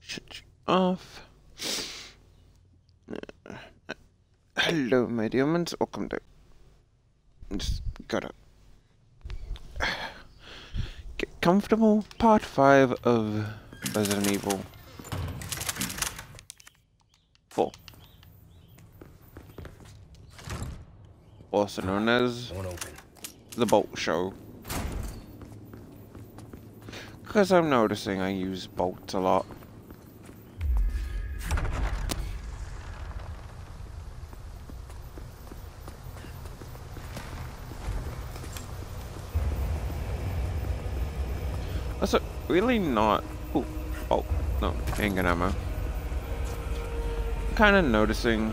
Shut you off. Hello, my ones. Welcome to. Just gotta get comfortable. Part five of Resident Evil. Four. Also known as the Bolt Show. Because I'm noticing I use bolts a lot. That's really not. Ooh, oh, no, handgun ammo. Kind of noticing.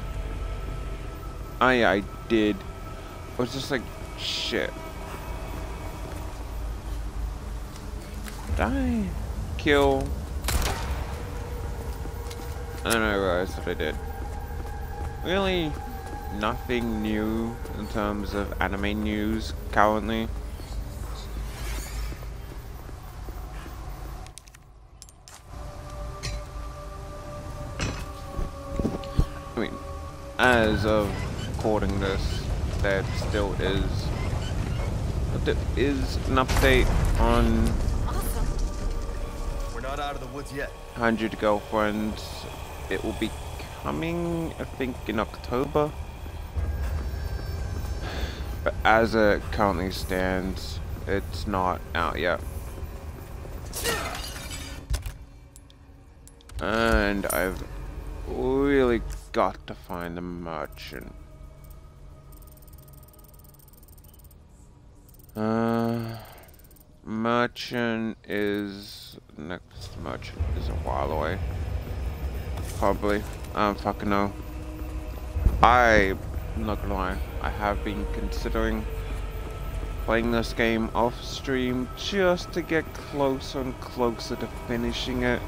Oh, I I did. I was just like, shit. Did I kill? And then I realized that I did. Really, nothing new in terms of anime news currently. As of recording this, there still is there is an update on We're not out of the woods yet. 100 Girlfriends. It will be coming, I think, in October. But as it currently stands, it's not out yet. And I've really got to find the merchant. Uh, merchant is next merchant is a while away. Probably. I don't fucking know. I, I'm not gonna lie, I have been considering playing this game off stream just to get closer and closer to finishing it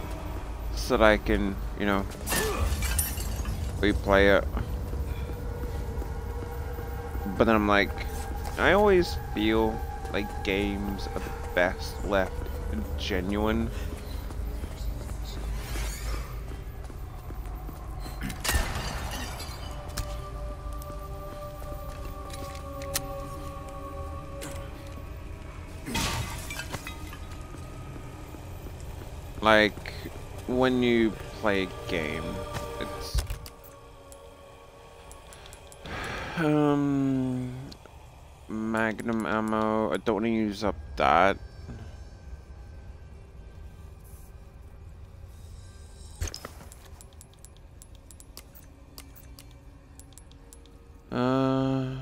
so that I can, you know, replay it. But then I'm like, I always feel like games are the best left genuine. Like, when you play a game, Um... Magnum ammo, I don't want to use up that. Uh...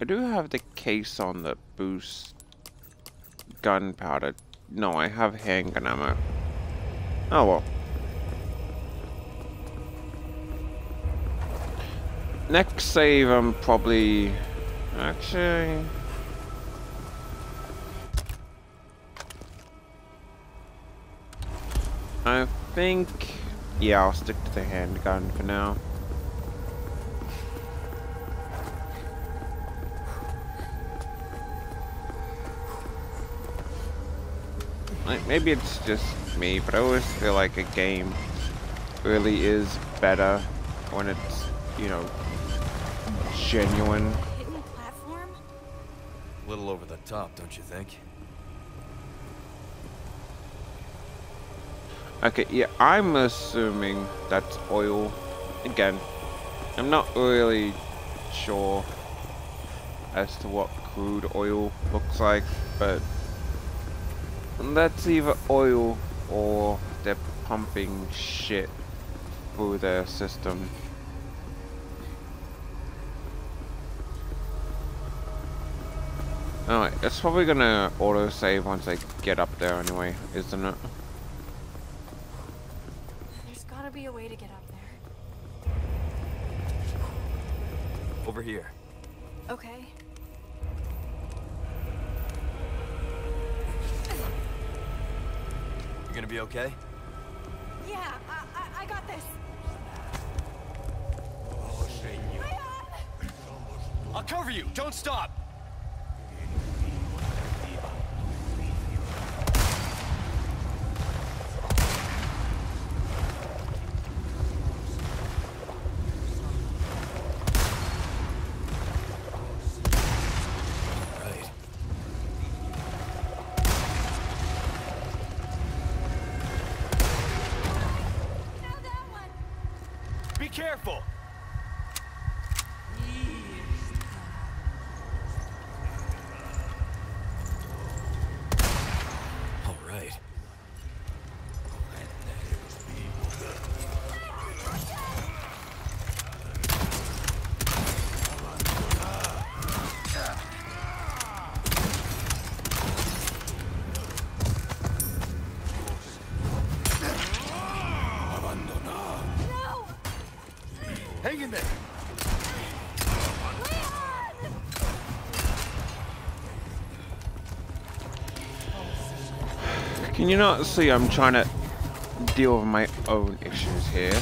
I do have the case on the boost gunpowder. No, I have handgun ammo. Oh well. Next save, I'm probably... Actually... I think... Yeah, I'll stick to the handgun for now. Like, maybe it's just me, but I always feel like a game really is better when it's, you know, genuine. Hidden platform? A little over the top, don't you think? Okay, yeah, I'm assuming that's oil. Again, I'm not really sure as to what crude oil looks like, but that's either oil or they're pumping shit through their system. Alright, it's probably gonna auto-save once I get up there anyway, isn't it? There's gotta be a way to get up there. Over here. Okay. You're gonna be okay? Yeah, I, I, I got this. Oh, I'll cover you. Don't stop. Can you not see I'm trying to deal with my own issues here?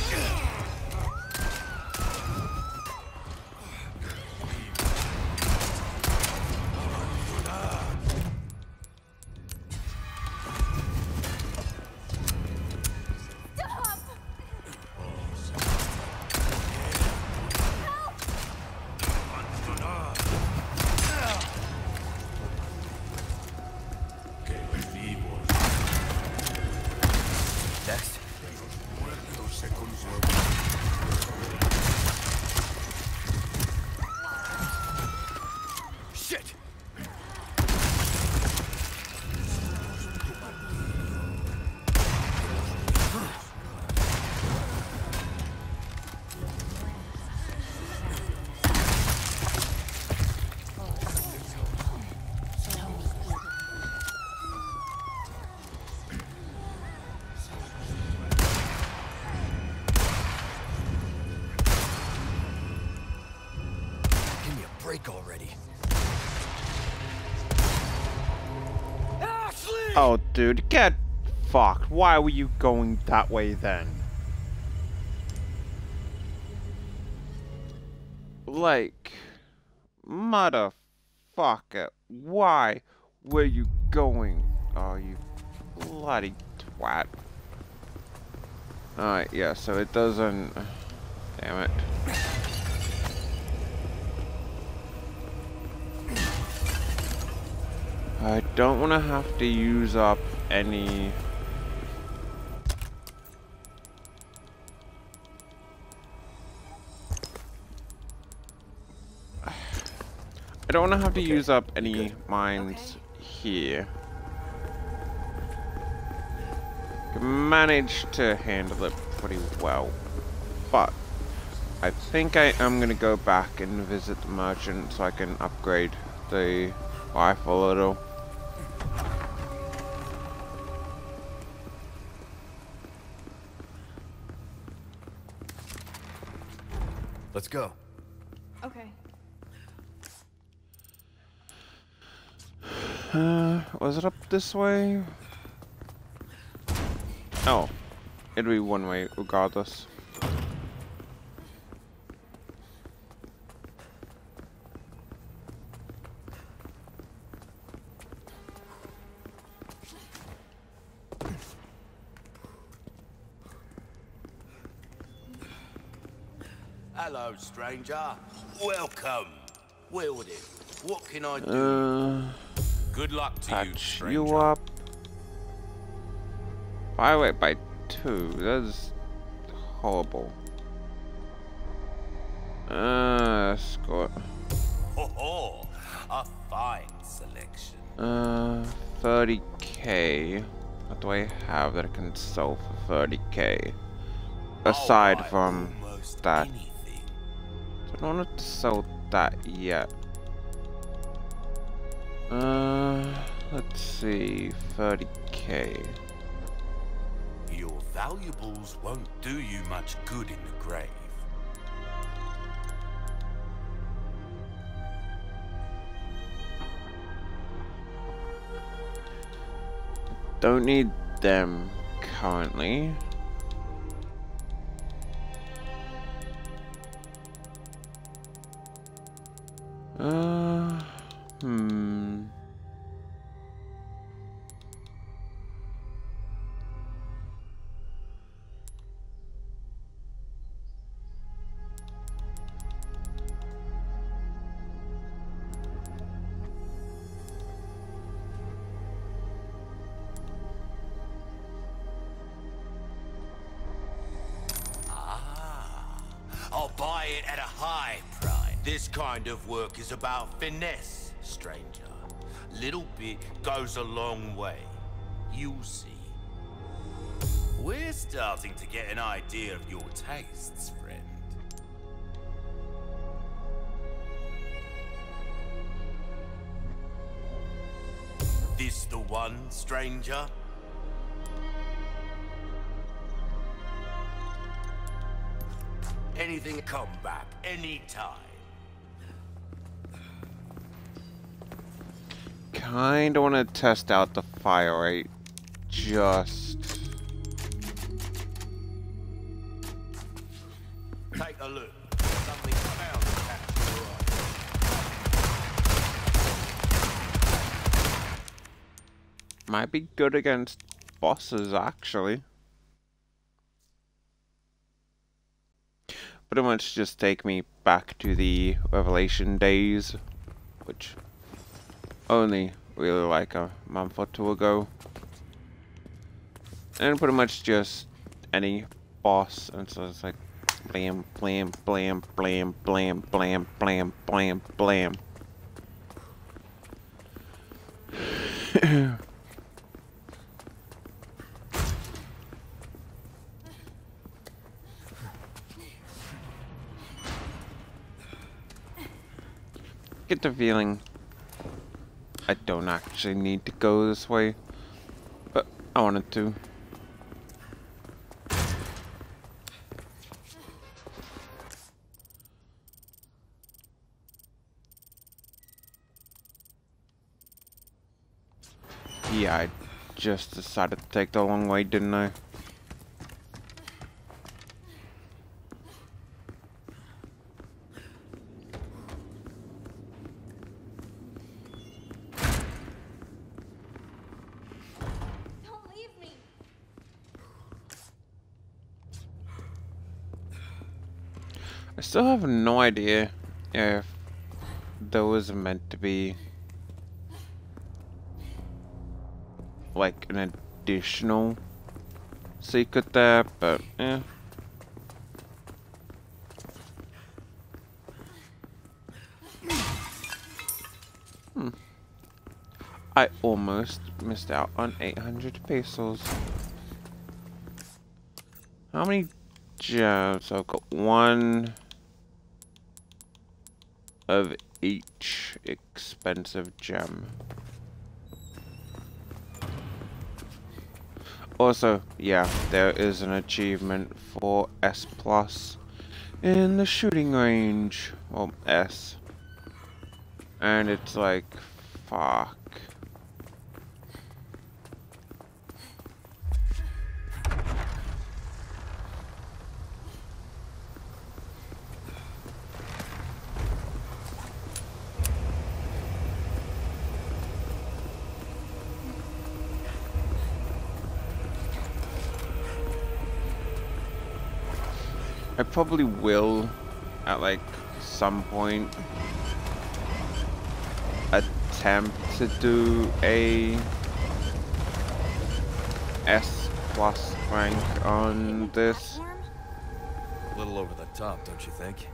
Break already. Ashley! Oh, dude, get fucked. Why were you going that way then? Like, motherfucker, why were you going? Oh, you bloody twat. Alright, yeah, so it doesn't... Damn it. I don't want to have to use up any... I don't want to have to Okay, use up any good. mines here. Can manage to handle it pretty well. But I think I am going to go back and visit the merchant so I can upgrade the rifle a little. Let's go. Okay. Uh, was it up this way? Oh, it'll be one way regardless. Stranger. Welcome. Wielding. What can I do? Uh, Good luck to you, stranger. you up. By way by two. That's horrible. Uh, Scott. Ho ho! A fine selection. Uh, 30k. What do I have that I can sell for 30k? Aside from that. I don't want to sell that yet. Uh, let's see, 30k. Your valuables won't do you much good in the grave. Don't need them currently. Uh, hmm. This kind of work is about finesse, stranger. Little bit goes a long way. You'll see. We're starting to get an idea of your tastes, friend. This the one, stranger? Anything come back anytime. Kinda wanna test out the fire rate. Just. Take a look. Something found attached to your eye. Might be good against bosses, actually. Pretty much just take me back to the Revelation days, which only really like a month or two ago. And pretty much just any boss, and so it's like blam, blam, blam, blam, blam, blam, blam, blam, blam. Get the feeling I don't actually need to go this way, but I wanted to. Yeah, I just decided to take the long way, didn't I? Still have no idea if was meant to be like an additional secret there, but yeah. Hmm. I almost missed out on 800 pesos. How many gems? I've got one of each expensive gem. Also, yeah, there is an achievement for S plus in the shooting range. Well, S. And it's like, fuck. Probably will at like some point attempt to do a S plus rank on this. A little over the top, don't you think?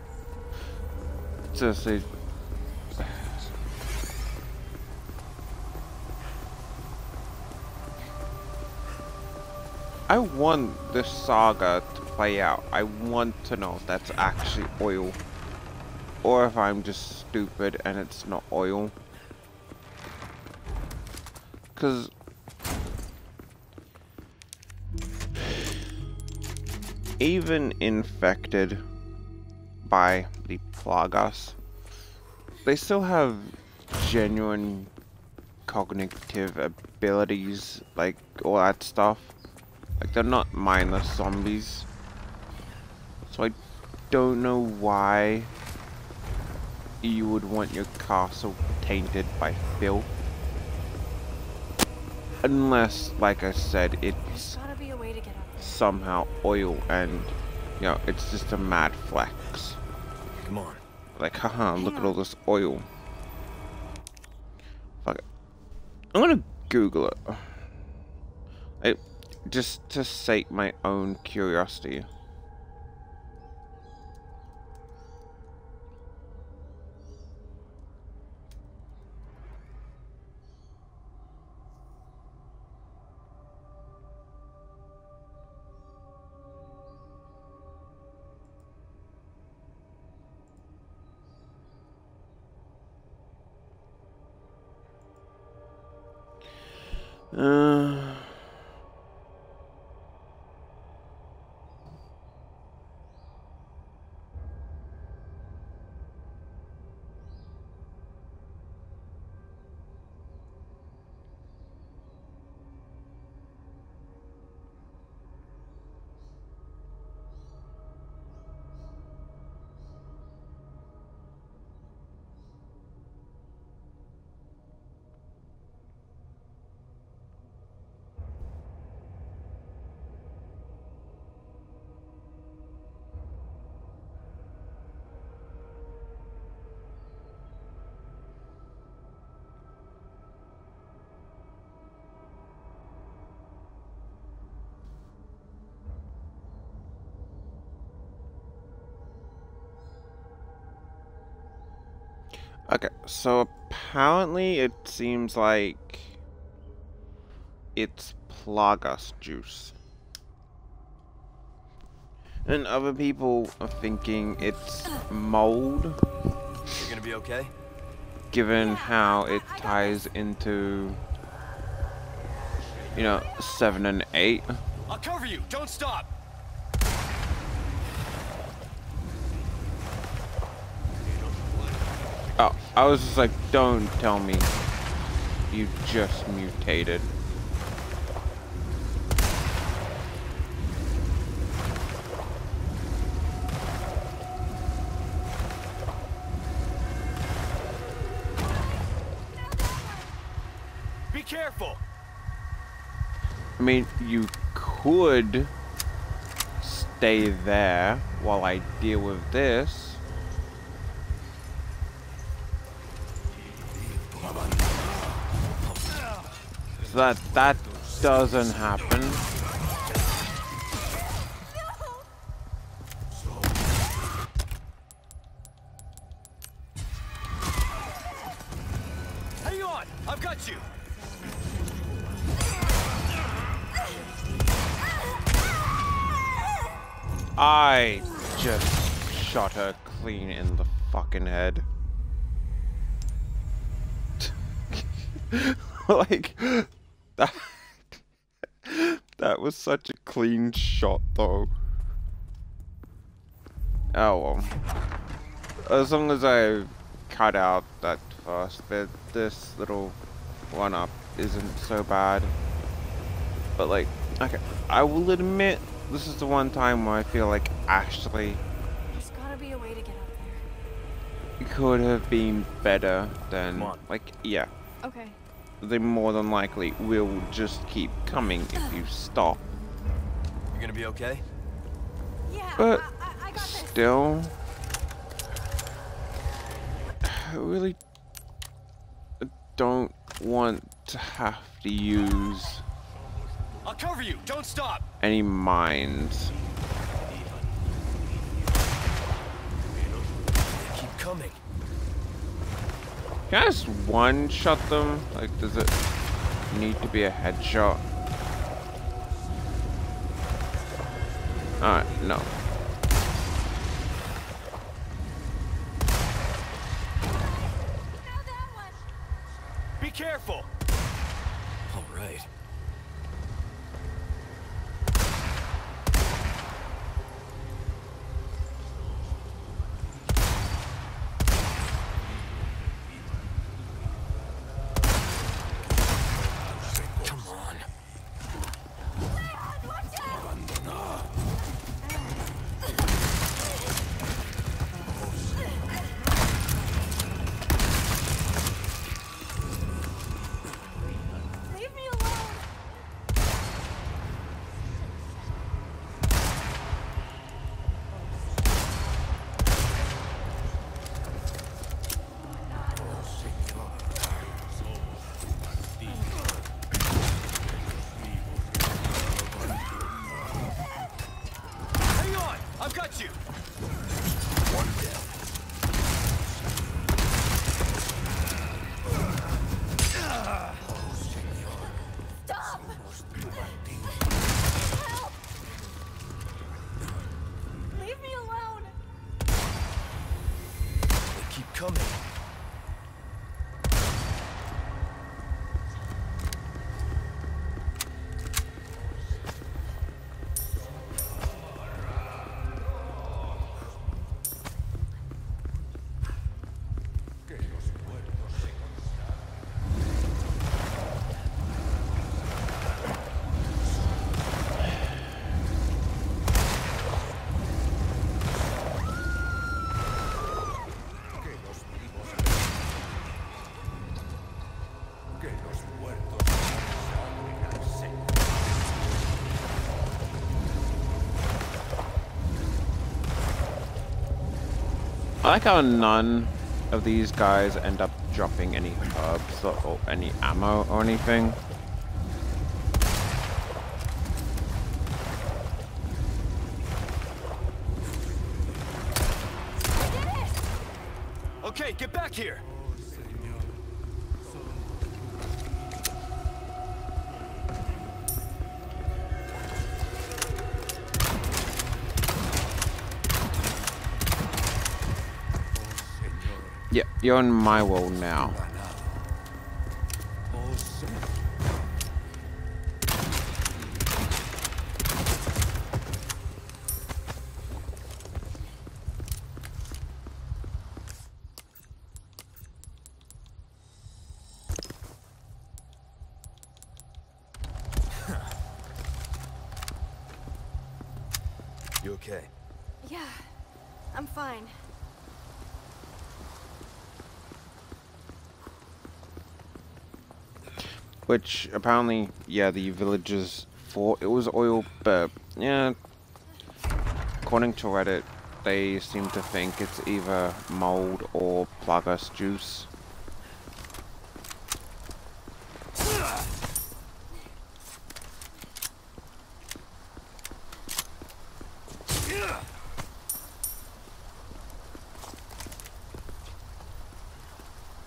Just I want this saga to play out. I want to know if that's actually oil. Or if I'm just stupid and it's not oil. Cause even infected by the Plagas, they still have genuine cognitive abilities, like all that stuff. Like they're not mindless zombies. So I don't know why you would want your castle tainted by filth. Unless, like I said, There's it's be a way to get somehow oil and, you know, it's just a mad flex. Come on. Like, haha, look Hang at all this oil. Fuck it. I'm gonna Google it. Like, just to sate my own curiosity. Uh, so apparently it seems like it's Plagas juice. And other people are thinking it's mold, You're gonna be okay? given how it ties into, you know, 7 and 8. I'll cover you. Don't stop. Oh, I was just like, don't tell me you just mutated. Be careful. I mean, you could stay there while I deal with this. That that doesn't happen. Hang on. I've got you. I just shot her clean in the fucking head. like that that was such a clean shot though. Oh well. As long as I cut out that first bit, this little one up isn't so bad. But like, okay, I will admit this is the one time where I feel like Ashley There's gotta be a way to get up there. could have been better than like yeah. Okay. They more than likely will just keep coming if you stop. You gonna be okay? Yeah, But I, I, I got still I really don't want to have to use I'll cover you. Don't stop. any mines. Keep coming. Can I just one shot them? Like does it need to be a headshot? Alright, no. Now that one. Be careful. All like how none of these guys end up dropping any herbs or, or any ammo or anything. You're in my world now. You okay? Yeah, I'm fine. Which apparently, yeah, the villagers thought it was oil, but yeah, according to Reddit, they seem to think it's either mold or plagas juice.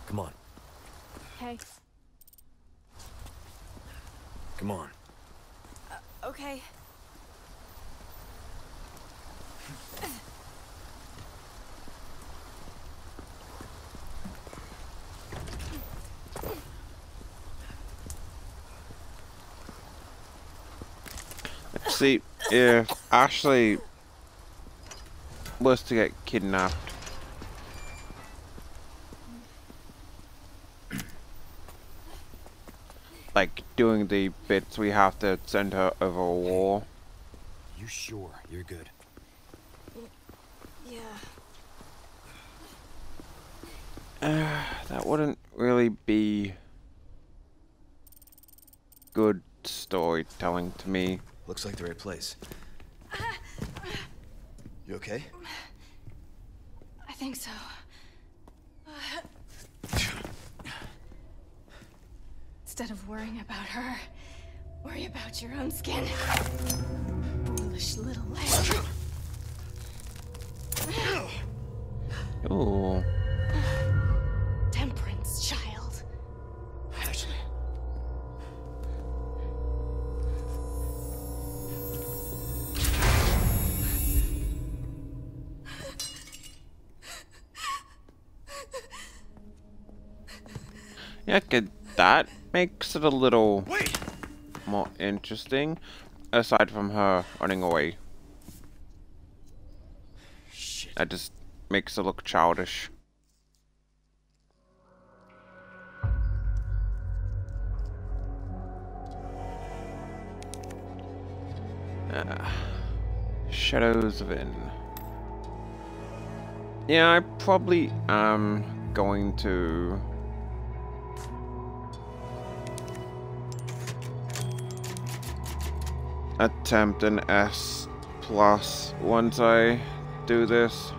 Come on, Hey, come on. okay. See, if Ashley was to get kidnapped, like doing the bits, we have to send her over a wall. You sure you're good? Yeah. Uh, that wouldn't really be good storytelling to me. Looks like the right place. You okay? I think so. Instead of worrying about her, worry about your own skin. Foolish little lamb. That makes it a little Wait! more interesting, aside from her running away. Shit. That just makes it look childish. Ah, Shadows of In. Yeah, I probably am going to attempt an S plus once I do this.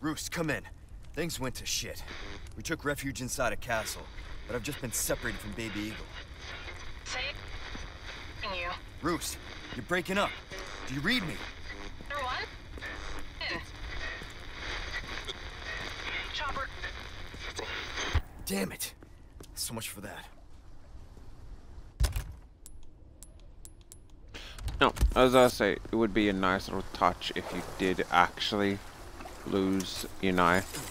Roost, come in. Things went to shit. We took refuge inside a castle, but I've just been separated from Baby Eagle. Say you. Roost, you're breaking up. Do you read me? Number one? In. Chopper. Damn it. So much for that. No, as I say, it would be a nice little touch if you did actually lose your knife.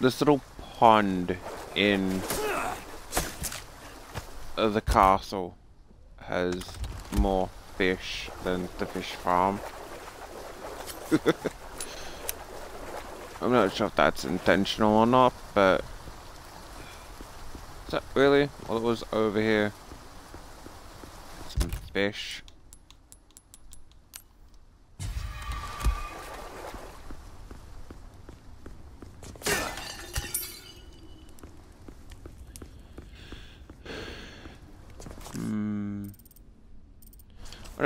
This little pond in the castle has more fish than the fish farm. I'm not sure if that's intentional or not, but Is that really? Well, it was over here. Some fish.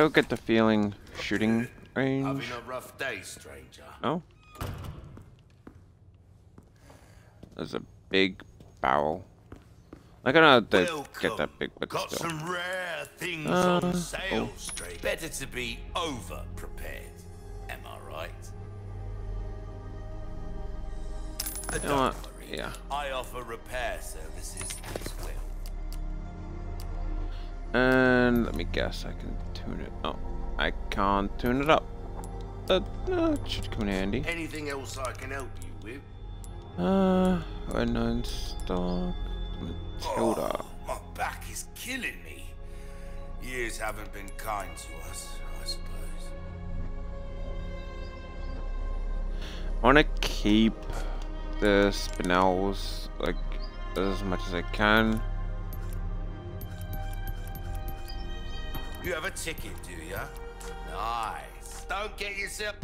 Don't get the feeling shooting range. Having a rough day, stranger. Oh. There's a big barrel. I don't know to get that big, but Got still. some rare things Uh, on sale, oh. Better to be over prepared. Am I right? You know what? Yeah. I offer repair services as well. And let me guess, I can tune it. Oh, I can't tune it up. That uh, should come in handy. Anything else I can help you with? Uh, now in stock. Matilda. Oh, my back is killing me. Years haven't been kind to us, I suppose. I want to keep the spinels like as much as I can. You have a ticket, do ya? Nice. Don't get yourself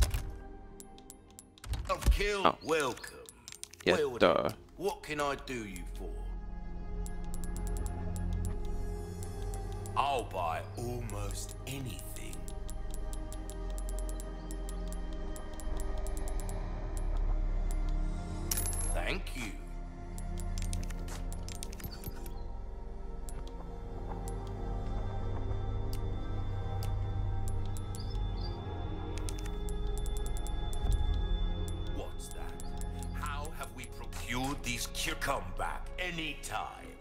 killed. Oh. Welcome. Yeah, well, duh. What can I do you for? I'll buy almost anything. Thank you. Procured these cu- Come back anytime.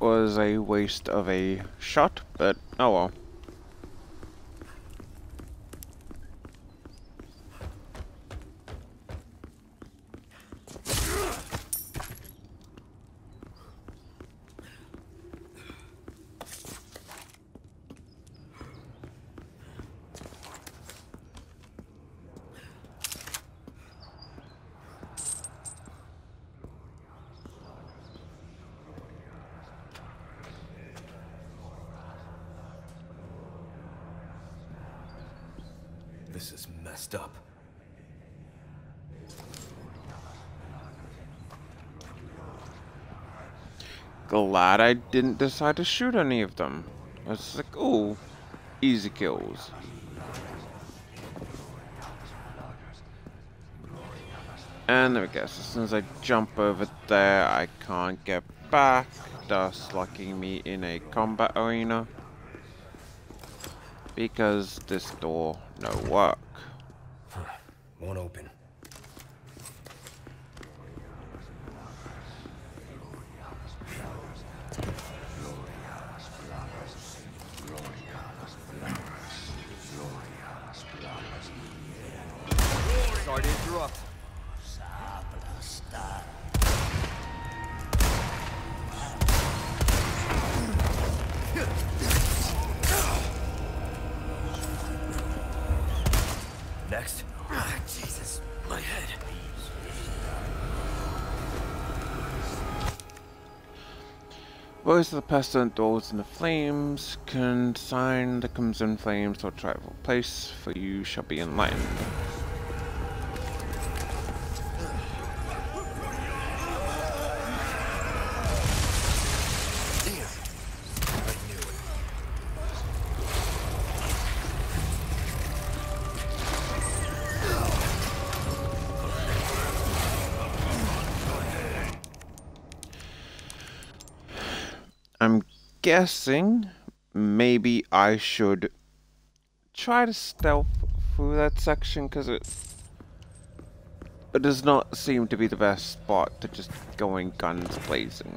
Was a waste of a shot, but oh well. This is messed up. Glad I didn't decide to shoot any of them. It's like, ooh, easy kills. And there we go. As soon as I jump over there, I can't get back, thus locking me in a combat arena. Because this door no work. Won't open. Of the pestilent dwells in the flames, consign that comes in flames to a tribal place, for you shall be enlightened. guessing maybe I should try to stealth through that section because it, it does not seem to be the best spot to just go in guns blazing.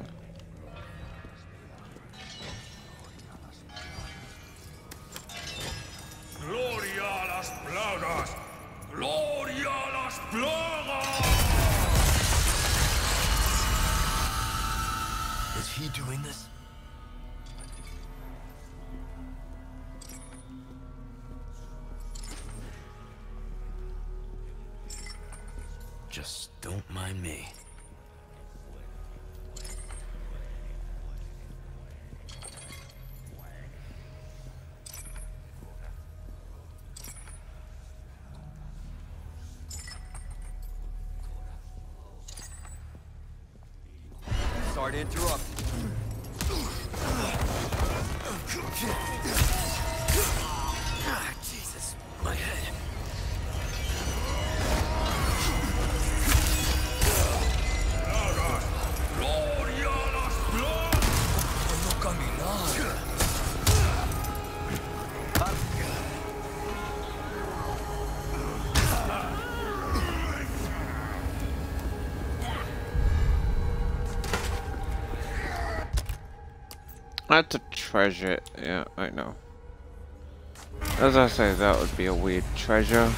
treasure. Yeah, I know. As I say, that would be a weird treasure.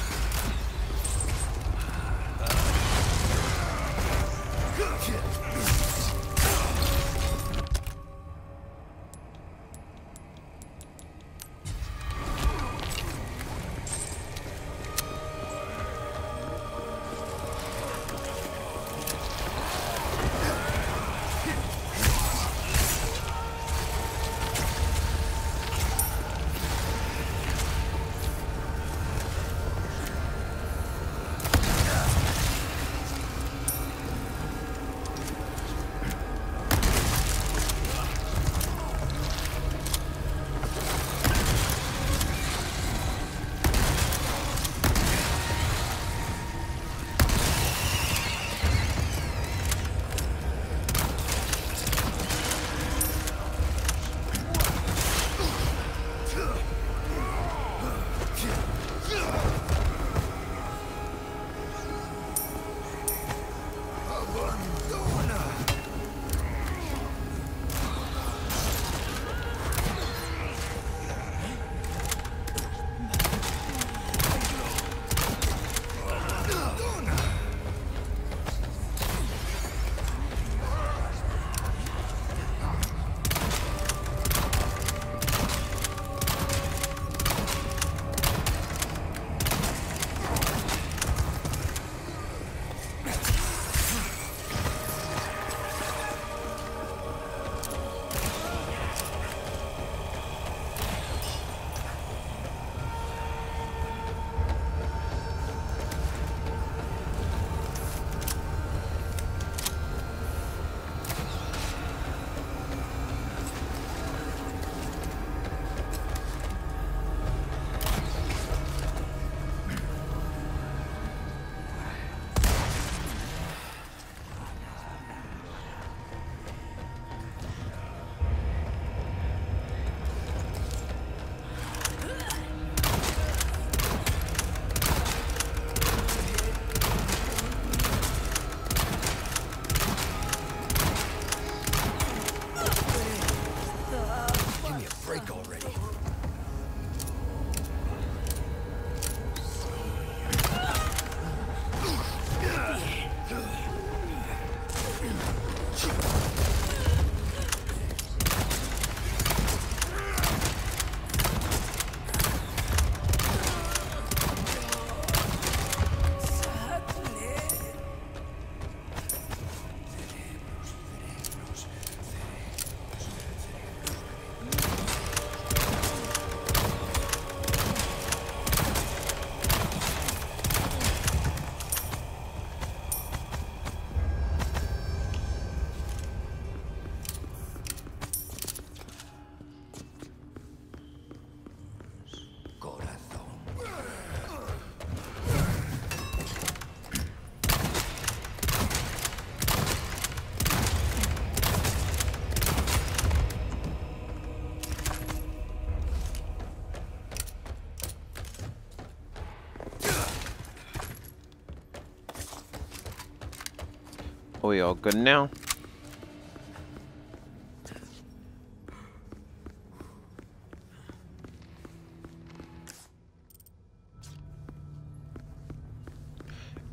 Are we all good now?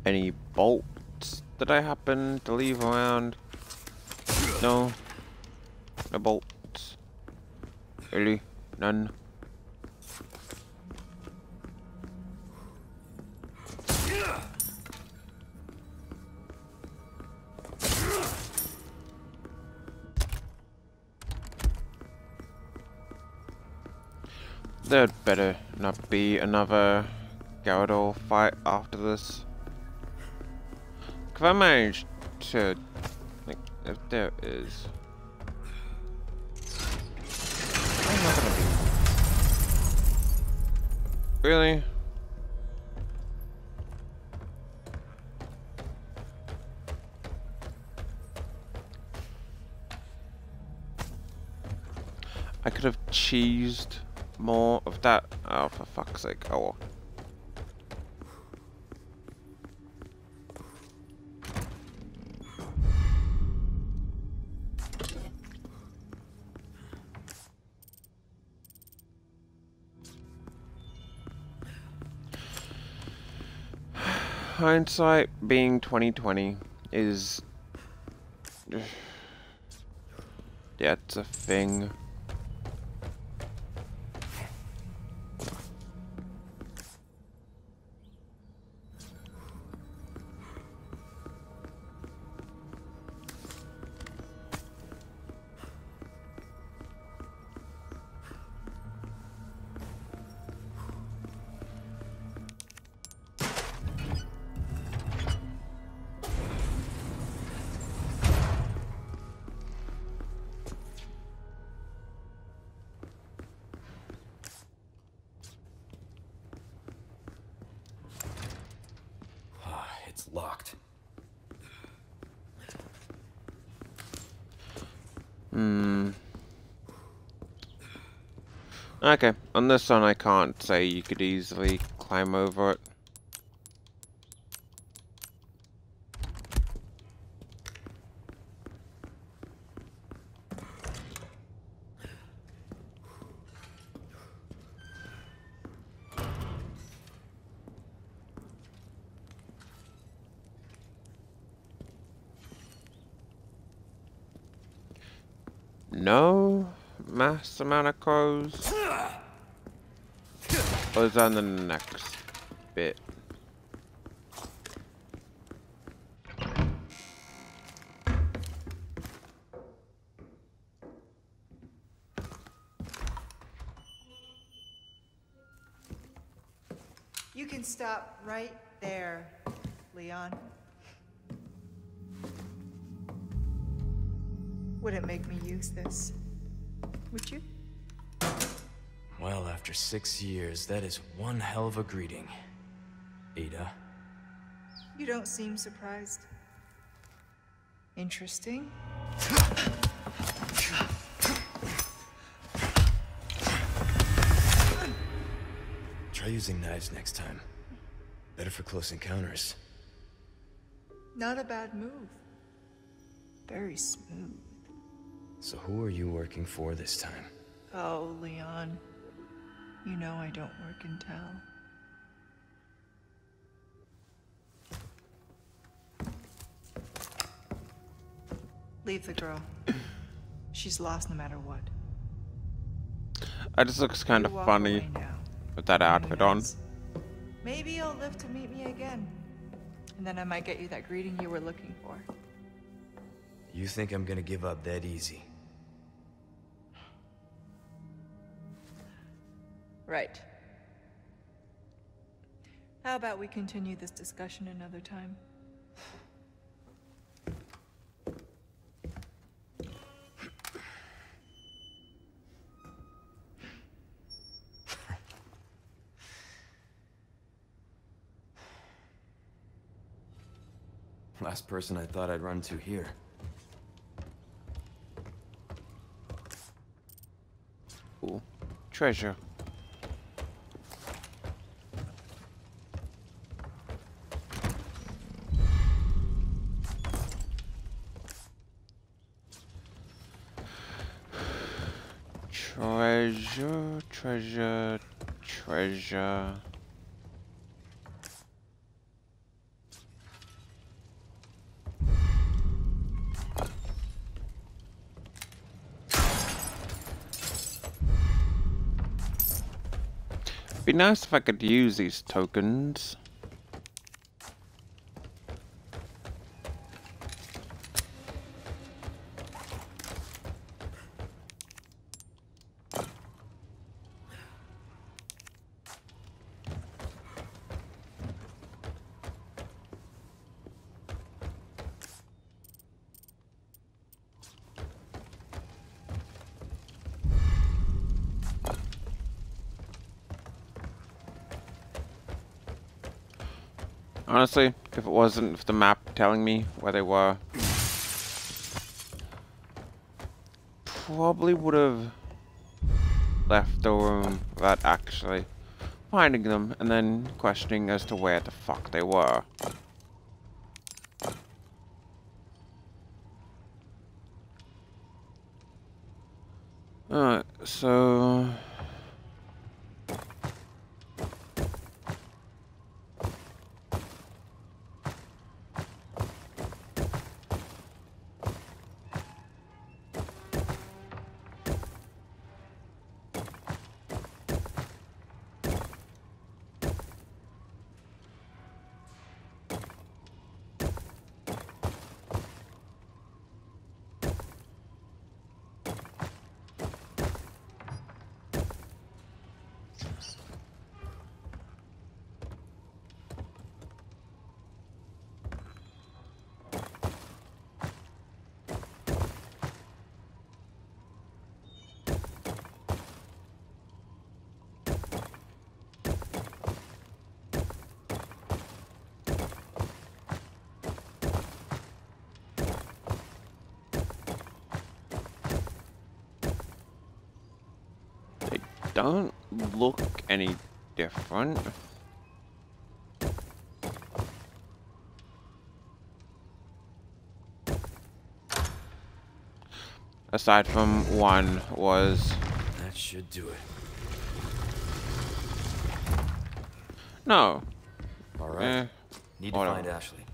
Any bolts that I happen to leave around? No. No bolts. Really? None. There'd better not be another Garrador fight after this. If I manage to, like, if there is, I'm not gonna be. Really? I could have cheesed more of that. Oh, for fuck's sake. Oh. Hindsight being 2020 is yeah, it's a thing. Okay, on this one I can't say you could easily climb over it. No mass amount of crows. Or is on the next bit? Years, that is one hell of a greeting. Ada. You don't seem surprised. Interesting. Try using knives next time. Better for close encounters. Not a bad move. Very smooth. So who are you working for this time? Oh, Leon. You know I don't work in town. Leave the girl. She's lost no matter what. That just looks kind of funny with that outfit on. Anyways, Maybe you'll live to meet me again. And then I might get you that greeting you were looking for. You think I'm gonna give up that easy? Right. How about we continue this discussion another time? Last person I thought I'd run to here. Ooh. Treasure. Treasure, treasure. Be nice if I could use these tokens. Honestly, if it wasn't for the map telling me where they were, probably would have left the room without actually finding them and then questioning as to where the fuck they were. Different. Aside from one was That should do it. no. All right. Eh, Need to whatever. find Ashley.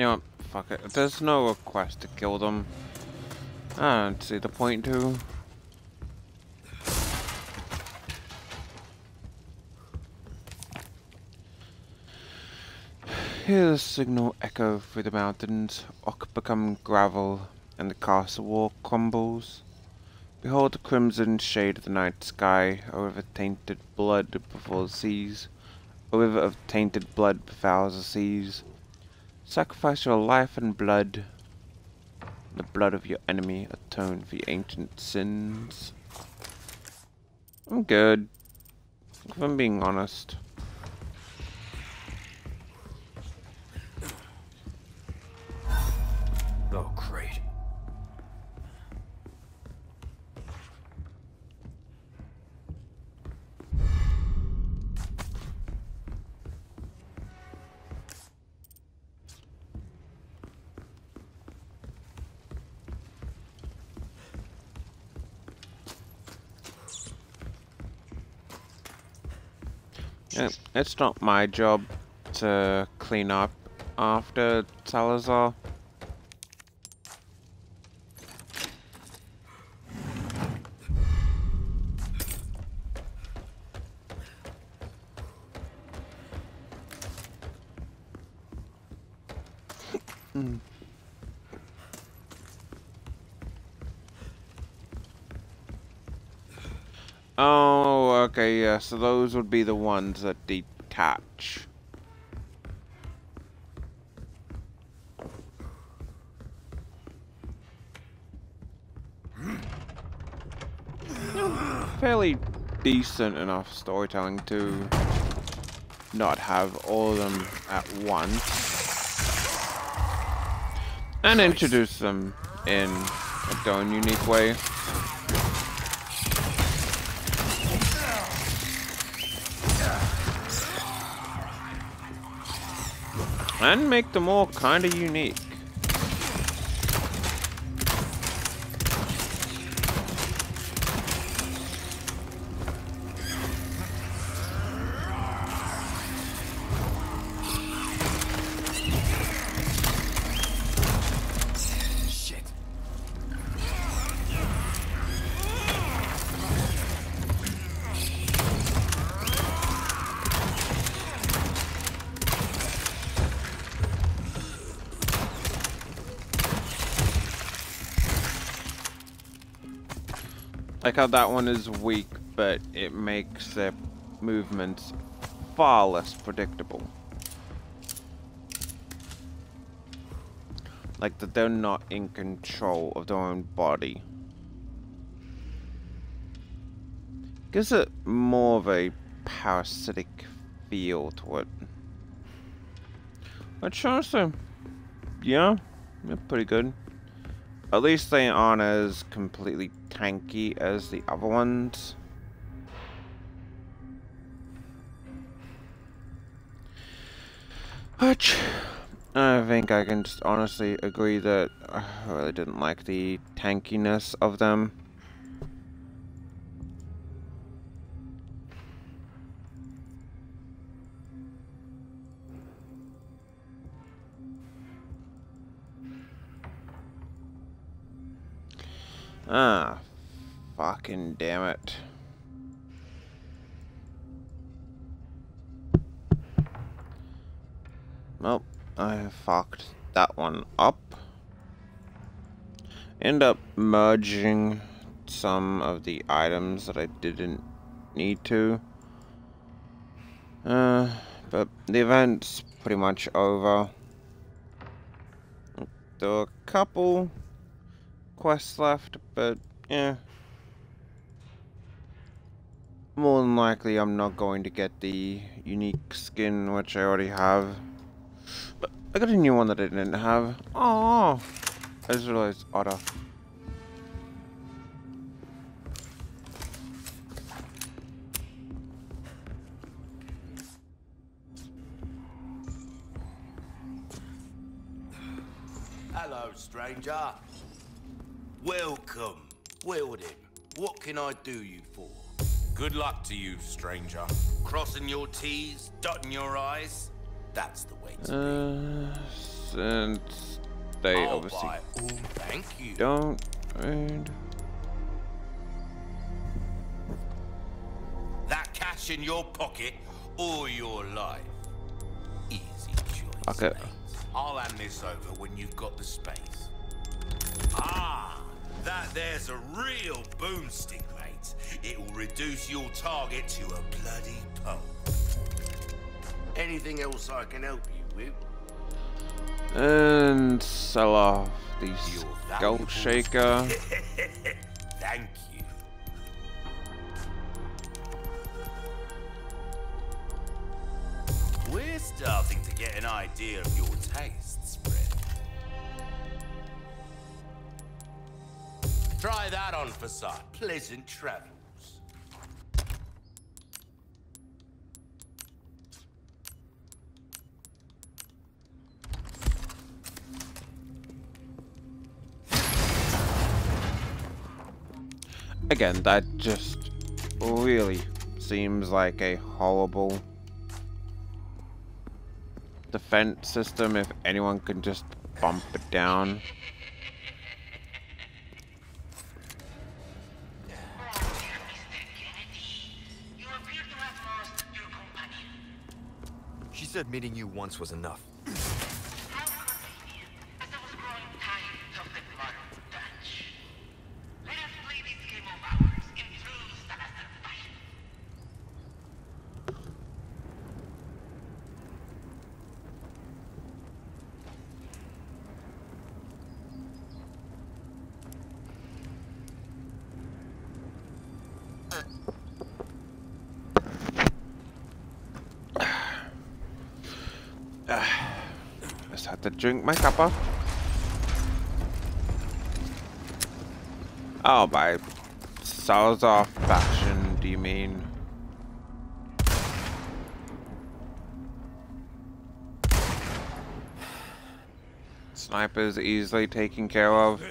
You know, what, fuck it. If there's no request to kill them, I don't see the point to. Hear the signal echo through the mountains, rock become gravel, and the castle wall crumbles. Behold the crimson shade of the night sky, a river tainted blood before the seas, a river of tainted blood befouls the seas. Sacrifice your life and blood, the blood of your enemy atone for your ancient sins. I'm good, if I'm being honest. It's not my job to clean up after Salazar. Yeah, so those would be the ones that detach. Fairly decent enough storytelling to not have all of them at once. And introduce them in a own unique way. And make them all kind of unique. Like how that one is weak, but it makes their movements far less predictable. Like that they're not in control of their own body. Gives it more of a parasitic feel to it. Which honestly, yeah, pretty good. At least they aren't as completely tanky as the other ones. Which, I think I can just honestly agree that I really didn't like the tankiness of them. Ah, fucking damn it. Well, I fucked that one up. End up merging some of the items that I didn't need to. Uh, but the event's pretty much over. Are a couple quests left, but yeah. More than likely, I'm not going to get the unique skin, which I already have. But I got a new one that I didn't have. Oh, I just realized Otter. Hello, stranger. Welcome. Wilden, what can I do you for? Good luck to you, stranger. Crossing your T's, dotting your I's. That's the way to Uh, since they. I'll obviously buy all, thank you. don't. And That cash in your pocket or your life. Easy choice. Okay. mate. I'll hand this over when you've got the space. Ah, that there's a real boomstick, mate. It will reduce your target to a bloody pulp. Anything else I can help you with? and sell off the Your skull shaker. Thank you. We're starting to get an idea of your tastes, Try that on some pleasant travels. Again, that just really seems like a horrible defense system if anyone can just bump it down. Said meeting you once was enough. How could it be? As I was growing tired of the modern Dutch. Let us play this game of ours in true Salazar fashion. Just had to drink my cuppa. Oh, by Salazar faction, do you mean? Snipers easily taken care of.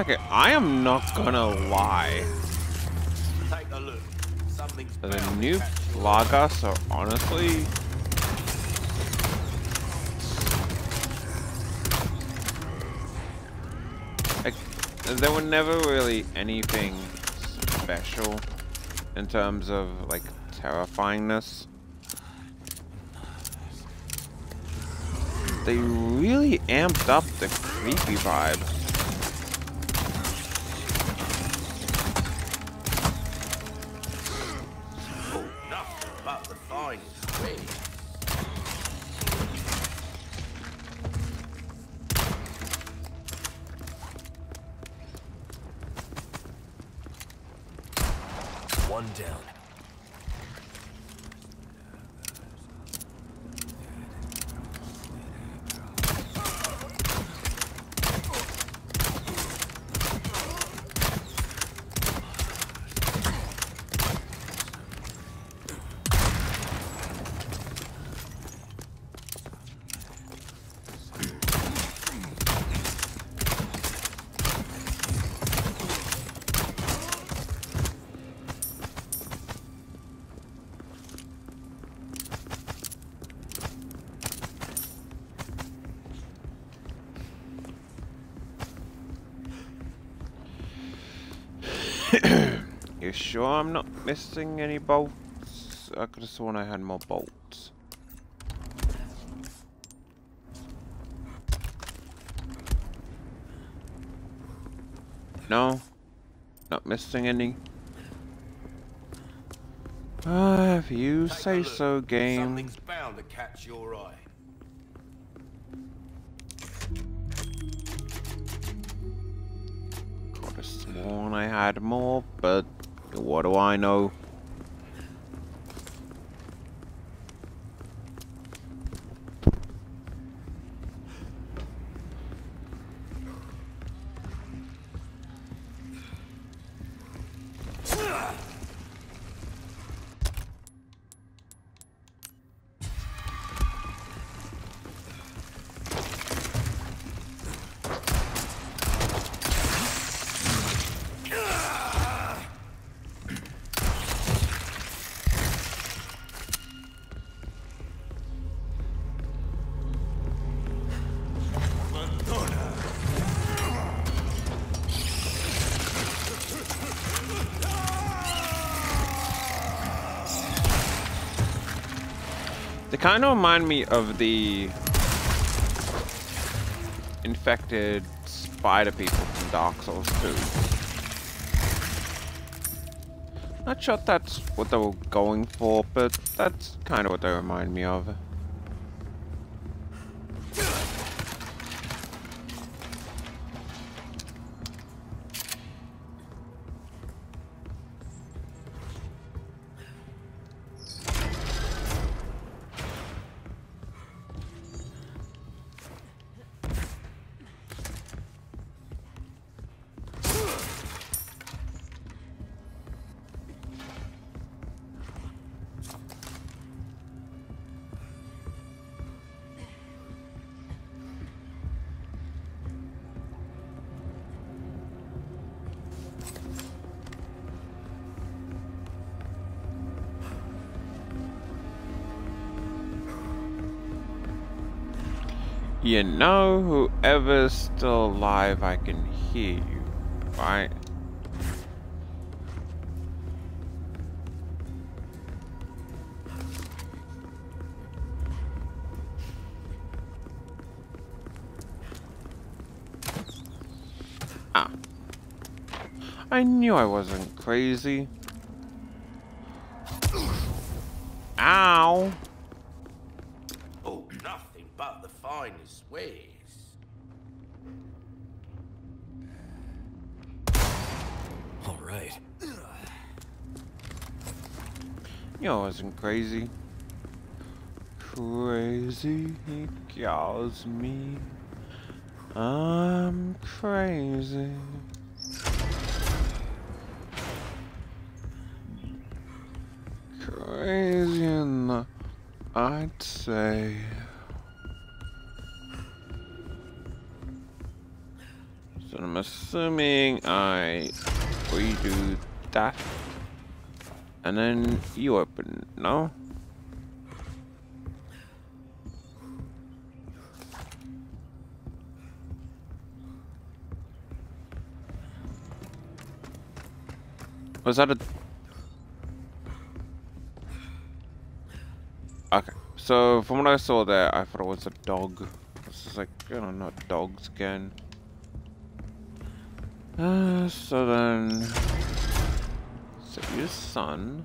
Okay, I am not gonna lie. Take a look. Something's The new catch your eye. Plagas are honestly like there were never really anything special in terms of like terrifyingness. They really amped up the creepy vibe. I'm not missing any bolts? I could have sworn I had more bolts. No? Not missing any? Ah, if you Take say so, game. Kind of remind me of the infected spider people from Dark Souls 2. Not sure that's what they were going for, but that's kind of what they remind me of. know whoever's still alive, I can hear you, right? Ah. I knew I wasn't crazy. Crazy. Crazy, he calls me. I'm crazy. Crazy the, I'd say. So I'm assuming I redo that. And then you open, no? Was that a... Okay, so from what I saw there, I thought it was a dog. This is like, don't know, dogs again. Uh, so then... Your son...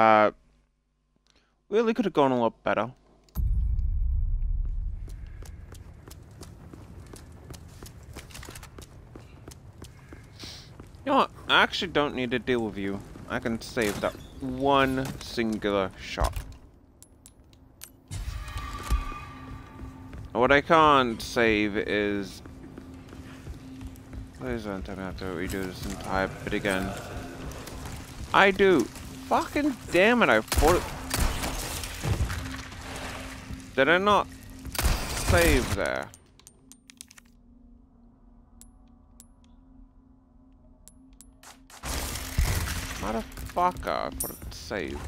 Uh, that really could have gone a lot better. You know what? I actually don't need to deal with you. I can save that one singular shot. What I can't save is... Please don't tell me I have to redo this entire bit again. I do. Fucking damn it, I thought. Did I not save there? Motherfucker, I thought it saved.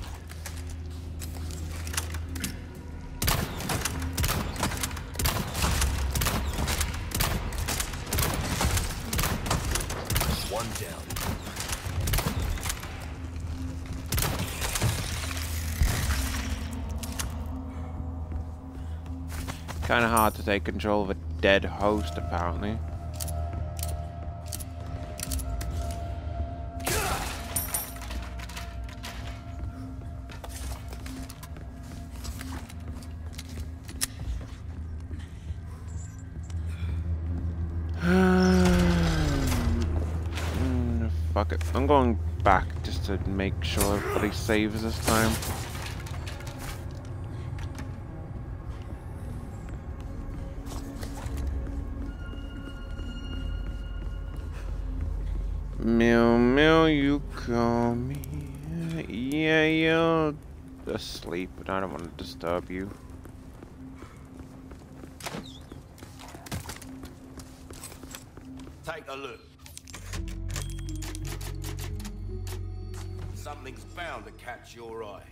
Kinda hard to take control of a dead host, apparently. Mm, Fuck it. I'm going back just to make sure everybody saves this time. But I don't want to disturb you. Take a look. Something's bound to catch your eye.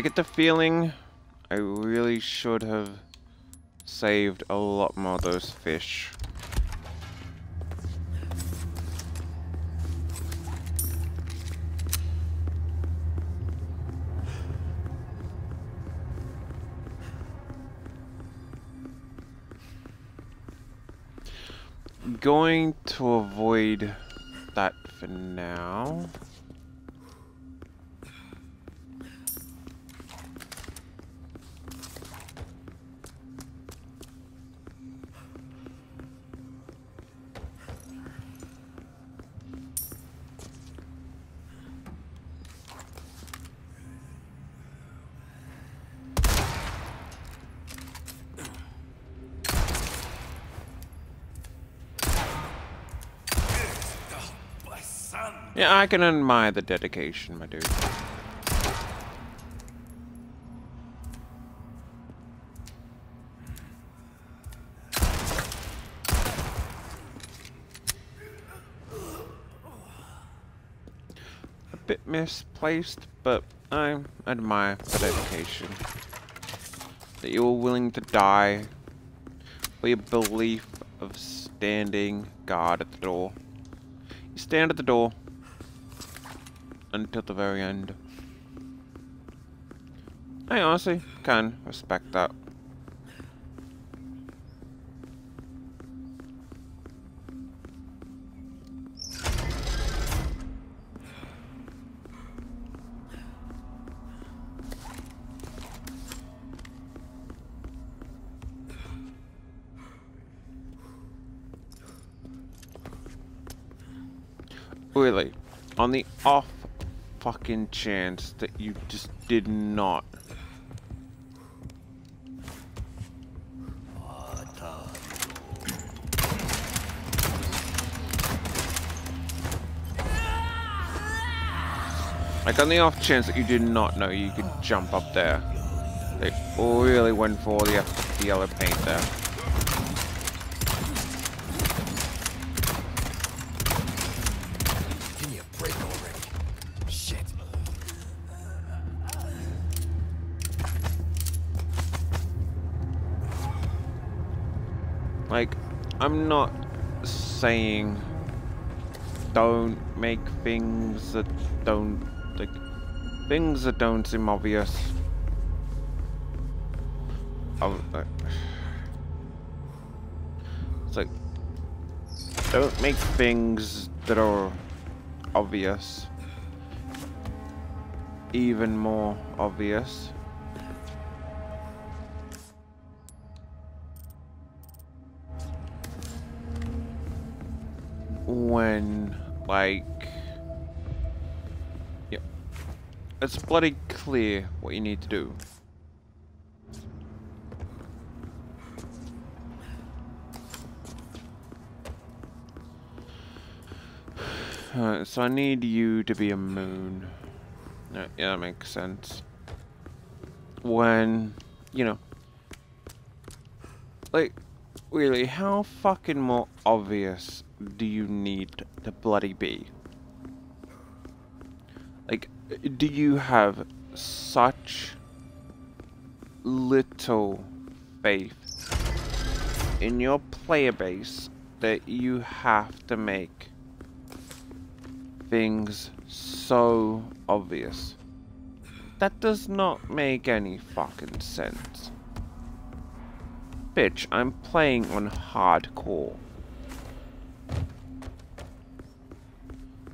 I get the feeling I really should have saved a lot more of those fish. I can admire the dedication, my dude. A bit misplaced, but I admire the dedication. That you were willing to die for your belief of standing guard at the door. You stand at the door, until the very end. I honestly can respect that. Really, on the off fucking chance that you just did not. Like on the off chance that you did not know you could jump up there. They really went for the, the yellow paint there. I'm not saying don't make things that don't, like, things that don't seem obvious. Oh, uh, it's like, don't make things that are obvious even more obvious. Like yeah it's bloody clear what you need to do so I need you to be a moon. Yeah, that makes sense. When, you know, like, really, how fucking more obvious do you need the bloody be? Like, do you have such little faith in your player base that you have to make things so obvious? That does not make any fucking sense. Bitch, I'm playing on hardcore.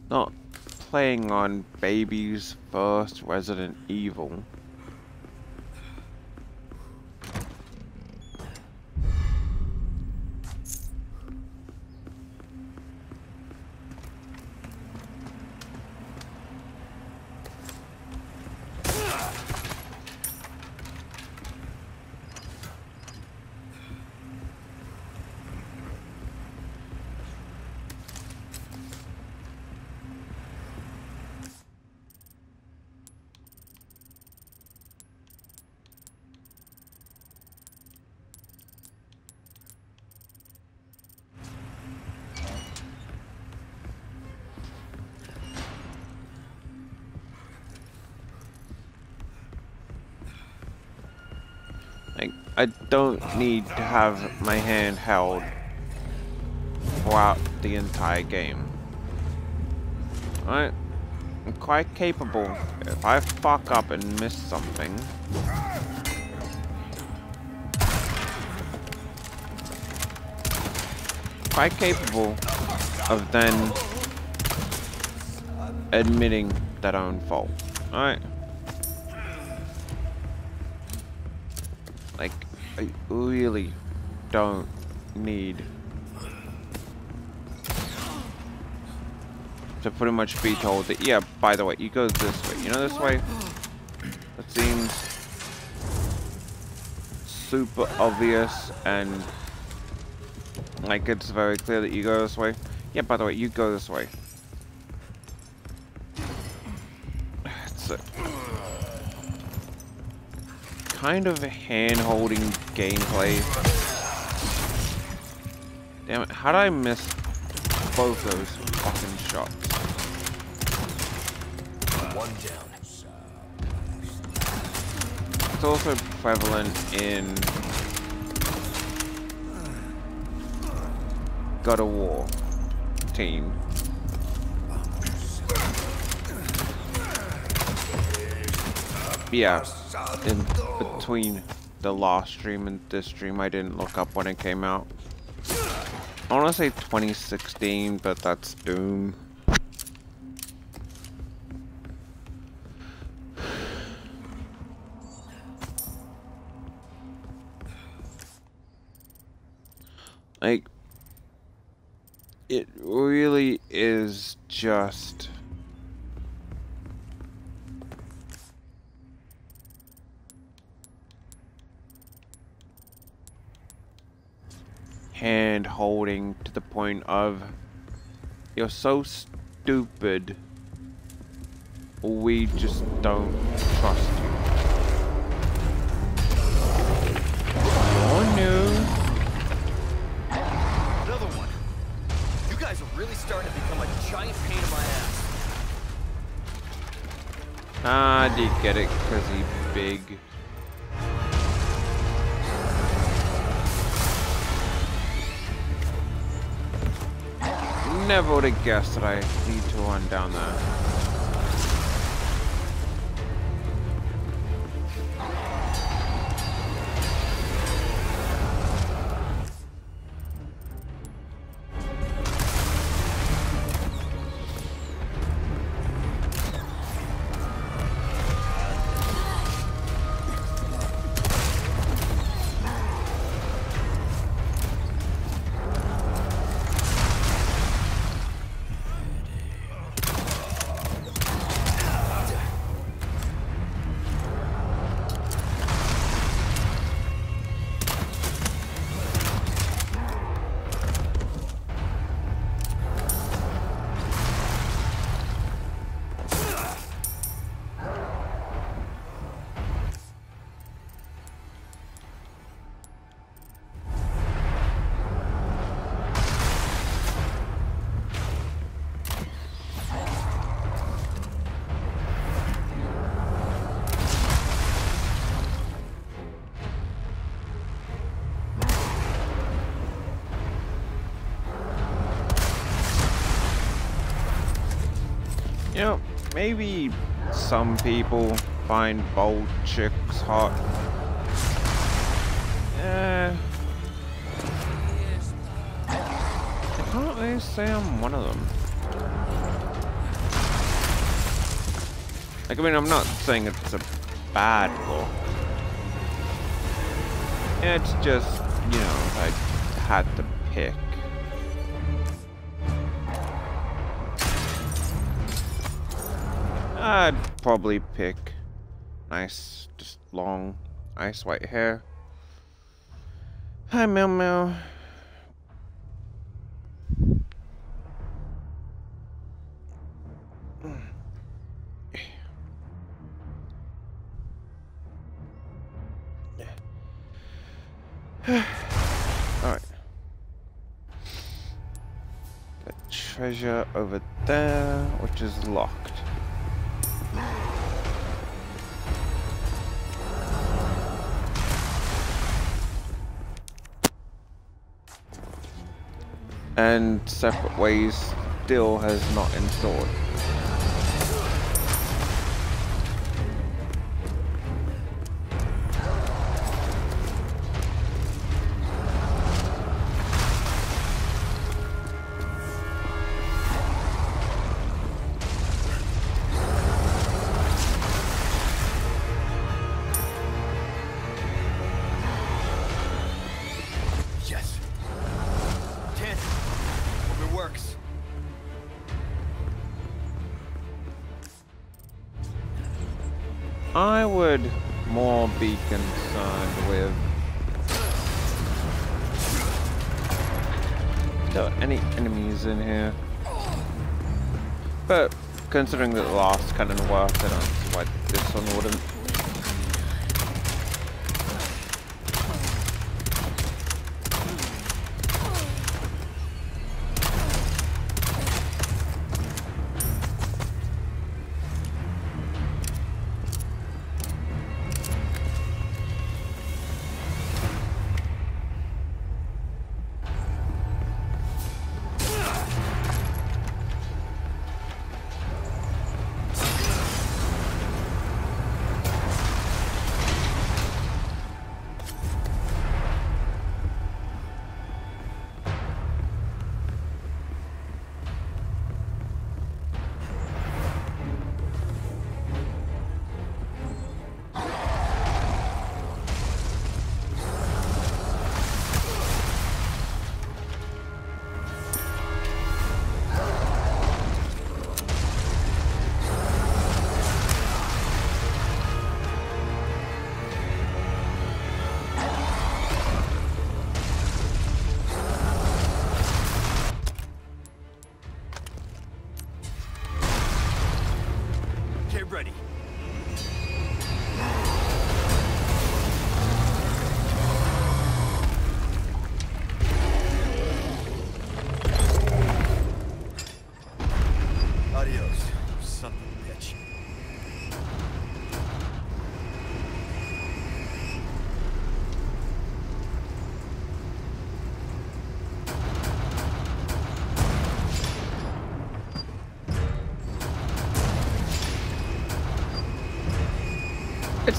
Not playing on baby's first Resident Evil. Don't need to have my hand held throughout the entire game. Alright? I'm quite capable. If I fuck up and miss something... Quite capable of then admitting that own fault. Alright? I really don't need to pretty much be told that, yeah, by the way, you go this way. You know this way? That seems super obvious and like it's very clear that you go this way. Yeah, by the way, you go this way. Kind of hand-holding gameplay. Damn it, how did I miss both those fucking shots? One down. It's also prevalent in God of War team. Yeah, in between the last stream and this stream, I didn't look up when it came out. I want to say 2016, but that's Doom. Like, it really is just... holding to the point of you're so stupid we just don't trust you. You're new. Another one. You guys are really starting to become a giant pain in my ass. Ah, did you get it? Cause he's big. I never would have guessed that I need to run down there. Some people find bold chicks hot. Eh. I can't really say I'm one of them. Like, I mean, I'm not saying it's a bad look. It's just, you know, I had to pick. I'd probably pick nice, just long, nice white hair. Hi, Meow Meow. Alright. The treasure over there, which is locked. And Separate Ways still has not installed. Considering that the last cannon worked, I don't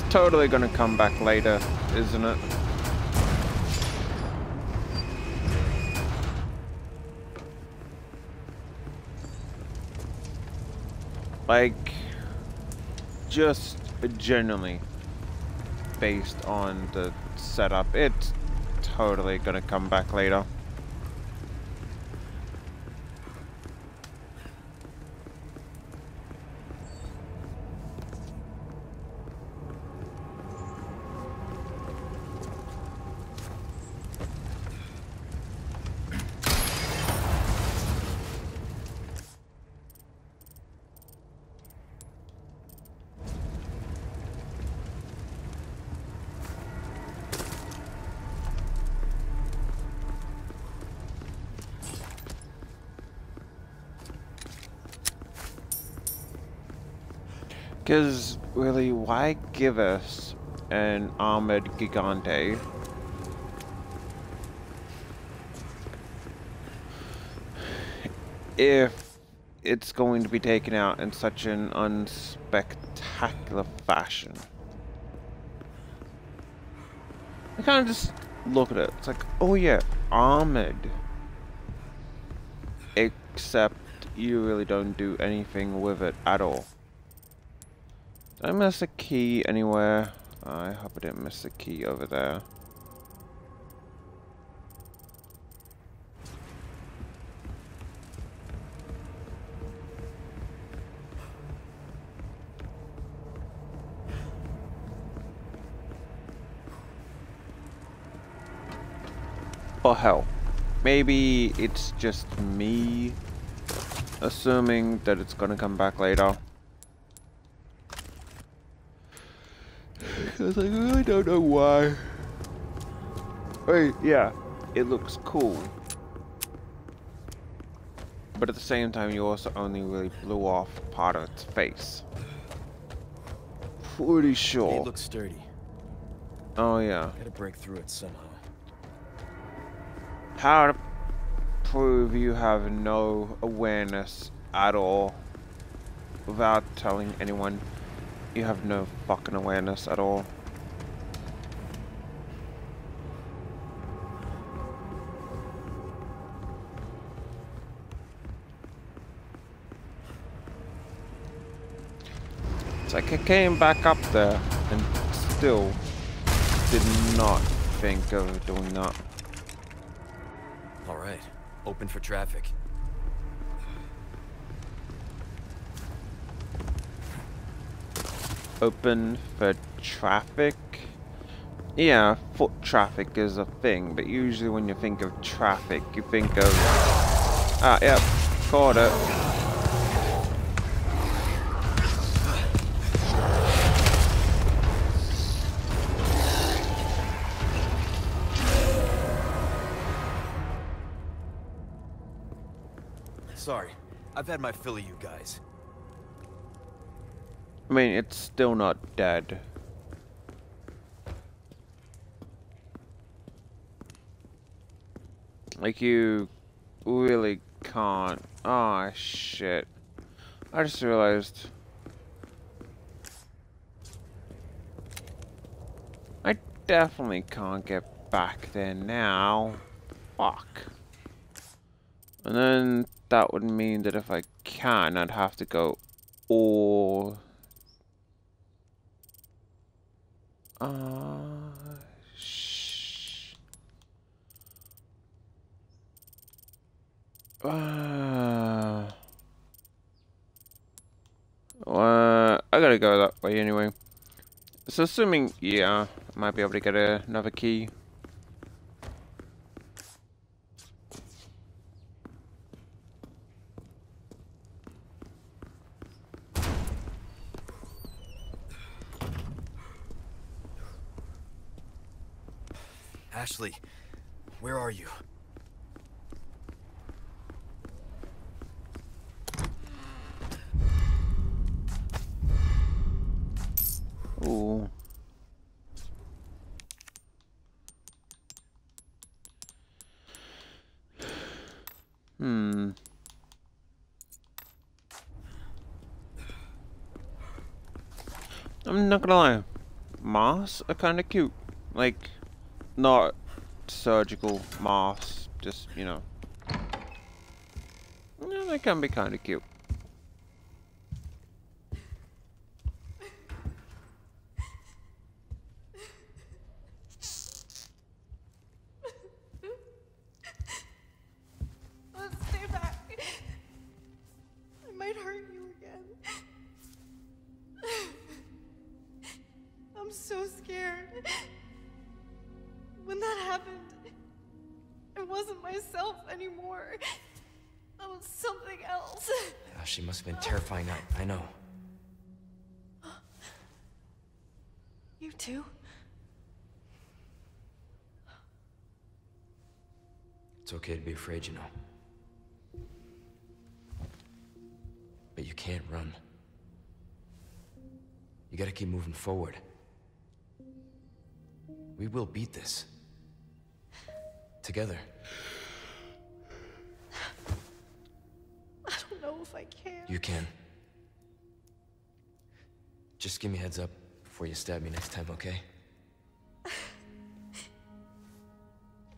Totally gonna come back later, isn't it? Like, just generally based on the setup, it's totally gonna come back later. Because, really, why give us an armored Gigante? If it's going to be taken out in such an unspectacular fashion. I kind of just look at it. It's like, oh yeah, armored. Except you really don't do anything with it at all. Did I miss a key anywhere? I hope I didn't miss a key over there. Or hell, maybe it's just me assuming that it's gonna come back later. Cause I really oh, don't know why. Wait, yeah, it looks cool. But at the same time, you also only really blew off part of its face. Pretty sure. It looks sturdy. Oh yeah. Gotta break through it somehow. How to prove you have no awareness at all without telling anyone you have no fucking awareness at all. It's like I came back up there and still did not think of doing that. All right, open for traffic. Open for traffic? Yeah, foot traffic is a thing, but usually when you think of traffic, you think of... Ah, yep, caught it. Sorry, I've had my fill of you guys. I mean, it's still not dead. Like, you really can't. Ah, oh, shit. I just realized. I definitely can't get back there now. Fuck. And then that would mean that if I can, I'd have to go all Uh, sh uh, I gotta go that way anyway. So assuming, yeah, I might be able to get another key. Ashley, where are you? Ooh. Hmm. I'm not gonna lie, moss are kind of cute. Like, not surgical masks, just, you know. Yeah, they can be kind of cute. Myself anymore. I was something else. Oh, she must have been terrifying. I, I know. You too? It's okay to be afraid, you know. But you can't run. You gotta keep moving forward. We will beat this. Together. Know if I can. You can. Just give me a heads up before you stab me next time, okay?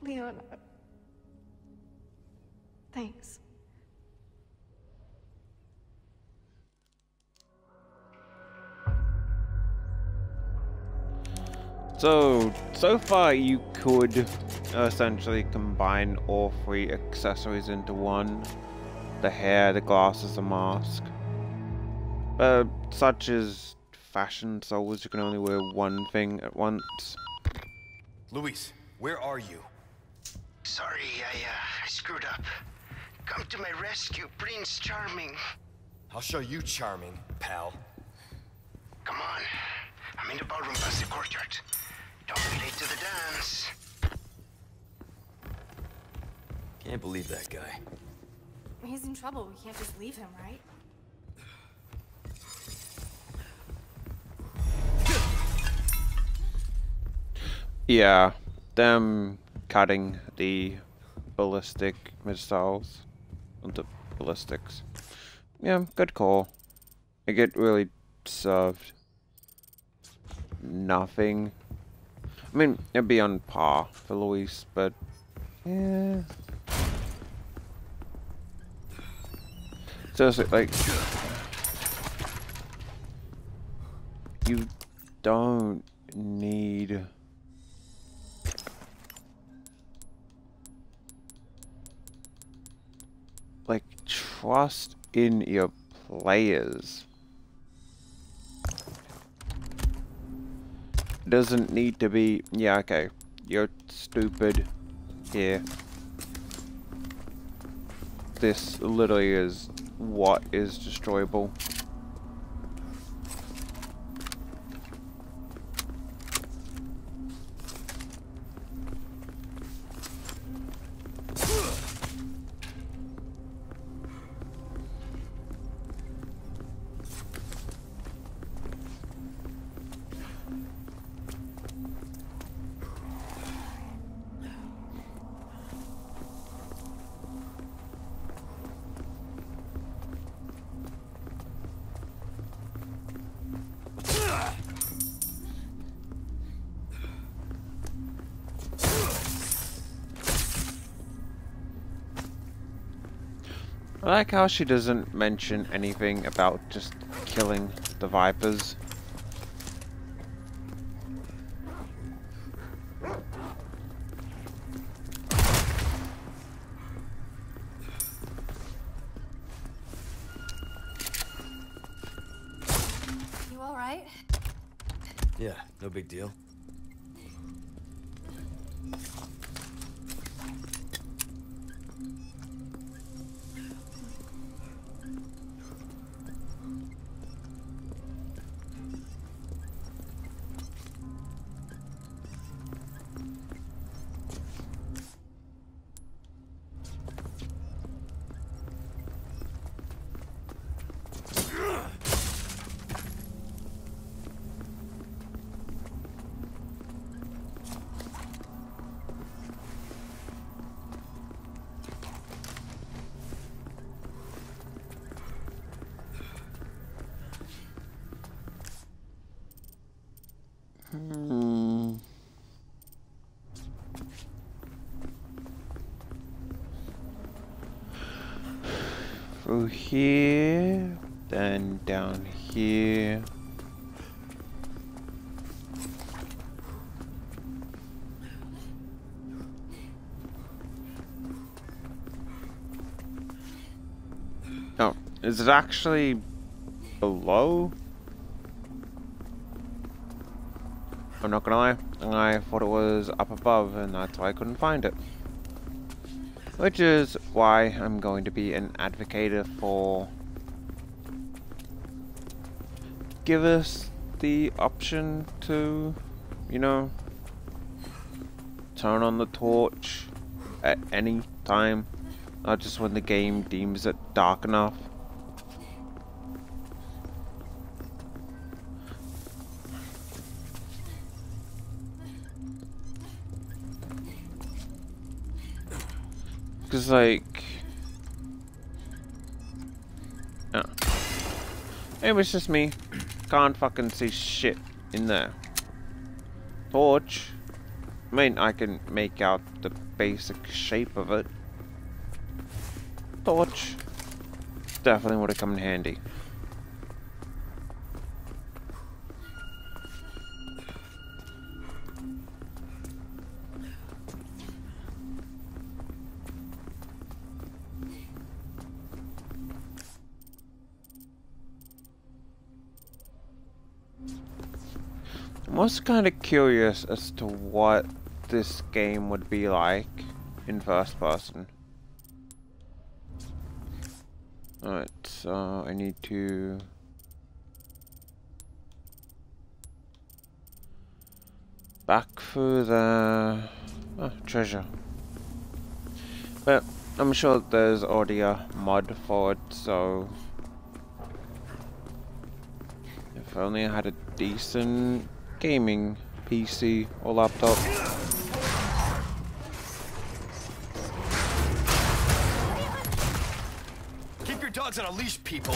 Leon. Thanks. So, so far you could essentially combine all three accessories into one. The hair, the glasses, the mask. But such as fashion souls, you can only wear one thing at once. Luis, where are you? Sorry, I, uh, I screwed up. Come to my rescue, Prince Charming. I'll show you charming, pal. Come on. I'm in the ballroom past the courtyard. Don't be late to the dance. Can't believe that guy. He's in trouble. We can't just leave him, right? Yeah, them cutting the ballistic missiles onto ballistics. Yeah, good call. I get really served nothing. I mean, it'd be on par for Luis, but yeah. Seriously, like you don't need like trust in your players. Doesn't need to be, yeah, okay, you're stupid here. This literally is what is destroyable. Like how she doesn't mention anything about just killing the Vipers. Through here, then down here. Oh, is it actually below? I'm not gonna lie, I thought it was up above and that's why I couldn't find it. Which is why I'm going to be an advocate for give us the option to, you know, turn on the torch at any time, not just when the game deems it dark enough. It's just me. Can't fucking see shit in there. Torch. I mean, I can make out the basic shape of it. Torch. Definitely would have come in handy. I'm kind of curious as to what this game would be like in first person. Alright, so I need to... Back through the oh, treasure. But I'm sure there's already a mod for it, so... If only I had a decent gaming PC or laptop. Keep your dogs on a leash, people.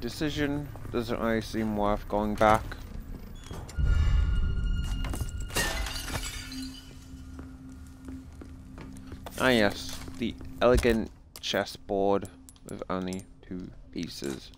Decision. Doesn't really seem worth going back. Ah yes, the elegant chessboard with only two pieces.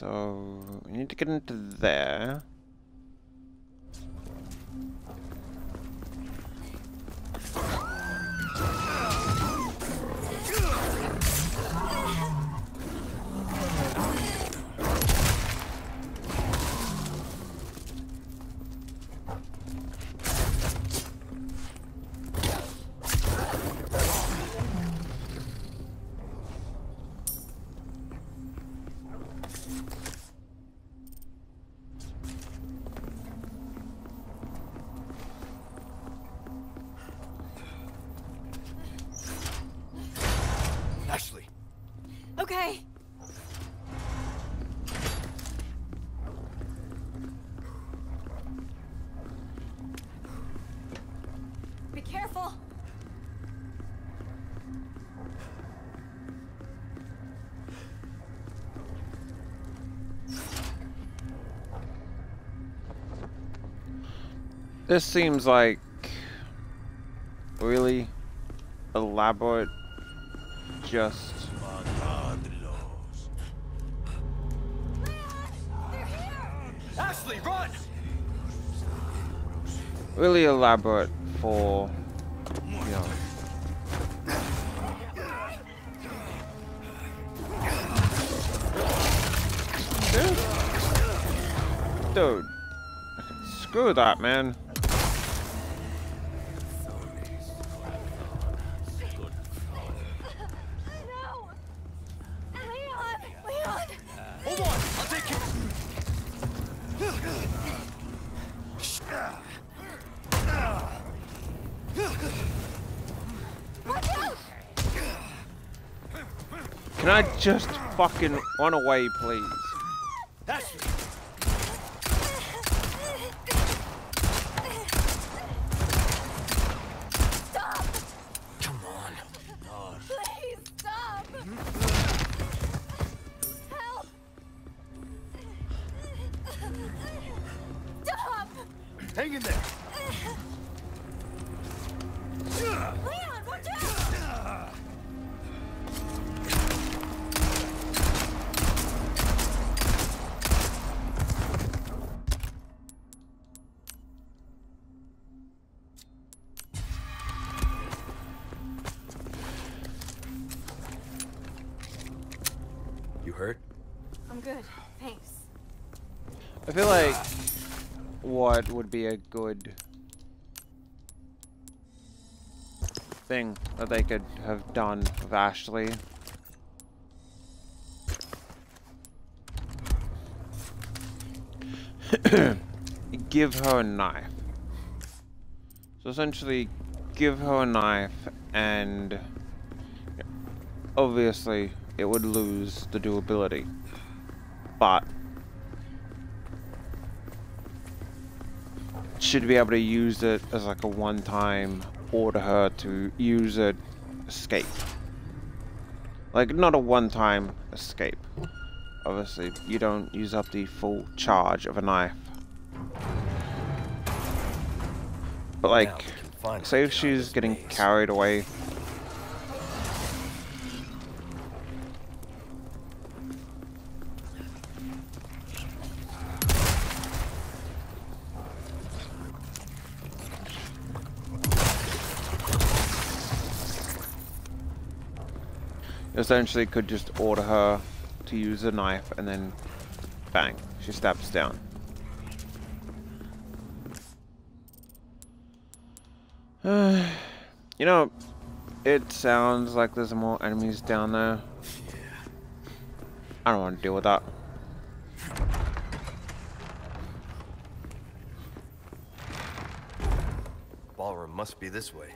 So we need to get into there. This seems like really elaborate. Just Ashley, run! really elaborate for you know Dude. Dude. Screw that, man. Just fucking run away, please? A good thing that they could have done with Ashley. give her a knife. So essentially, give her a knife, and obviously, it would lose the durability. Should be able to use it as like a one-time order her to use it escape. Like not a one-time escape. Obviously, you don't use up the full charge of a knife. But like, say if get out of she's getting carried away. Essentially could just order her to use a knife and then bang, she steps down. you know, it sounds like there's more enemies down there. I don't want to deal with that. Ballroom must be this way.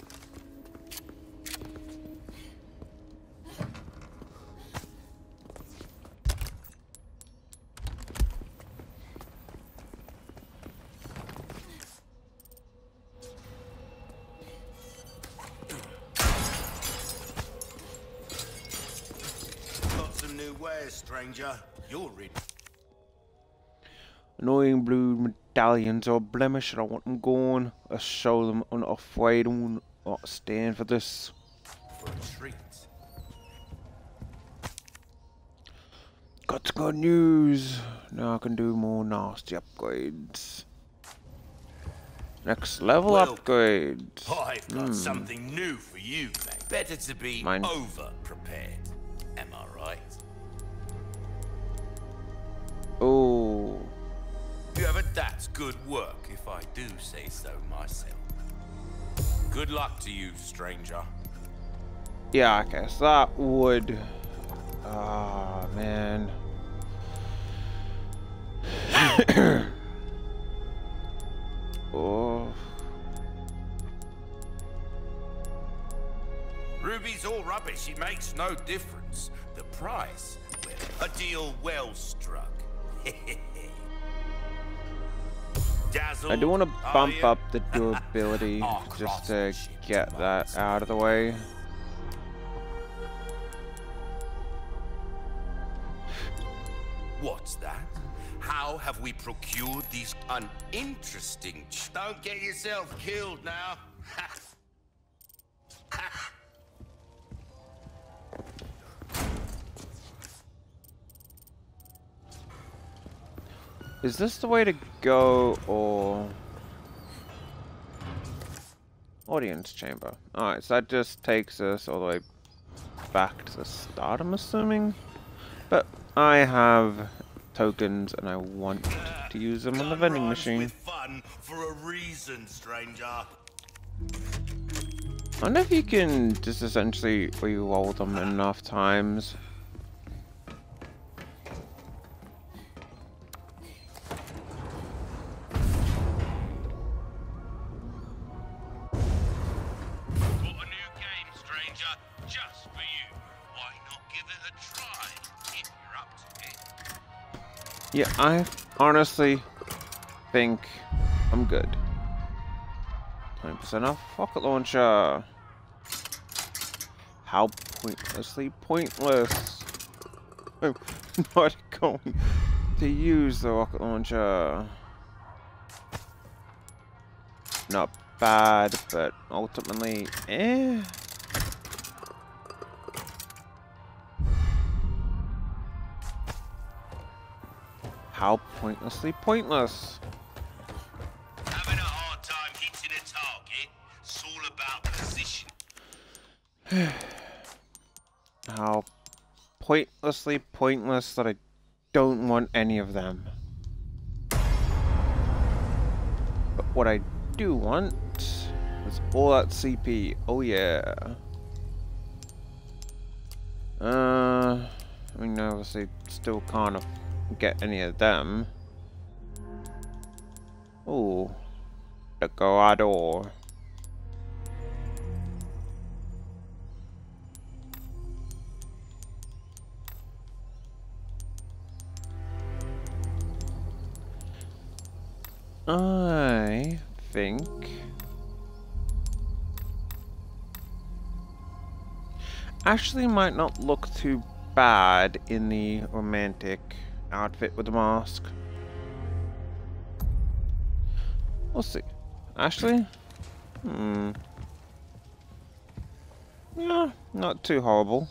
Are a blemish I want them gone. I show them unafraid and will not stand for this. Got good news. Now I can do more nasty upgrades. Next level Welcome. upgrades. I've got hmm. something new for you, mate. Better to be Mine. over prepared. Whoever that's good work, if I do say so myself. Good luck to you, stranger. yeah. I guess that would. Ah man. oh. Ruby's all rubbish, it makes no difference. The price, well, a deal well struck. I do want to bump up the durability oh, Our just to get that out of the way. What's that? How have we procured these uninteresting... ch- Don't get yourself killed now. Is this the way to go, or... Audience chamber. Alright, so that just takes us all the way back to the start, I'm assuming? But I have tokens, and I want to use them on the vending machine. fun for a reason, stranger. I wonder if you can just essentially re-roll them enough times. Yeah, I honestly think I'm good. 20% off rocket launcher. How pointlessly pointless. I'm not going to use the rocket launcher. Not bad, but ultimately, eh. How pointlessly pointless. Having a hard time hitting a target? It's all about position. How pointlessly pointless that I don't want any of them. But what I do want is all that CP. Oh yeah. Uh, I mean, obviously, still can't af- get any of them. Oh, the Garrador. I think actually might not look too bad in the romantic outfit with the mask. We'll see. Ashley? Hmm. Yeah, not too horrible.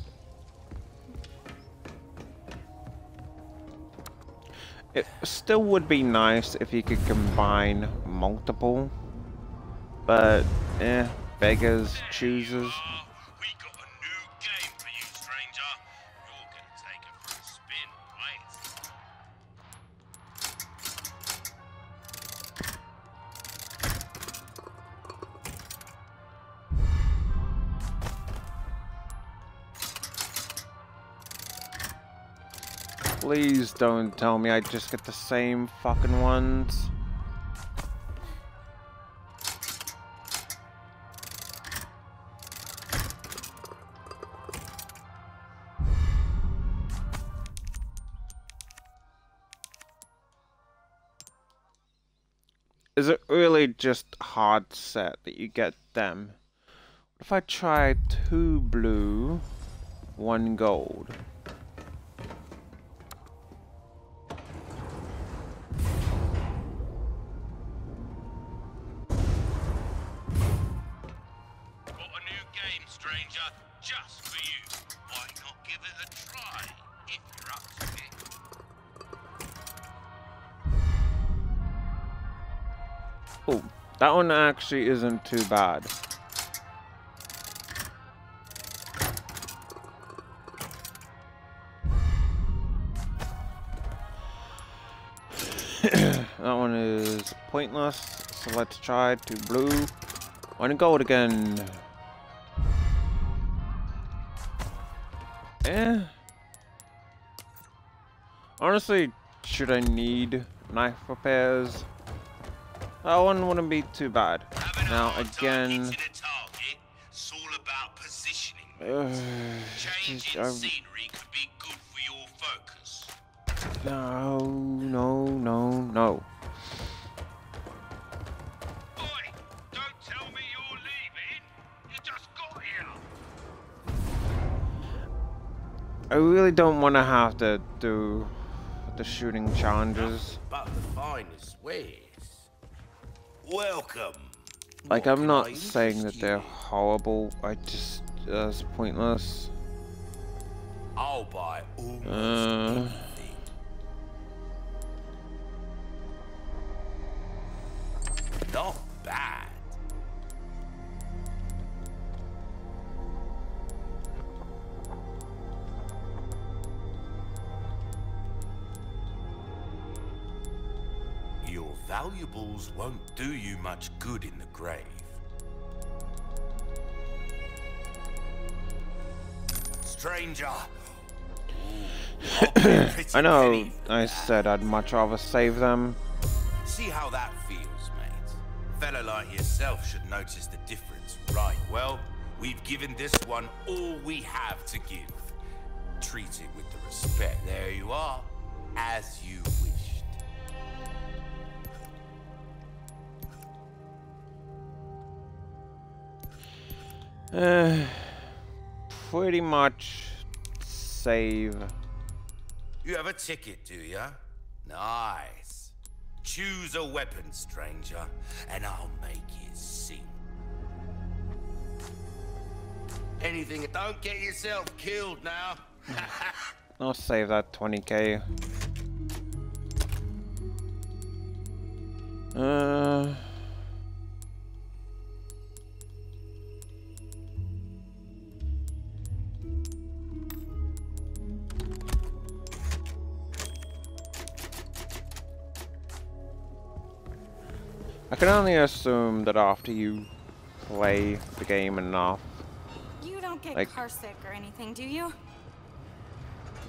It still would be nice if you could combine multiple, but eh, beggars chooses. Please don't tell me I just get the same fucking ones. Is it really just hard set that you get them? If I try two blue, one gold? That one actually isn't too bad. that one is pointless, so let's try to blue. One gold again. Eh. Honestly, should I need knife repairs? That one wouldn't be too bad. Now again, hitting? It's all about positioning. uh, Changing scenery could be good for your focus. no, no, no, no. Oi! Don't tell me you're leaving. You just got here. I really don't want to have to do the shooting challenges. But the finest ways. Welcome. Like, What I'm not saying that they're horrible. I just, uh, it's pointless. I'll buy almost Uh. Won't do you much good in the grave. Stranger. I'll pay a pretty I know I said I'd much rather save them. See how that feels, mate. A fella like yourself should notice the difference, right? Well, we've given this one all we have to give. Treat it with the respect. There you are, as you wished. Uh, pretty much save. You have a ticket, do you? Nice. Choose a weapon, stranger, and I'll make it sing. Anything, don't get yourself killed now. I'll save that 20k. Uh. I can only assume that after you play the game enough, You don't get Like- car sick or anything, do you?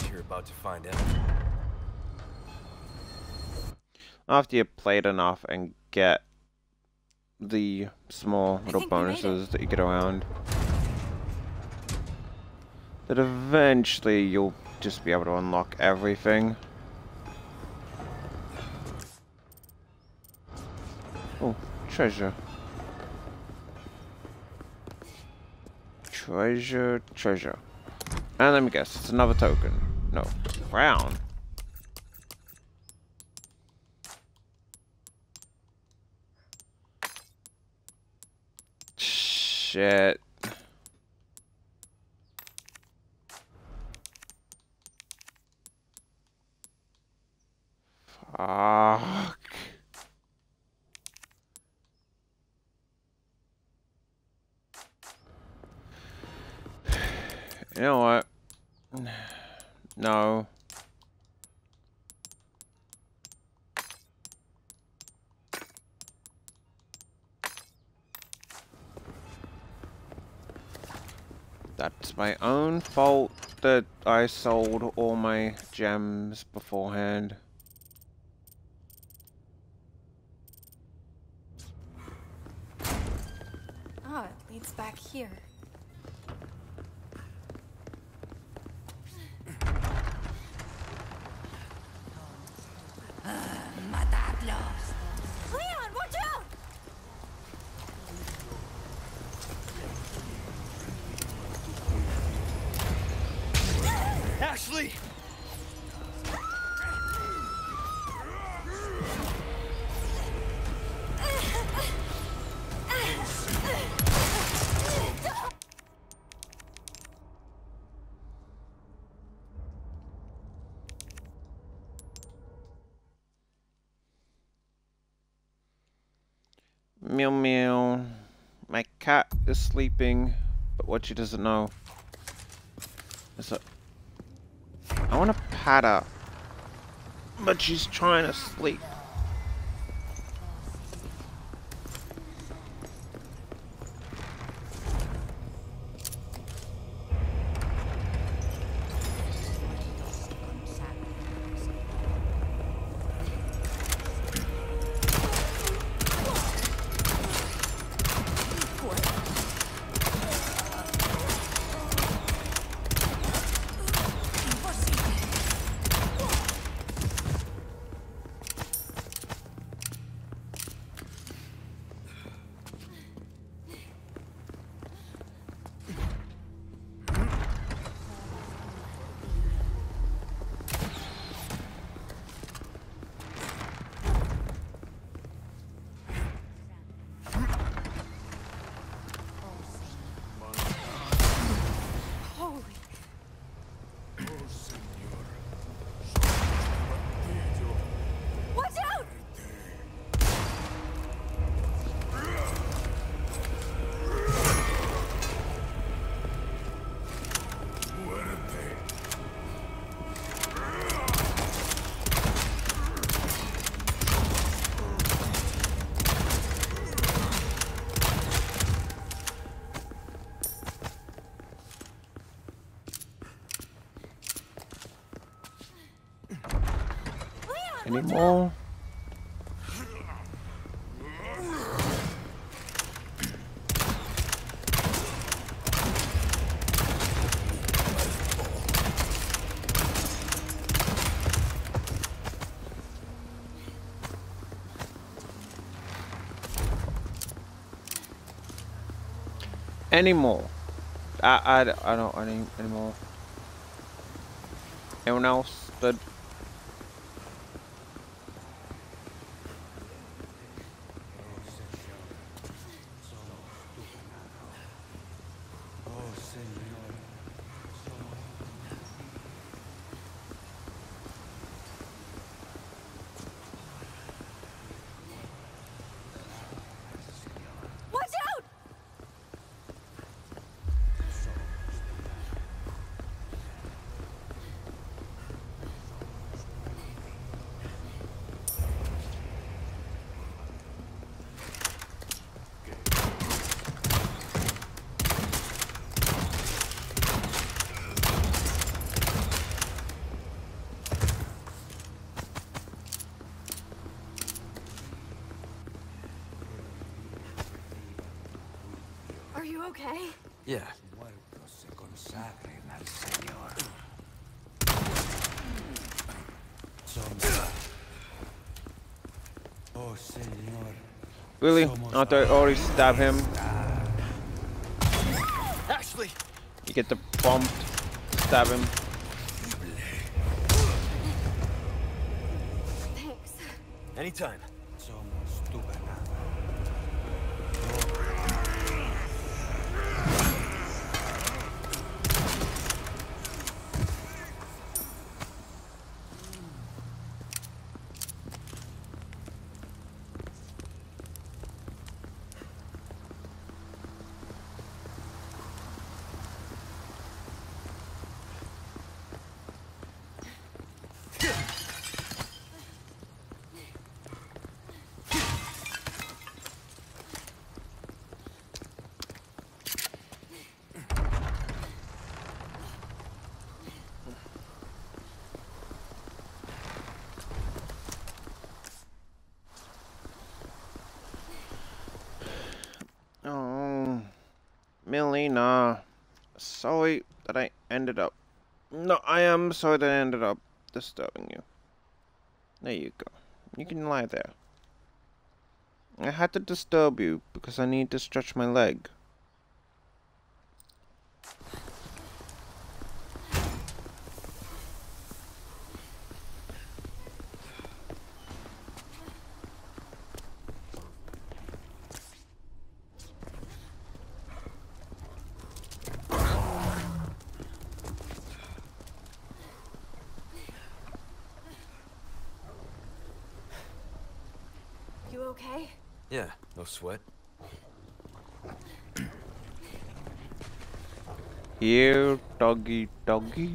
You're about to find out. after you played enough and get the small little think we bonuses that you get around, that eventually you'll just be able to unlock everything. Treasure. Treasure, treasure. And let me guess, it's another token. No, crown. Shit. Fuck. You know what? No. That's my own fault that I sold all my gems beforehand. Oh, it leads back here. Leon, watch out! Ashley! Meow meow. My cat is sleeping, but what she doesn't know is that I want to pat her, but she's trying to sleep. Any more? I, I, I don't any anymore. Anyone else that Watch out! Are you okay? Yeah. Se consagren al Señor. Oh, Señor. Really after I already stab him, Ashley! you get the bump, stab him. Thanks. Anytime. Melina, sorry that I ended up. No, I am sorry that I ended up disturbing you. There you go. You can lie there. I had to disturb you because I need to stretch my leg. Doggy, doggy.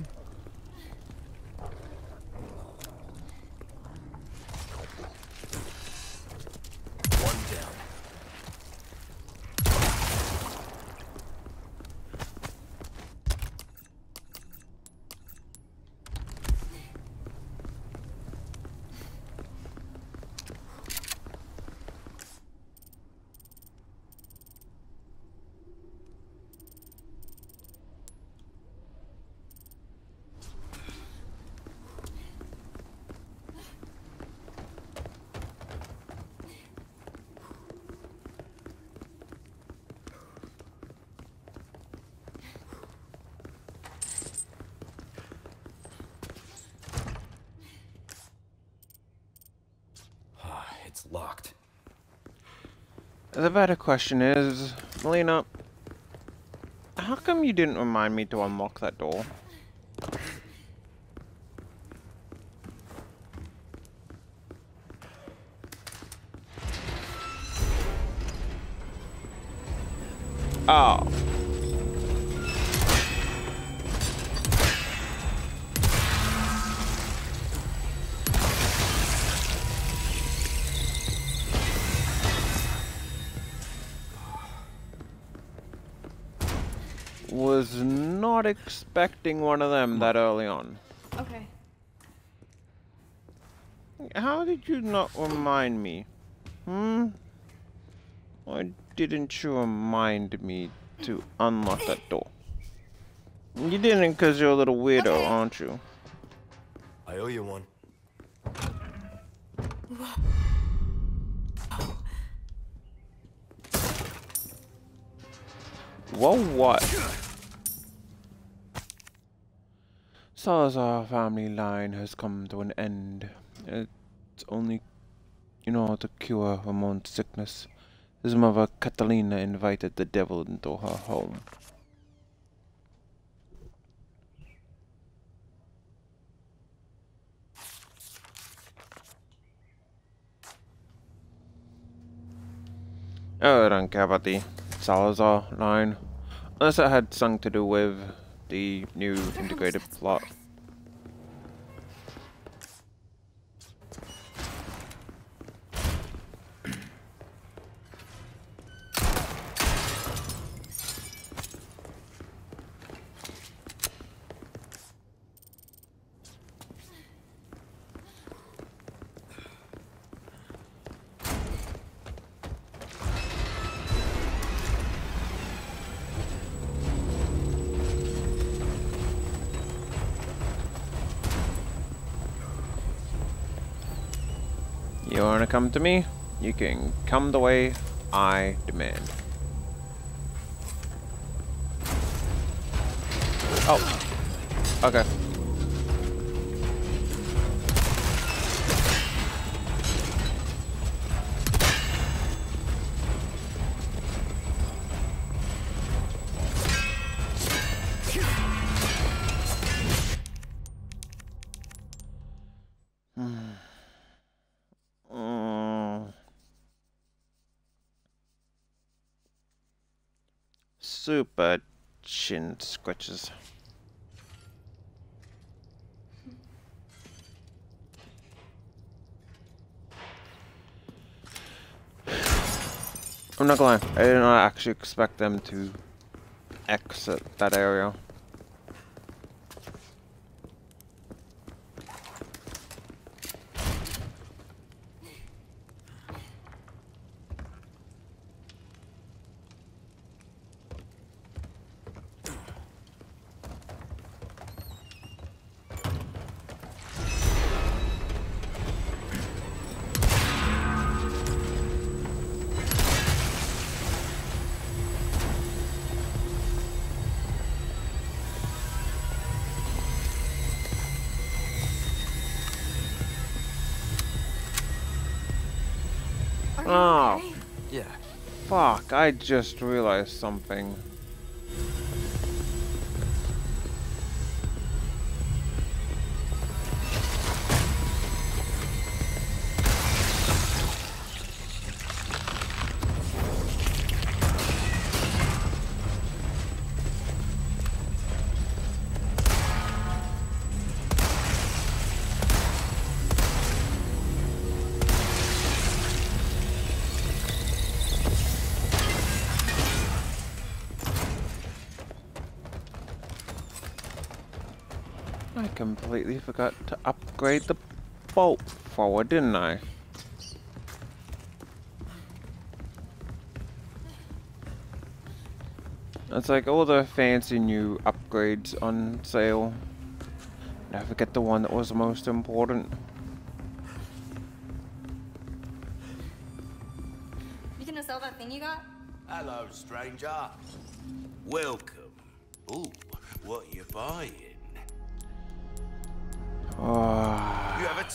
The better question is, Melina, how come you didn't remind me to unlock that door? Expecting one of them that early on. Okay. How did you not remind me? Hmm? Why didn't you remind me to unlock that door? You didn't because you're a little weirdo, okay. aren't you? I owe you one. Whoa, what? Salazar family line has come to an end. It's only, you know, to cure Ramon's sickness. His mother, Catalina, invited the devil into her home. Oh, I don't care about the Salazar line. Unless it had something to do with the new integrated plot. Come to me? You can come the way I demand. Oh. Okay. Chin scratches. I'm not lie, I did not actually expect them to exit that area. I just realized something. Upgrade the bolt forward, didn't I? It's like all the fancy new upgrades on sale. I forget the one that was the most important. You gonna sell that thing you got? Hello, stranger. Welcome. Ooh, what you buying?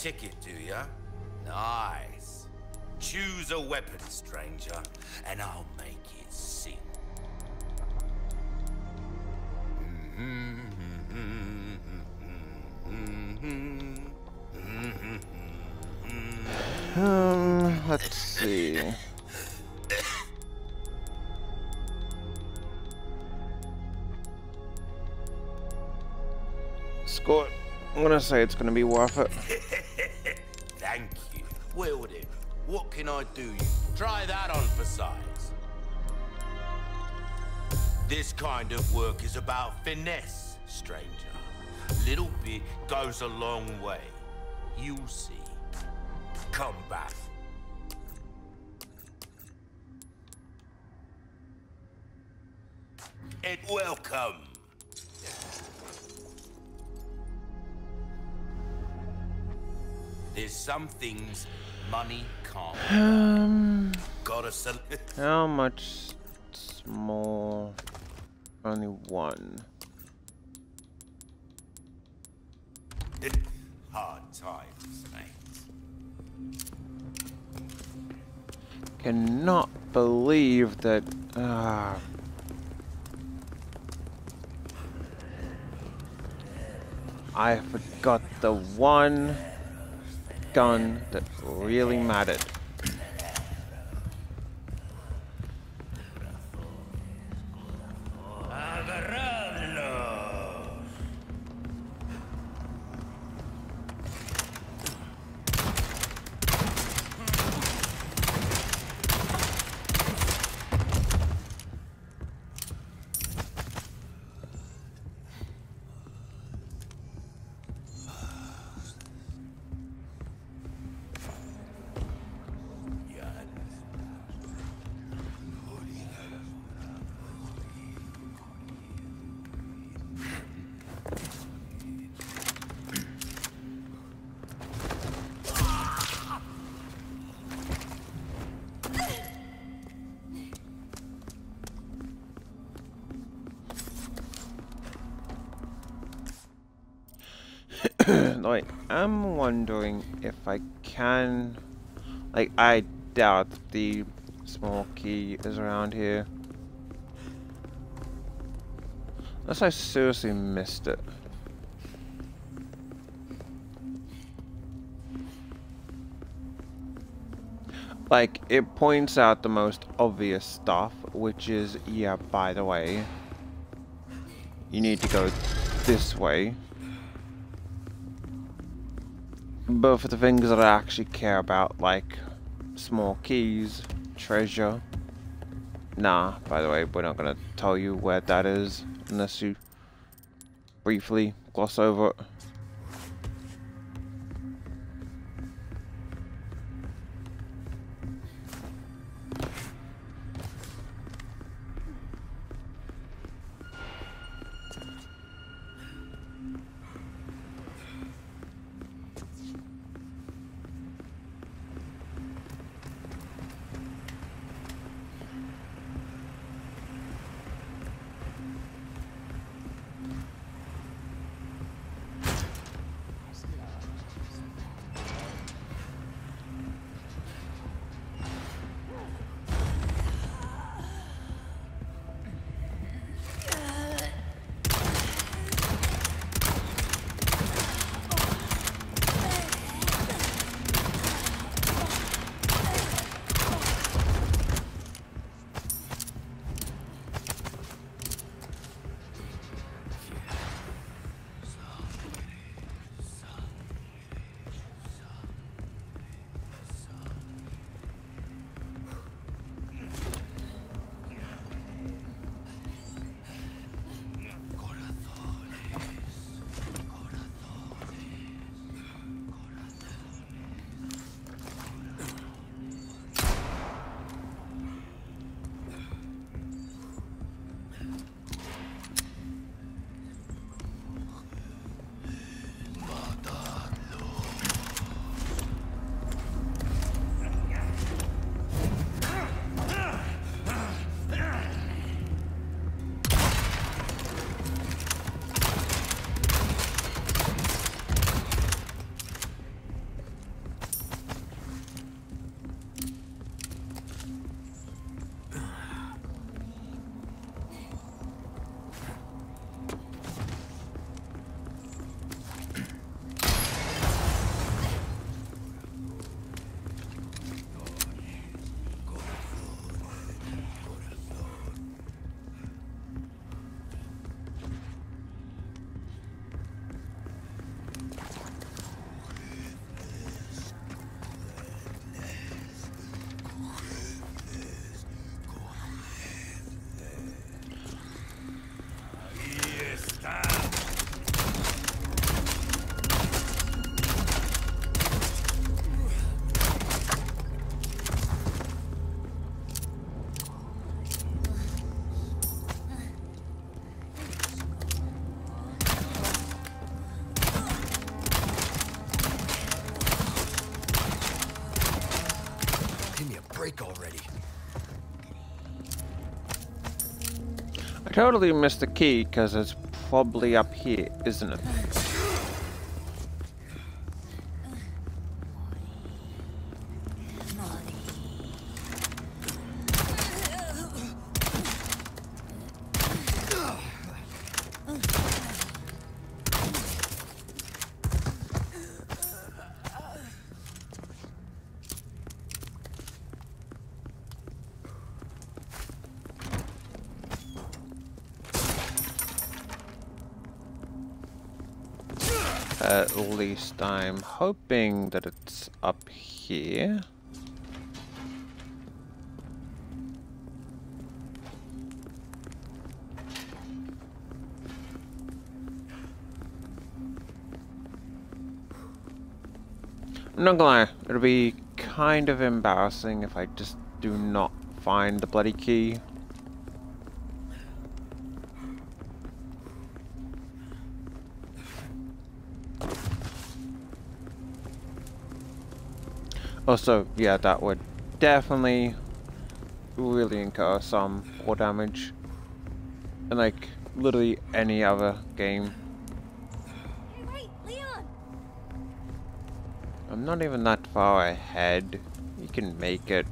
Ticket, do ya? Nice. Choose a weapon, stranger, and I'll make it sing. Um, let's see. Score. I'm gonna say it's gonna be worth it. Well then, what can I do you? Try that on for size. This kind of work is about finesse, stranger. Little bit goes a long way. You'll see. come back. And welcome. There's some things money can't. Um, Gotta sell. how much small? Only one. Hard times, mate. Cannot believe that. Ah. I forgot the one gun that really mattered. Can. Like, I doubt the small key is around here. Unless I seriously missed it. Like, it points out the most obvious stuff, which is, yeah, by the way, you need to go this way. But for the things that I actually care about, like small keys, treasure. Nah, by the way, we're not gonna tell you where that is unless you briefly gloss over it. Totally missed the key because it's probably up here, isn't it? It's up here. I'm not gonna lie, it'll be kind of embarrassing if I just do not find the bloody key. Also, yeah, that would definitely really incur some more damage And like literally any other game. Hey, Leon! I'm not even that far ahead. You can make it.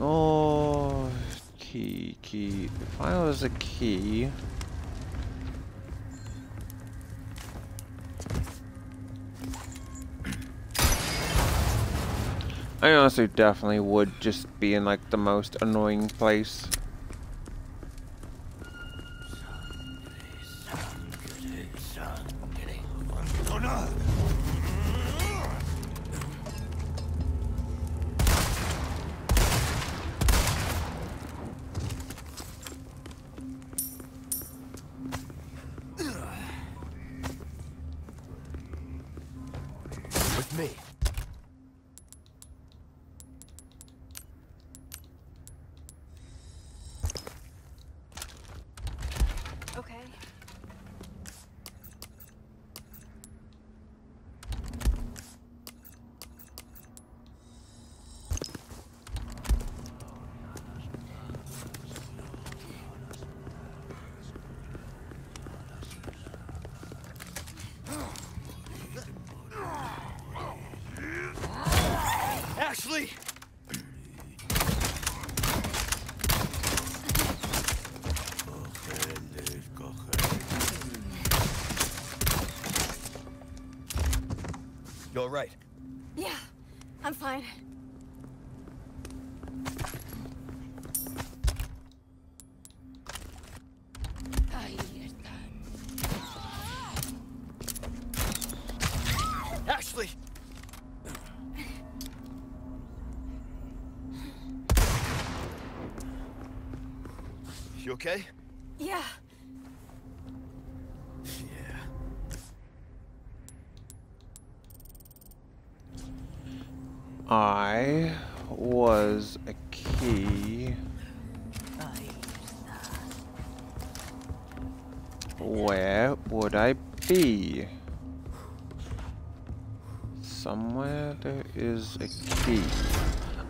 Oh, key, key. If I was a key. I honestly definitely would just be in like the most annoying place.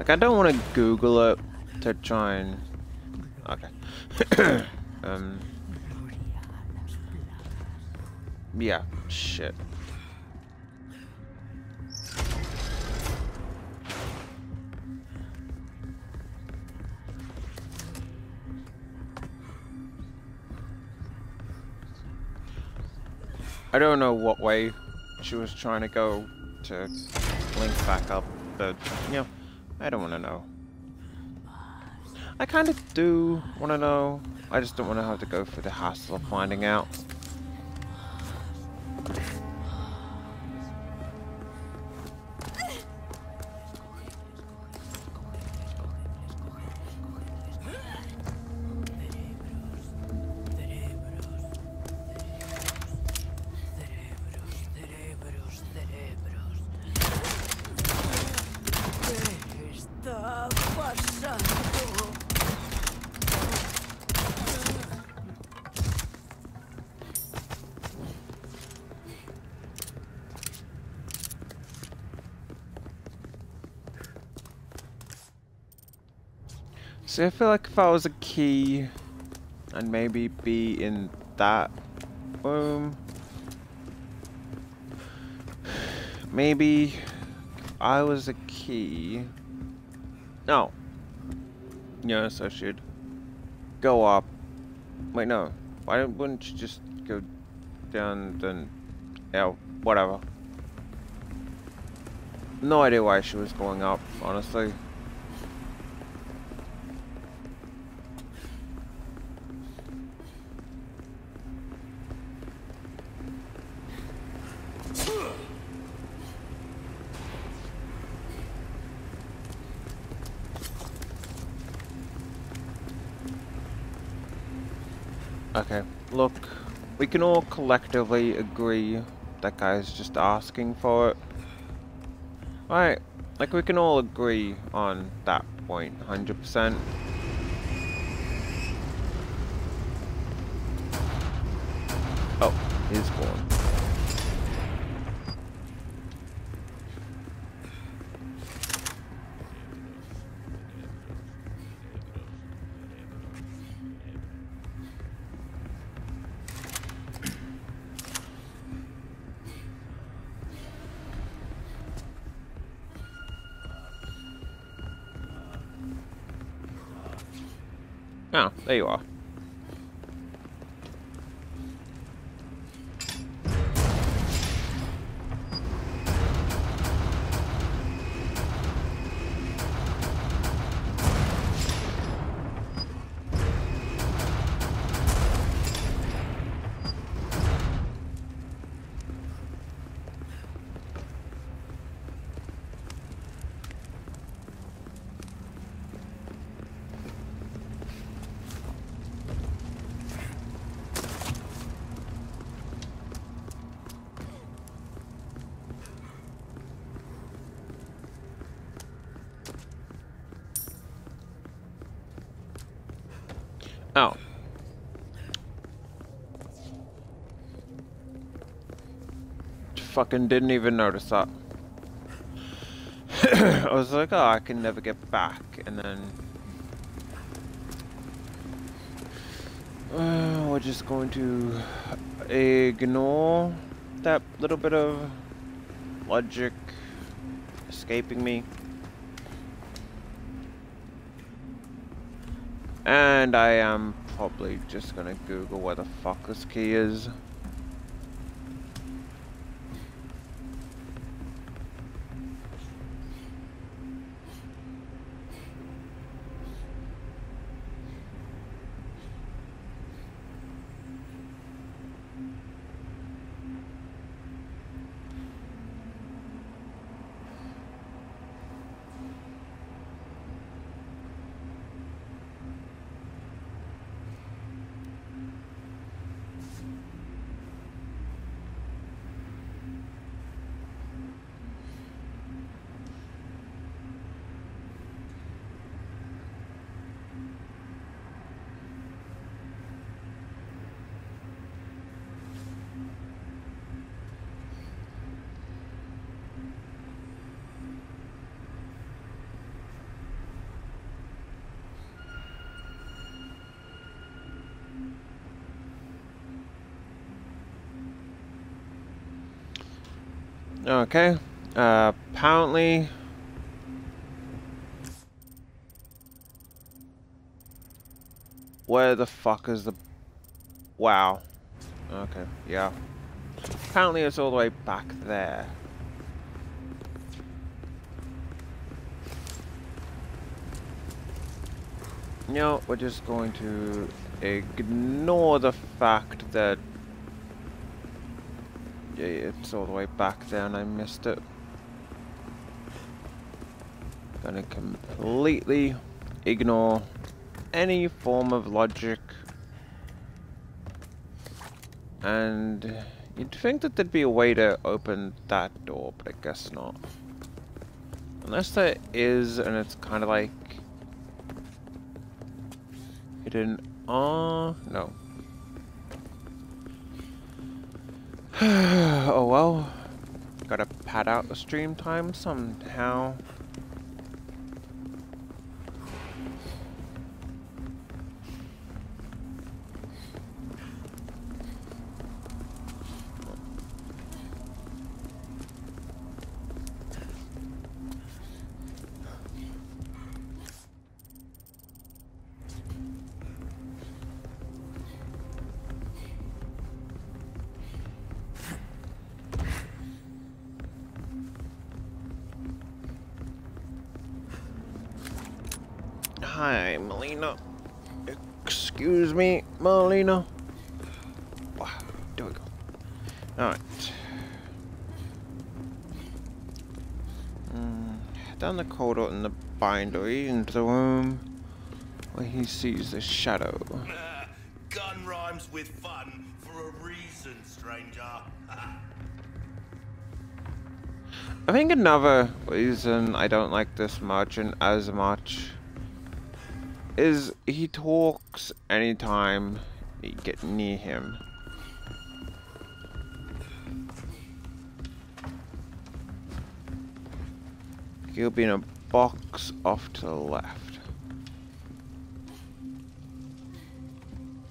Like, I don't want to Google it to try and... Okay. um... Yeah, shit. I don't know what way she was trying to go to link back up, but, know, I don't want to know. I kind of do want to know. I just don't want to have to go through the hassle of finding out. See, I feel like if I was a key, I'd maybe be in that room. Maybe I was a key. No. Yes, I should go up. Wait, no. Why don't, wouldn't you just go down then? Yeah, whatever. No idea why she was going up, honestly. Can all collectively agree that guy's just asking for it. Right, like we can all agree on that point, 100%. There you are. Fucking didn't even notice that. I was like, oh, I can never get back, and then... Uh, we're just going to ignore that little bit of logic escaping me. And I am probably just gonna Google where the fuck this key is. Okay. Uh, apparently... Where the fuck is the... Wow. Okay, yeah. Apparently it's all the way back there. No, we're just going to ignore the fact that it's all the way back there and I missed it. Gonna completely ignore any form of logic. And you'd think that there'd be a way to open that door, but I guess not. Unless there is, and it's kind of like hidden. Ah, uh, no. oh well. Gotta pad out the stream time somehow. Corridor in the bindery into the room where he sees the shadow. Uh, gun rhymes with fun for a reason, stranger. I think another reason I don't like this merchant as much is he talks anytime you get near him. He'll be in a box off to the left.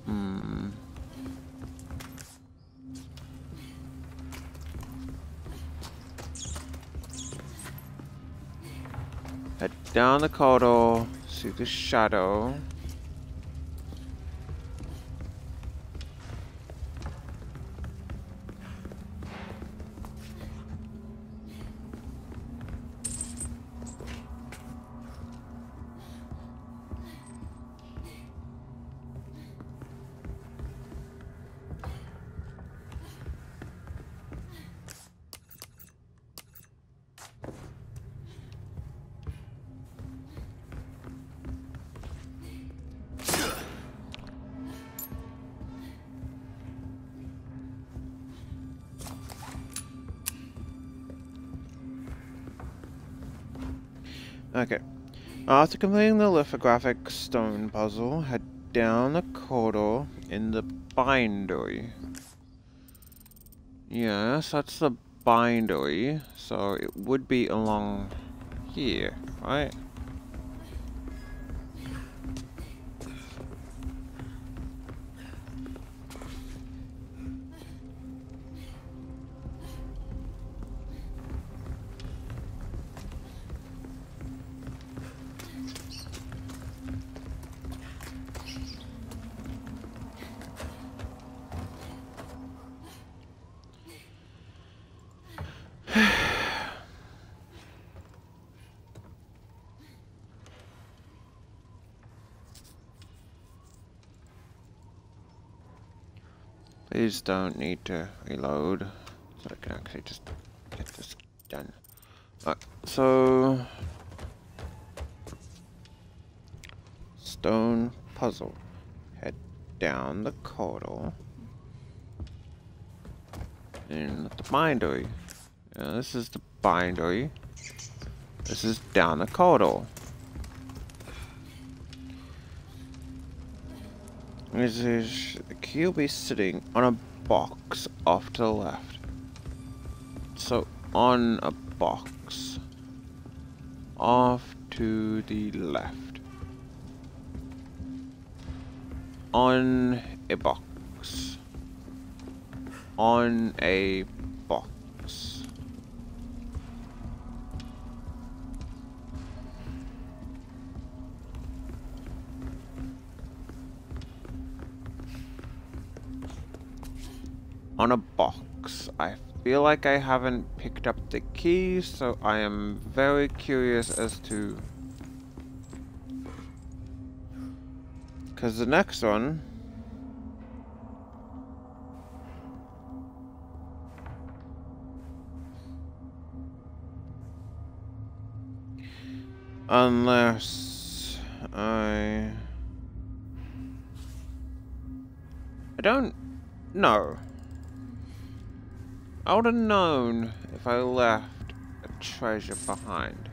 Hmm. Head down the corridor, see the shadow. After completing the lithographic stone puzzle, head down the corridor in the bindery. Yes, that's the bindery, so it would be along here, right? Please don't need to reload, so I can actually just get this done. Alright, so... Stone puzzle. Head down the corridor. In the bindery. This is the bindery. This is down the corridor. Is the be sitting on a box off to the left. So on a box off to the left. On a box. On a on a box. I feel like I haven't picked up the key, so I am very curious as to... Because the next one... Unless I... I don't know. I would have known if I left a treasure behind.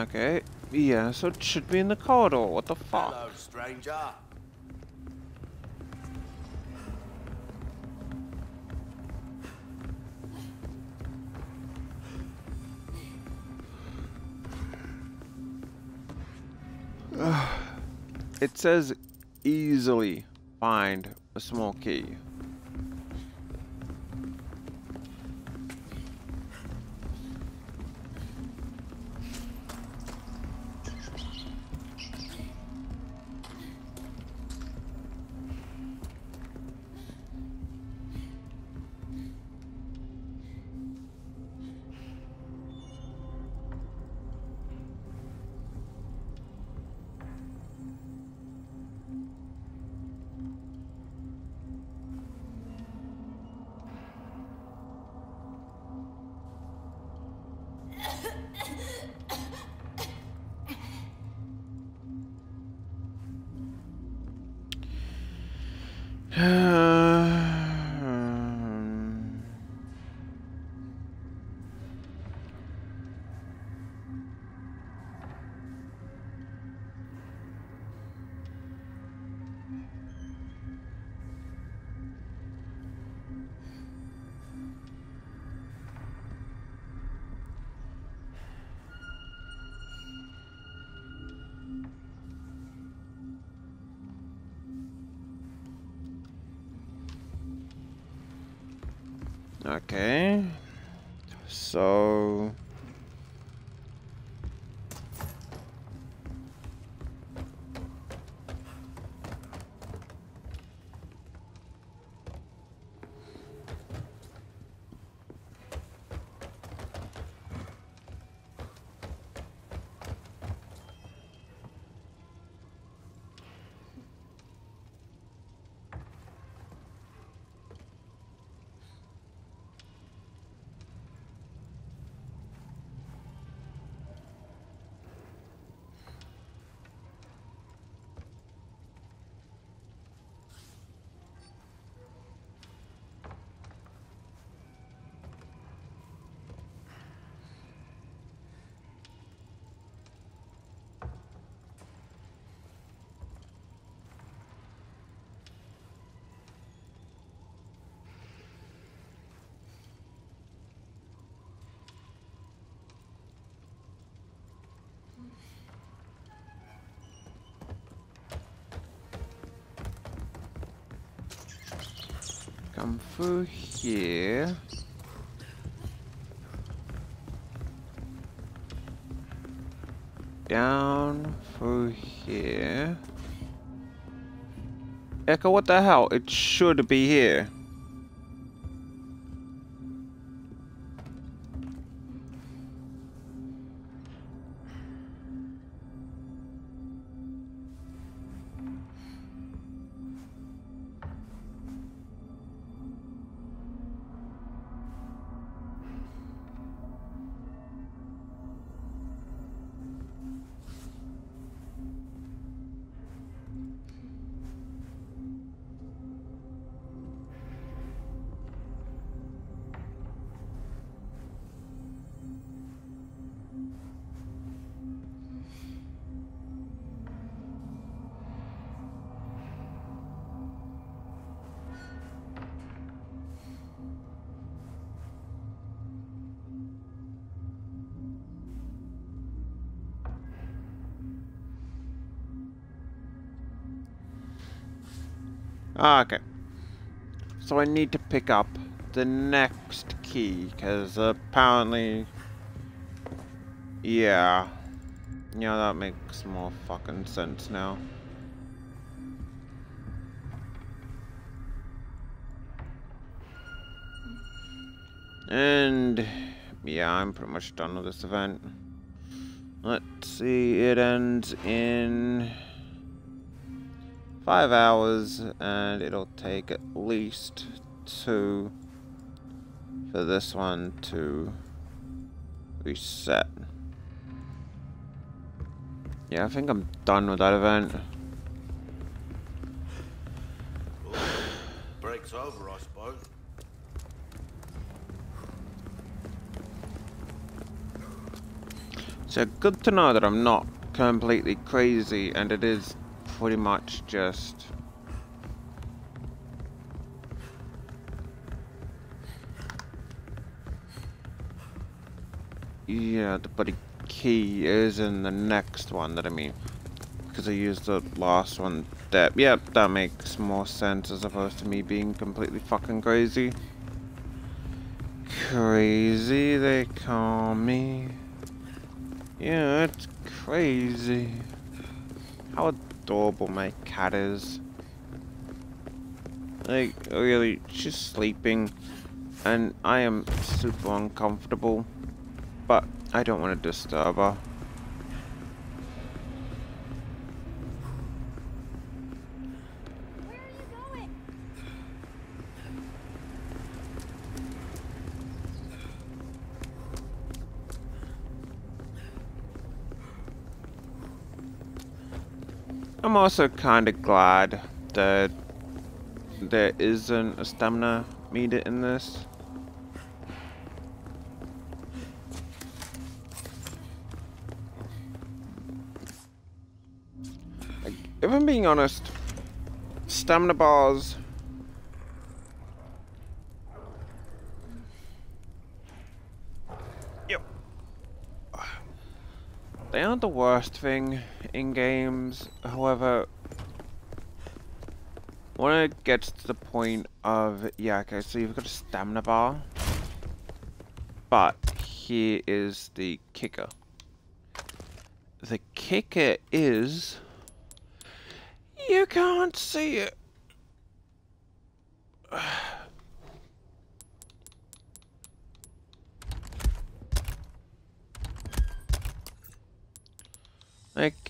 Okay. Yeah, so it should be in the corridor. What the fuck? Hello, stranger. It says easily find a small key. Okay. So... Come through here. Down through here. Echo, what the hell? It should be here. Okay. So I need to pick up the next key, because apparently... Yeah. Yeah, that makes more fucking sense now. And... Yeah, I'm pretty much done with this event. Let's see, it ends in five hours and it'll take at least two for this one to reset. Yeah, I think I'm done with that event. Break's over, I suppose. So good to know that I'm not completely crazy and it is pretty much just Yeah, the bloody key is in the next one that I mean. Because I used the last one. That, yep, that makes more sense as opposed to me being completely fucking crazy. Crazy, they call me. Yeah, it's crazy. How adorable my cat is. Like, really, she's sleeping. And I am super uncomfortable but I don't want to disturb her. I'm also kind of glad that there isn't a stamina meter in this. if I'm being honest, stamina bars Yep. They aren't the worst thing in games, however when it gets to the point of yeah, okay, so you've got a stamina bar. But here is the kicker. The kicker is you can't see it. Like,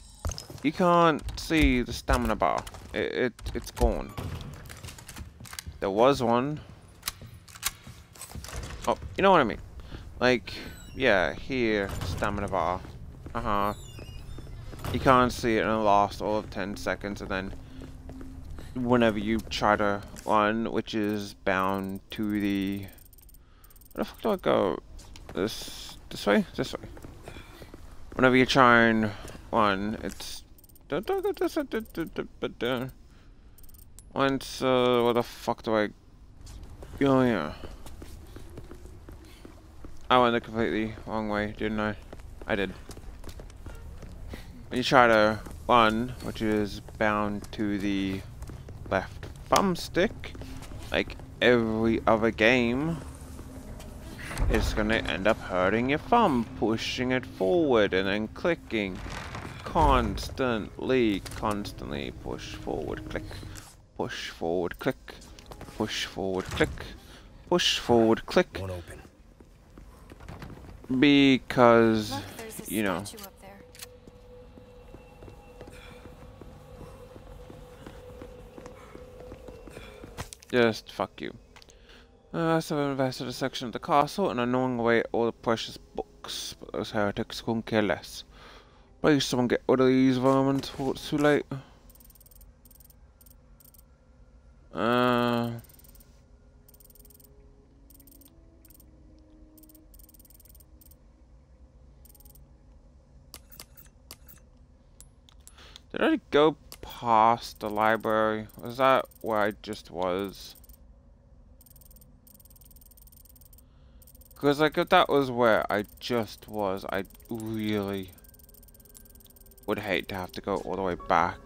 you can't see the stamina bar. It, it it's gone. There was one. Oh, you know what I mean? Like, yeah, here, stamina bar. Uh-huh. You can't see it and the last all of 10 seconds and then whenever you try to run, which is bound to the... Where the fuck do I go? This, this way? This way. Whenever you try and run, it's... Go this uh, once, where the fuck do I... Oh yeah. I went the completely wrong way, didn't I? I did when you try to run, which is bound to the left thumbstick, like every other game, it's gonna end up hurting your thumb, pushing it forward and then clicking constantly, constantly push forward, click, push forward, click, push forward, click, push forward, click. Won't open. Because, you know. Just fuck you. Uh, so I've invested a section of the castle and are gnawing away all the precious books, but those heretics couldn't care less. Please someone get rid of these vermin before it's too late. Uh... Did I go past the library? Was that where I just was? Because, like, if that was where I just was, I really would hate to have to go all the way back.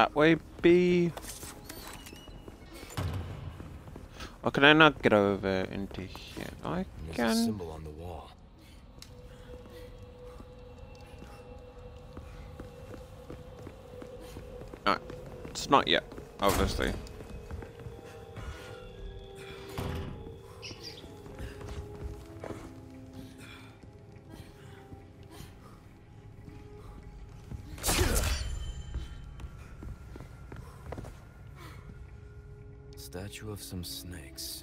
That way be? Or can I not get over into here? I There's a can. symbol on the wall. No, it's not yet, obviously. Of some snakes.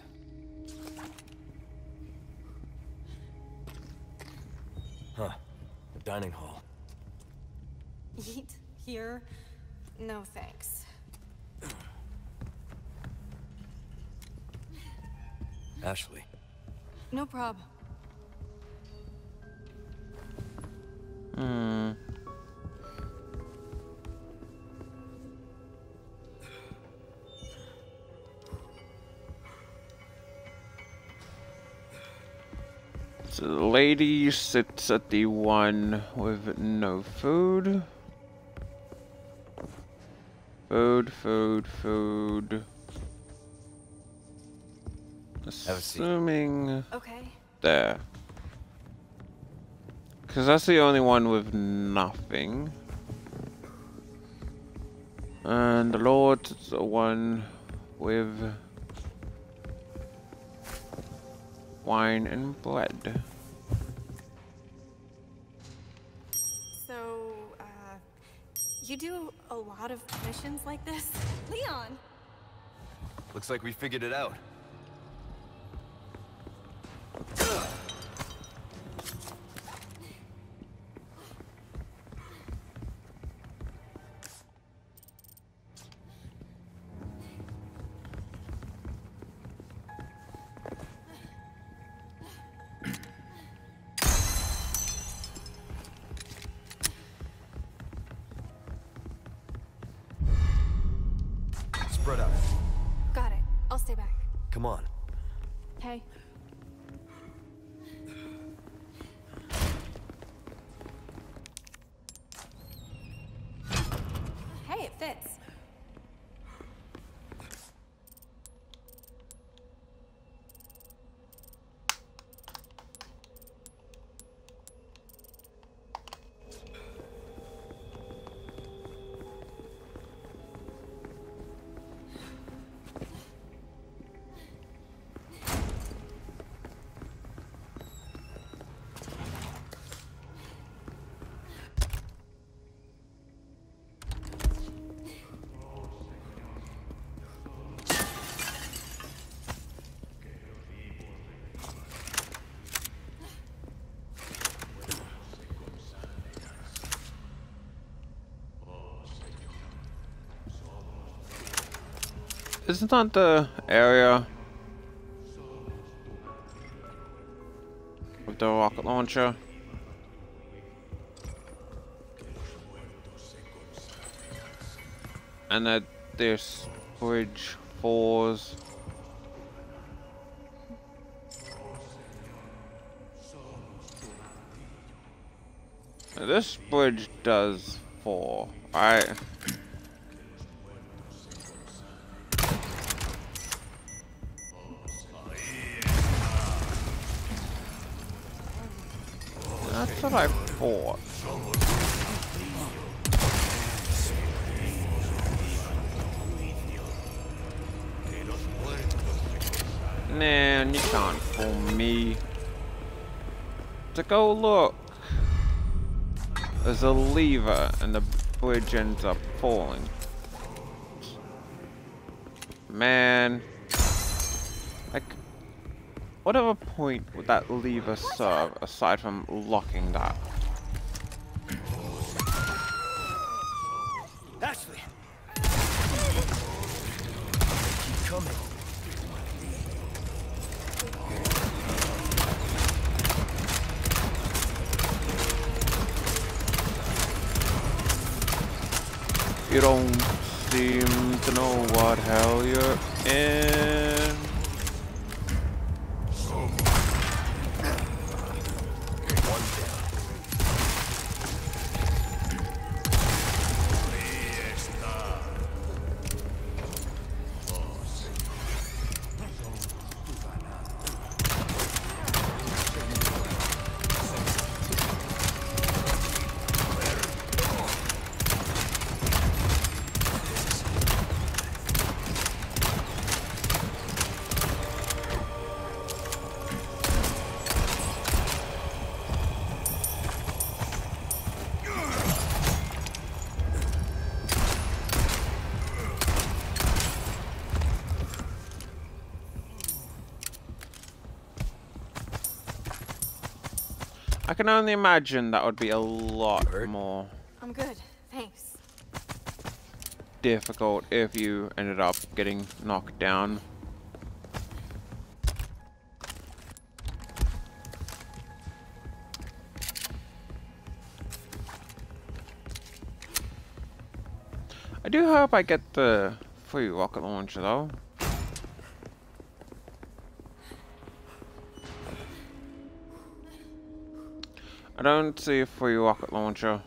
Lady sits at the one with no food. Food, food, food. a seat. Assuming Okay. there. Because that's the only one with nothing. And the Lord's the one with wine and bread. Of missions like this? Leon! Looks like we figured it out. Isn't that the area with the rocket launcher? And that this bridge falls. Now, This bridge does fall, right? And the bridge ends up falling. Man. Like, whatever point would that lever serve uh, aside from locking that? Can only imagine that would be a lot Hurt? more I'm good, thanks. difficult if you ended up getting knocked down. I do hope I get the free rocket launcher though. I don't see a free rocket launcher.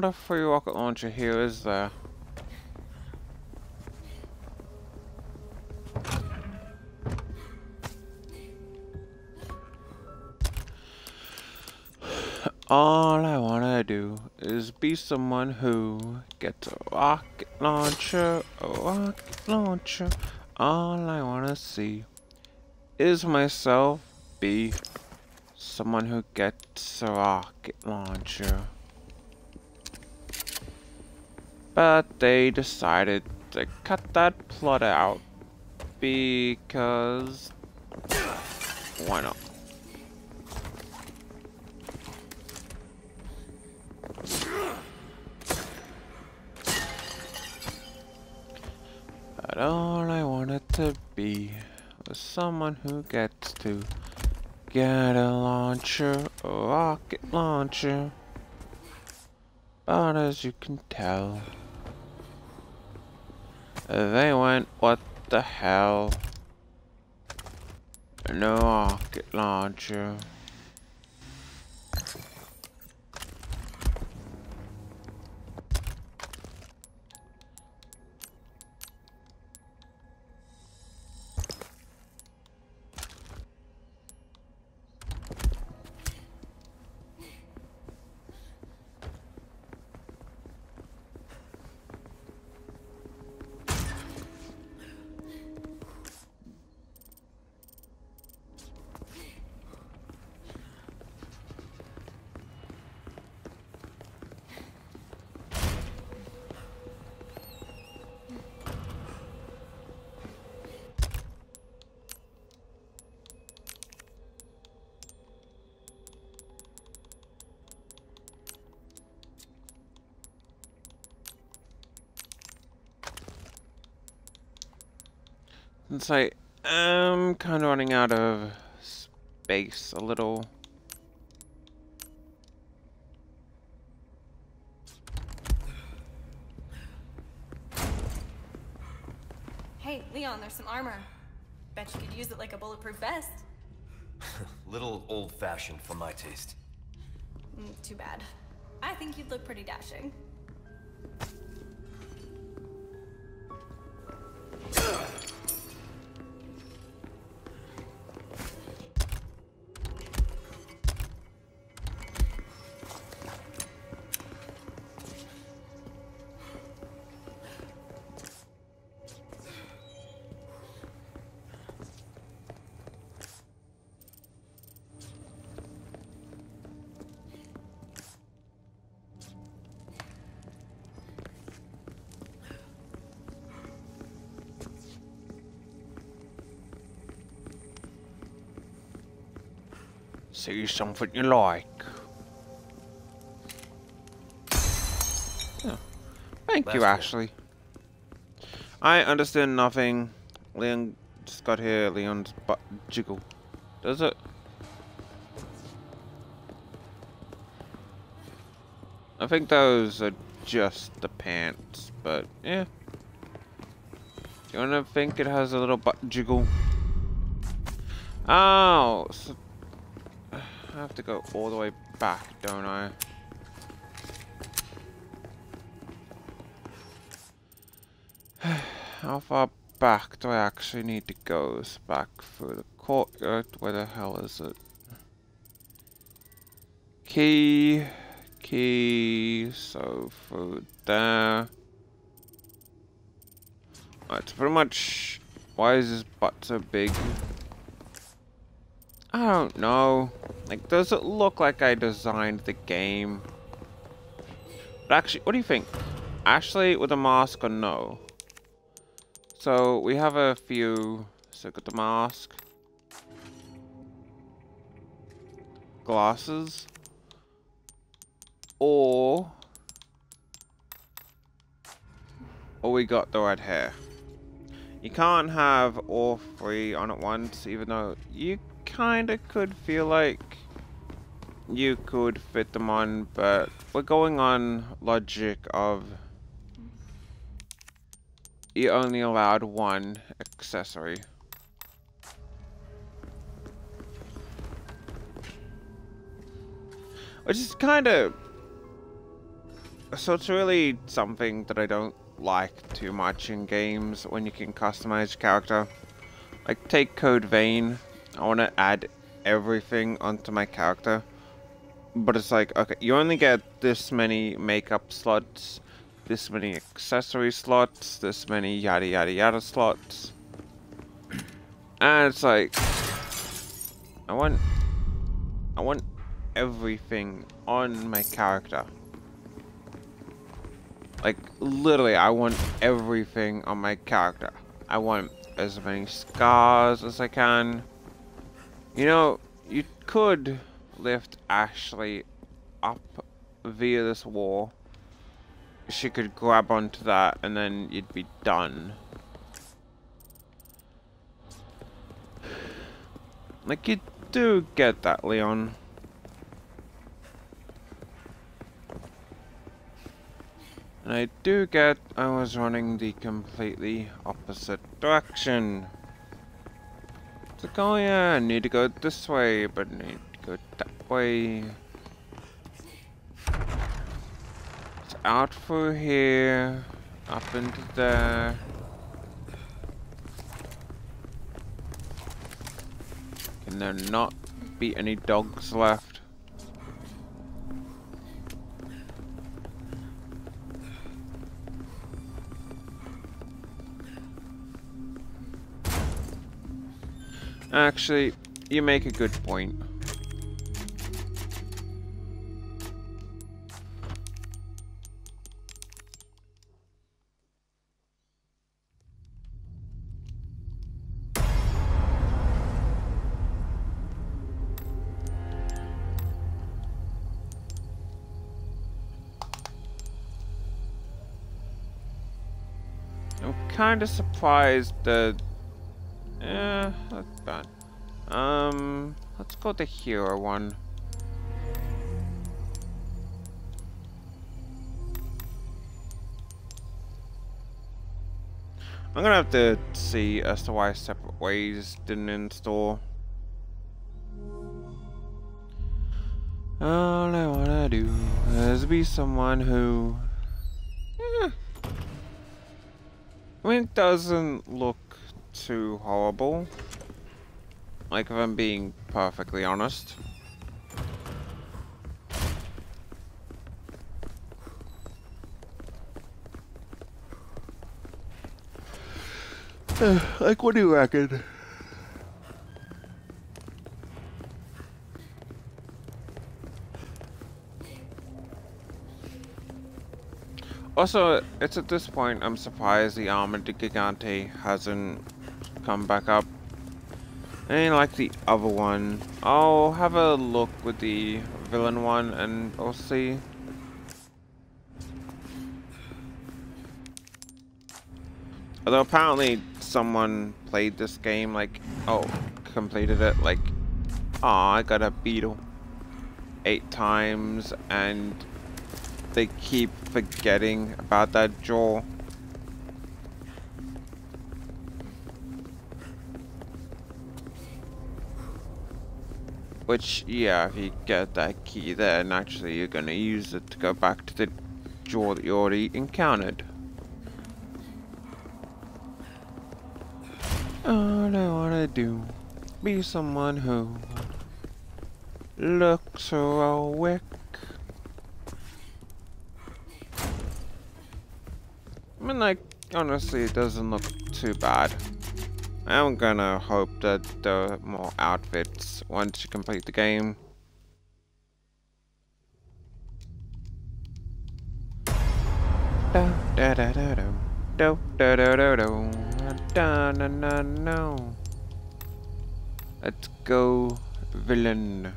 Not a free rocket launcher here, is there? All I wanna do is be someone who gets a rocket launcher, a rocket launcher. All I wanna see is myself be someone who gets a rocket launcher. But they decided to cut that plot out because why not? But all I wanted to be was someone who gets to get a launcher, a rocket launcher. But as you can tell, they went, what the hell? No rocket launcher. Since I am kind of running out of space a little. Hey, Leon, there's some armor. Bet you could use it like a bulletproof vest. Little old-fashioned for my taste. Mm, too bad. I think you'd look pretty dashing. See something you like. Yeah. Thank you, Ashley. I understand nothing. Leon just got here. Leon's butt jiggle. Does it? I think those are just the pants, but yeah. You wanna think it has a little butt jiggle? Oh, so have to go all the way back, don't I? How far back do I actually need to go? It's back through the courtyard. Where the hell is it? Key. Key. So through there. It's pretty much... Why is this butt so big? I don't know. Like, does it look like I designed the game? But actually, what do you think? Ashley with a mask or no? So, we have a few... So, got the mask. Glasses. Or... Or we got the red hair. You can't have all three on at once, even though you kinda could feel like you could fit them on, but we're going on logic of you only allowed one accessory. Which is kind of... So it's really something that I don't like too much in games when you can customize your character. Like, take Code Vein. I want to add everything onto my character. But it's like, okay, you only get this many makeup slots, this many accessory slots, this many yada yada yada slots. And it's like, I want, I want everything on my character. Like, literally, I want everything on my character. I want as many scars as I can. You know, you could lift Ashley up via this wall. She could grab onto that and then you'd be done. Like, you do get that, Leon. And I do get I was running the completely opposite direction. It's like, oh yeah, I need to go this way, but I need to go that way. It's out through here, up into there. Can there not be any dogs left? Actually, you make a good point. Kind of surprised that yeah, that's bad. Um, let's go the hero one. I'm gonna have to see as to why separate ways didn't install. All I wanna do is be someone who, eh, I mean, it doesn't look too horrible. Like, if I'm being perfectly honest. like, what do you reckon? Also, it's at this point I'm surprised the El Gigante hasn't come back up. And like the other one, I'll have a look with the villain one and we'll see. Although apparently someone played this game like, oh, completed it like, oh, I got a beetle eight times and they keep forgetting about that jaw. Which, yeah, if you get that key there, naturally you're gonna use it to go back to the door that you already encountered. All I wanna do, be someone who looks heroic. I mean, like, honestly, it doesn't look too bad. I'm gonna hope that there are more outfits once you complete the game. Da da da do do da da do da na na no. Let's go villain.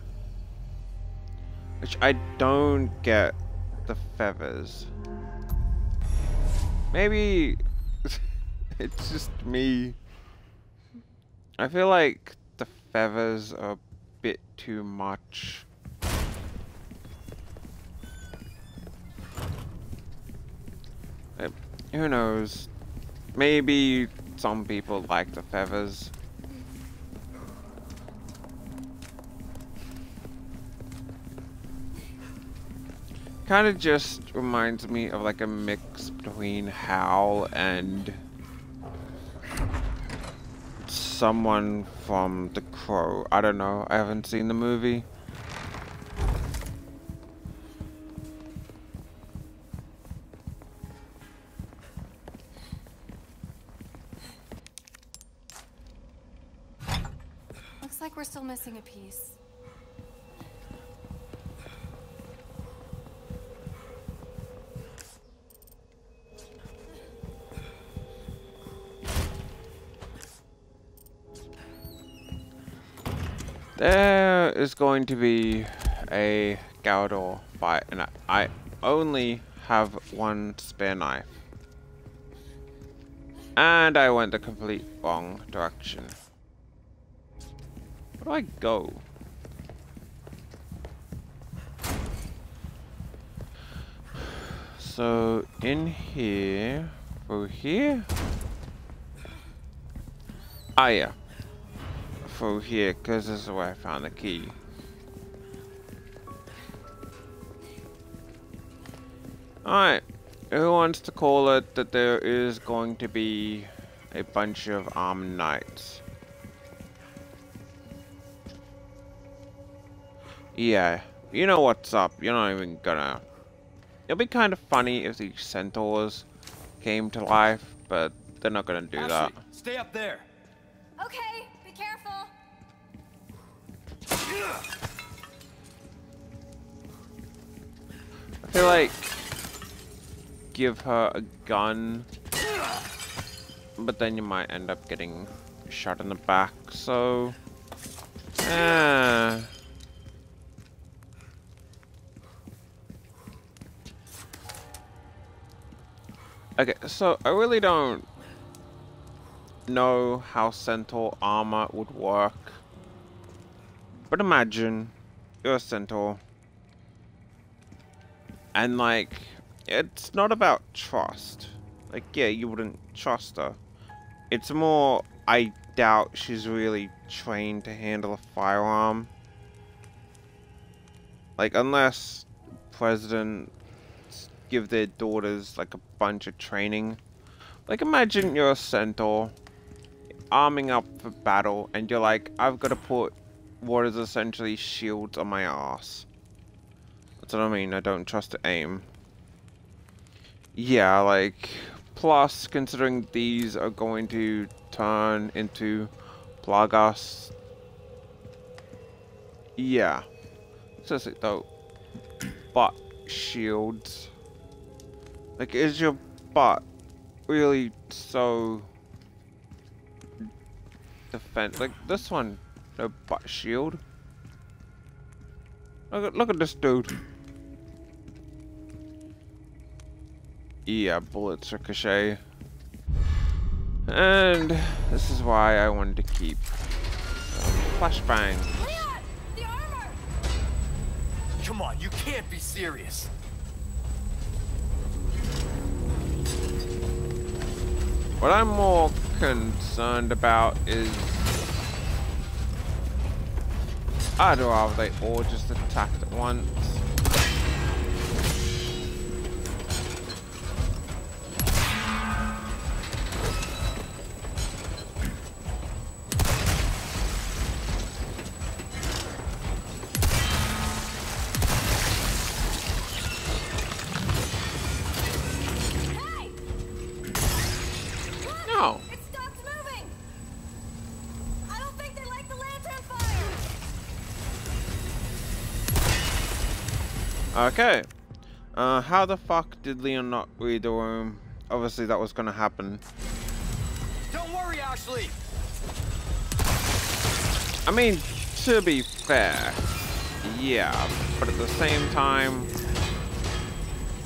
Which I don't get the feathers. Maybe it's just me. I feel like the feathers are a bit too much. Who knows? Maybe some people like the feathers. Kind of just reminds me of like a mix between Hal and someone from The Crow. I don't know. I haven't seen the movie. Looks like we're still missing a piece. There is going to be a Garrador fight, and I, I only have one spare knife. And I went the complete wrong direction. Where do I go? So, in here, through here? Ah, yeah through here because this is where I found the key. Alright, who wants to call it that there is going to be a bunch of armed knights? Yeah, you know what's up. You're not even gonna... It'll be kind of funny if these centaurs came to life, but they're not gonna do Ashley, that. Stay up there. Okay, be careful. I feel like give her a gun, but then you might end up getting shot in the back. So, eh. Okay, so I really don't know how centaur armor would work. But imagine you're a centaur. And like, it's not about trust. Like, yeah, you wouldn't trust her. It's more, I doubt she's really trained to handle a firearm. Like, unless presidents give their daughters like a bunch of training. Like, imagine you're a centaur arming up for battle and you're like, I've got to put what is essentially shields on my ass. That's what I mean, I don't trust to aim. Yeah, like, plus, considering these are going to turn into Plagas. Yeah. Seriously, though, butt shields. Like, is your butt really so defense? Like, this one no butt shield. Look at look at this dude. Yeah, bullets ricochet. And this is why I wanted to keep um, flashbang. The armor. Come on, you can't be serious. What I'm more concerned about is I'd rather they all just attacked at once. Okay. Uh, how the fuck did Leon not read the room? Obviously that was gonna happen. Don't worry, Ashley. I mean, to be fair, yeah, but at the same time,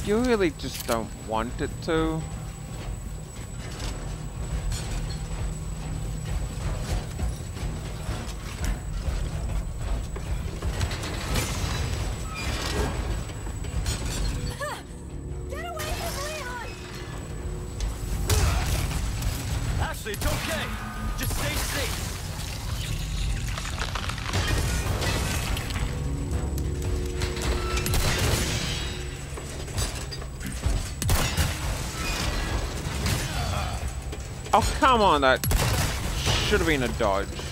you really just don't want it to. Come on, that should have been a dodge.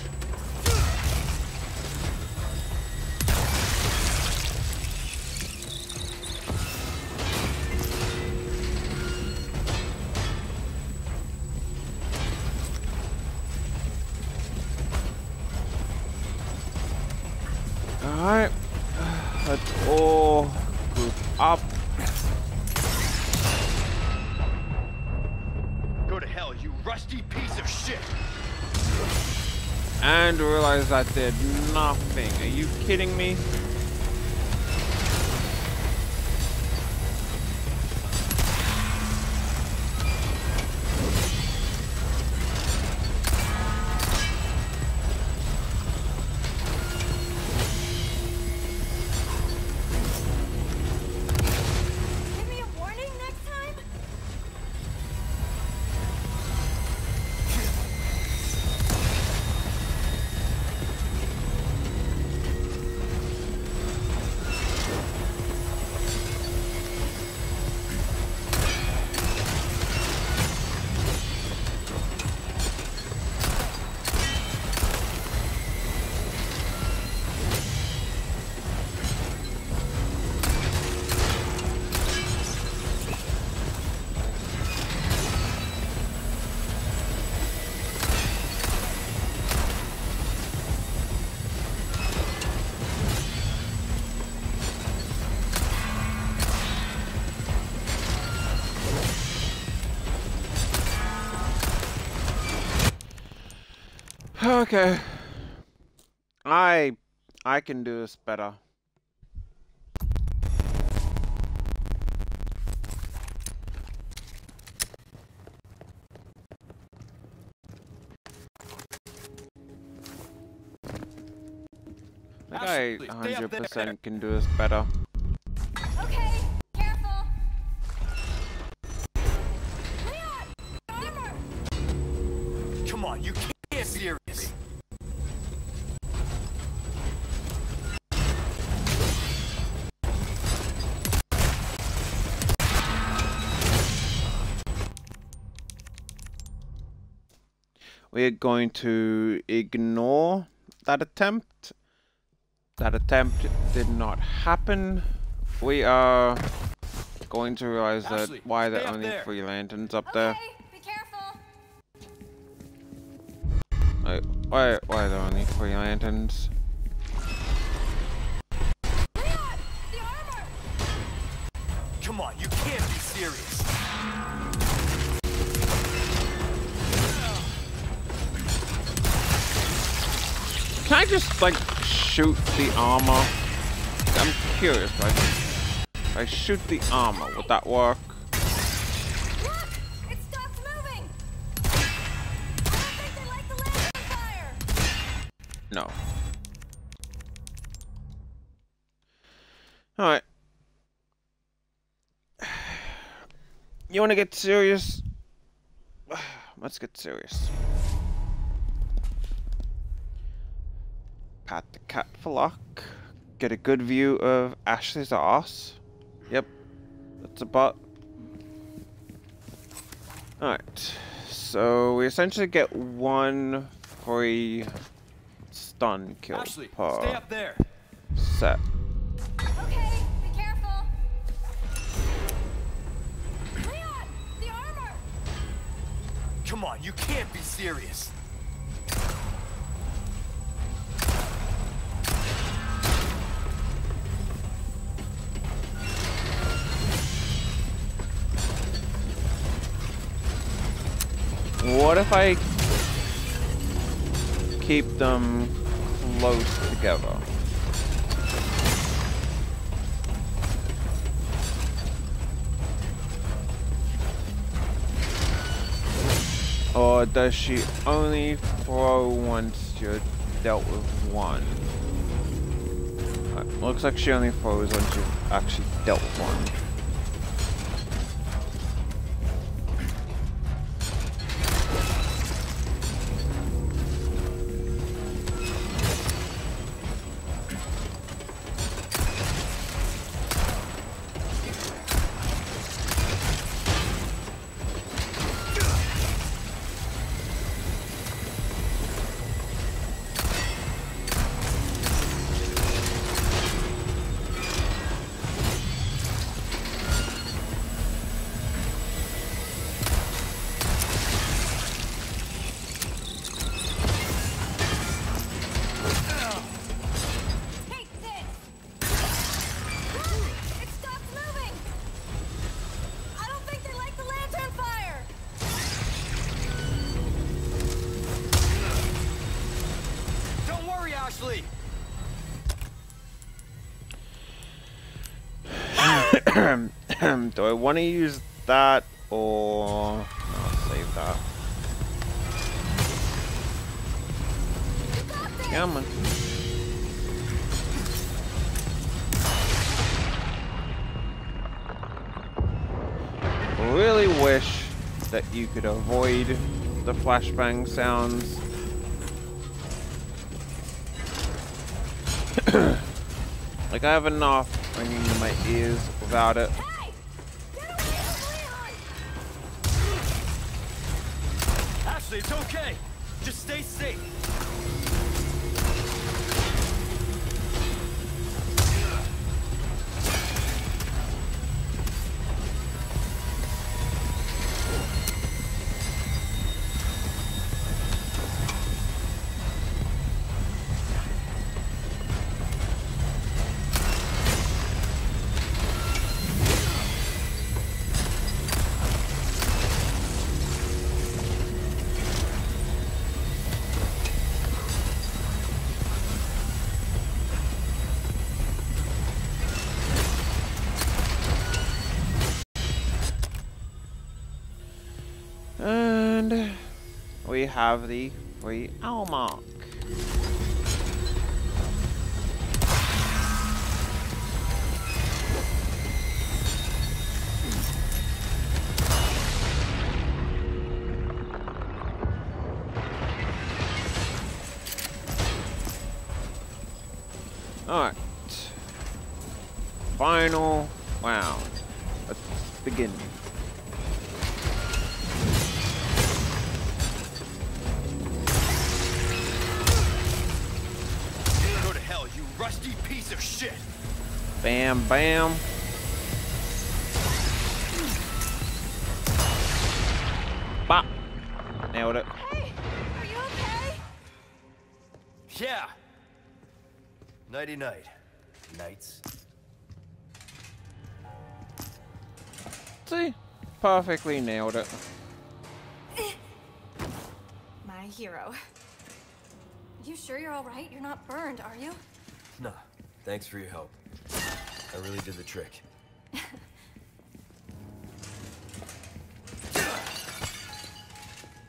Realize that did nothing. Are you kidding me? Okay. I I can do this better. I Ashley, think I stay up there. 100% can do this better. We're going to ignore that attempt. That attempt did not happen. We are going to realize Ashley, that why there are up only there. three lanterns up there. Okay, be careful! Wait, why, why are there only three lanterns? Can I just, like, shoot the armor? I'm curious, like, if I shoot the armor, would that work? Look! It stopped moving! I don't think they like the lantern fire! No. Alright. You wanna get serious? Let's get serious. Pat the cat for luck. Get a good view of Ashley's ass. Yep, that's a butt. Alright, so we essentially get one free stun kill Ashley, per stay up there. set. Okay, be careful. Leon, the armor. Come on, you can't be serious. What if I keep them close together? Or does she only throw once you're dealt with one? Uh, looks like she only throws once you've actually dealt with one. Do I want to use that or... No, I'll save that. Come on. Really wish that you could avoid the flashbang sounds. like I have enough ringing in my ears without it. Ashley, it's okay. Just stay safe. Have the free hour Bam, bam. Bop. Nailed it. Hey, are you okay? Yeah. Nighty night. Nights. See? Perfectly nailed it. My hero. You sure you're all right? You're not burned, are you? Nah, thanks for your help. I really did the trick.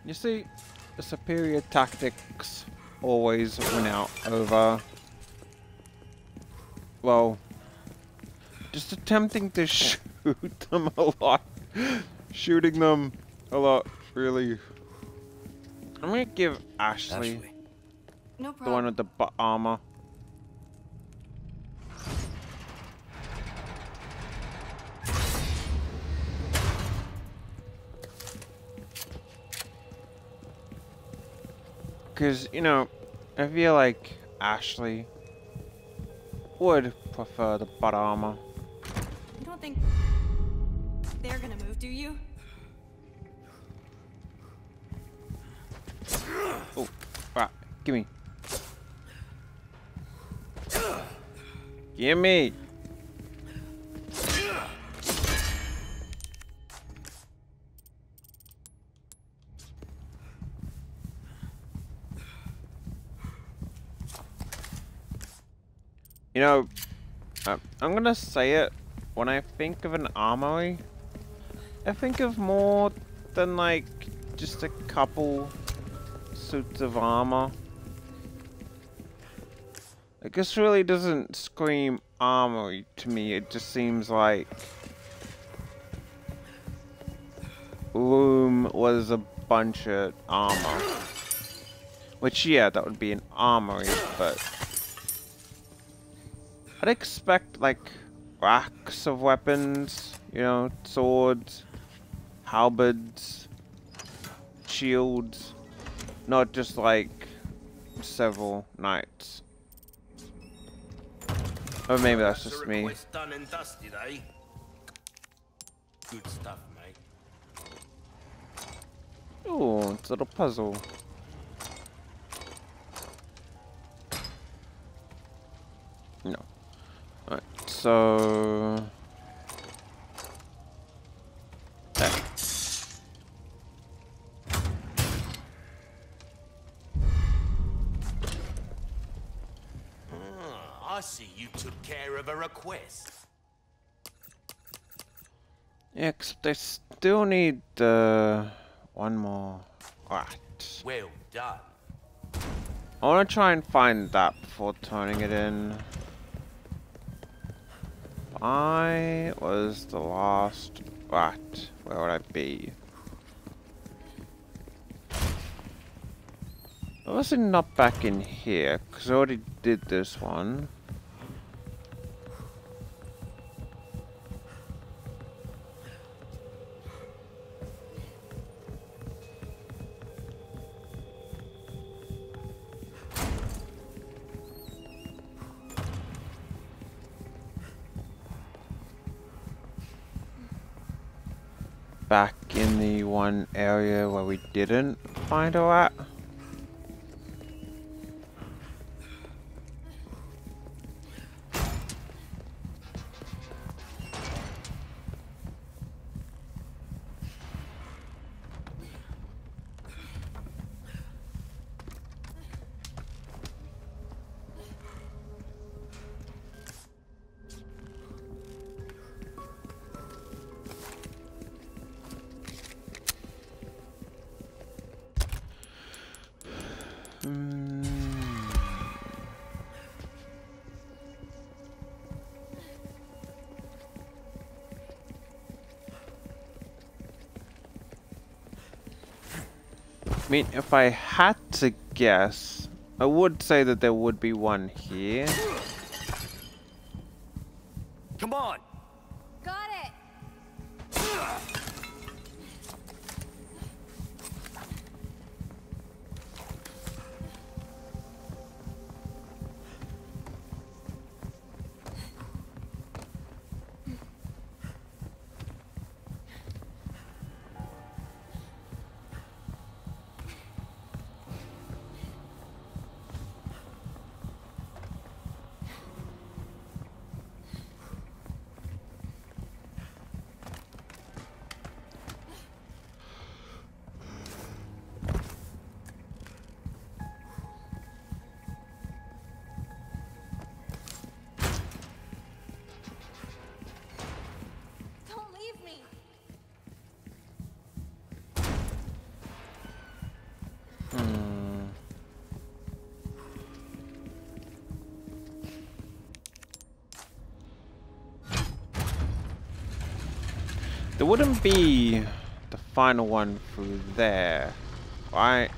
You see, the superior tactics always win out over, well, just attempting to shoot them a lot. Shooting them a lot, really. I'm gonna give Ashley, Ashley. No The one with the bu- armor. Because, you know, I feel like Ashley would prefer the butt armor. You don't think they're gonna move, do you? Oh, right, gimme. Gimme! You know, uh, I'm gonna say it. When I think of an armory, I think of more than like just a couple suits of armor. Like this really doesn't scream armory to me. It just seems like room was a bunch of armor. Which yeah, that would be an armory, but I'd expect like racks of weapons, you know, swords, halberds, shields, not just like several knights. Or maybe that's just me. done and dusted, eh? Good stuff, mate. Ooh, it's a little puzzle. No. Alright, so... There. Ah, I see you took care of a request. Yeah, 'cause they still need uh, one more. Right. Well done. I want to try and find that before turning it in. I was the last. Right. Where would I be? Obviously not back in here, because I already did this one. Back in the one area where we didn't find a rat. Mean, if I had to guess, I would say that there would be one here. Wouldn't be the final one through there, right?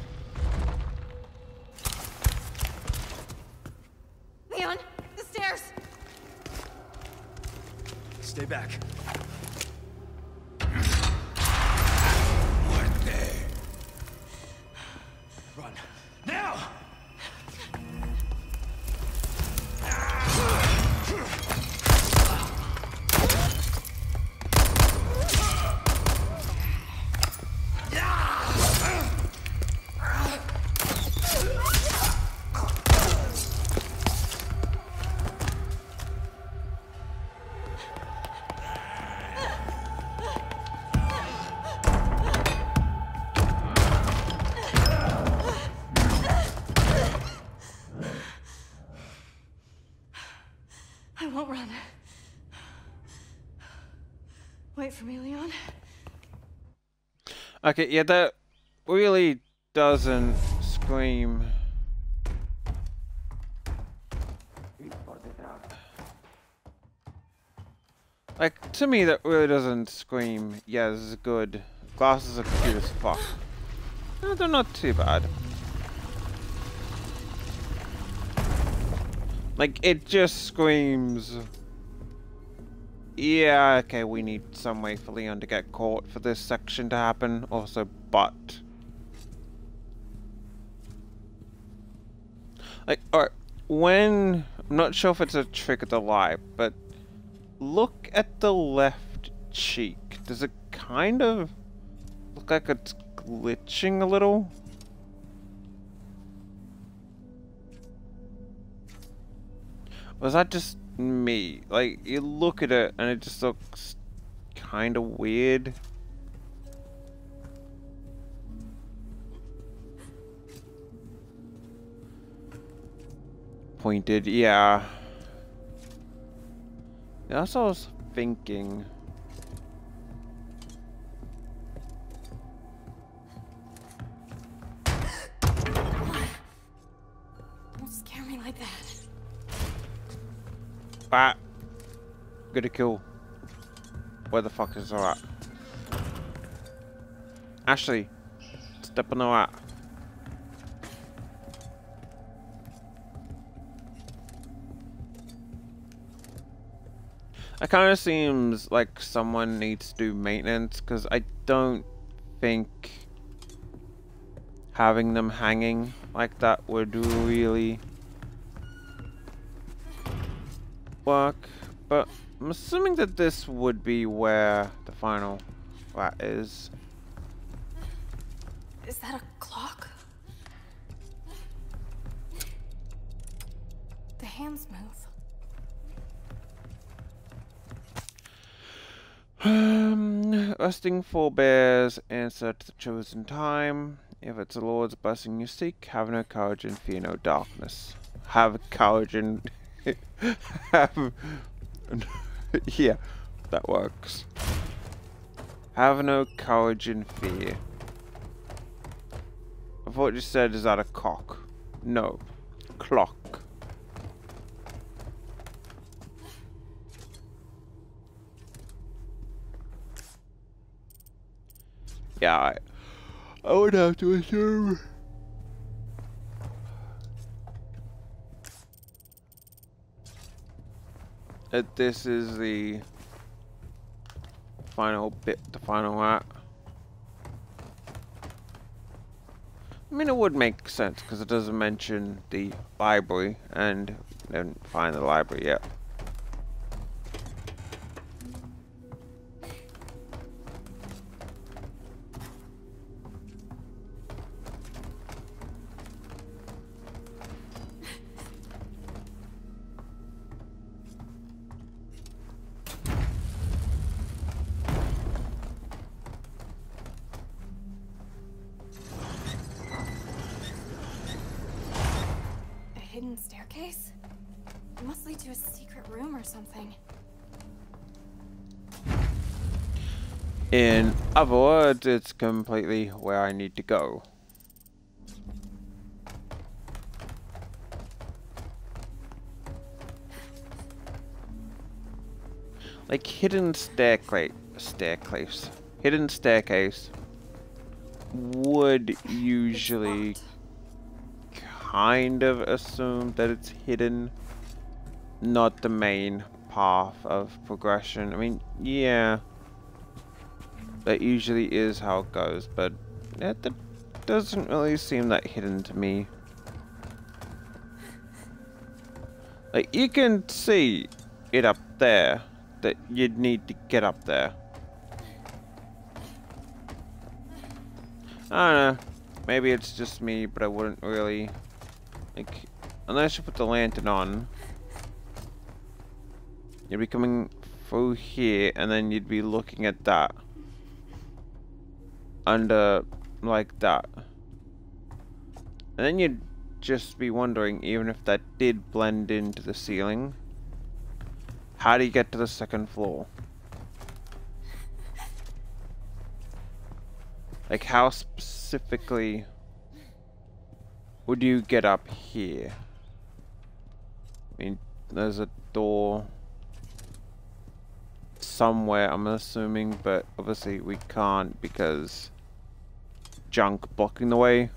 Okay, yeah, that really doesn't scream. Like, to me, that really doesn't scream, yeah, this is good. Glasses are cute as fuck. No, they're not too bad. Like, it just screams... Yeah, okay, we need some way for Leon to get caught for this section to happen. Also, but... Like, alright, when... I'm not sure if it's a trick of the lie, but... Look at the left cheek. Does it kind of look like it's glitching a little? Was that just me? Like, you look at it and it just looks kind of weird. Pointed, yeah. That's what I was thinking. Good to kill. Where the fuck is that? Ashley! Step on the rat. It kind of seems like someone needs to do maintenance because I don't think having them hanging like that would really work. But I'm assuming that this would be where the final rat is. Is that a clock? The hands move. Um, resting forbears, answer to the chosen time. If it's the Lord's blessing you seek, have no courage and fear no darkness. Have courage and have yeah, that works. Have no courage and fear. I thought you said is that a cock? No, clock. Yeah, I, I would have to assume. That this is the final bit, the final act. I mean, it would make sense because it doesn't mention the library and didn't find the library yet. In other words, it's completely where I need to go. Like hidden staircase, staircase, hidden staircase would usually kind of assume that it's hidden, not the main path of progression. I mean, yeah. That usually is how it goes, but it doesn't really seem that hidden to me. Like, you can see it up there, that you'd need to get up there. I don't know. Maybe it's just me, but I wouldn't really... Like, unless you put the lantern on, you'd be coming through here, and then you'd be looking at that. Under, like that. And then you'd just be wondering, even if that did blend into the ceiling, how do you get to the second floor? Like, how specifically would you get up here? I mean, there's a door somewhere, I'm assuming, but obviously we can't because junk blocking the way.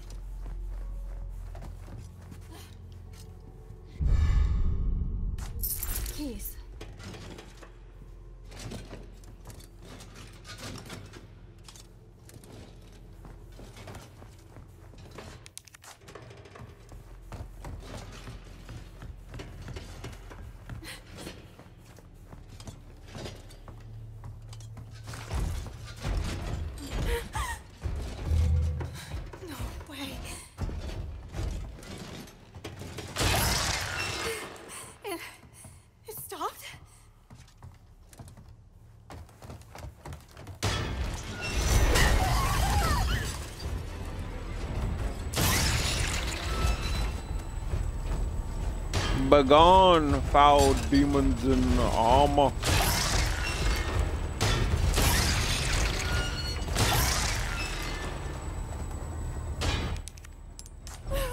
Begone, foul demons in armor.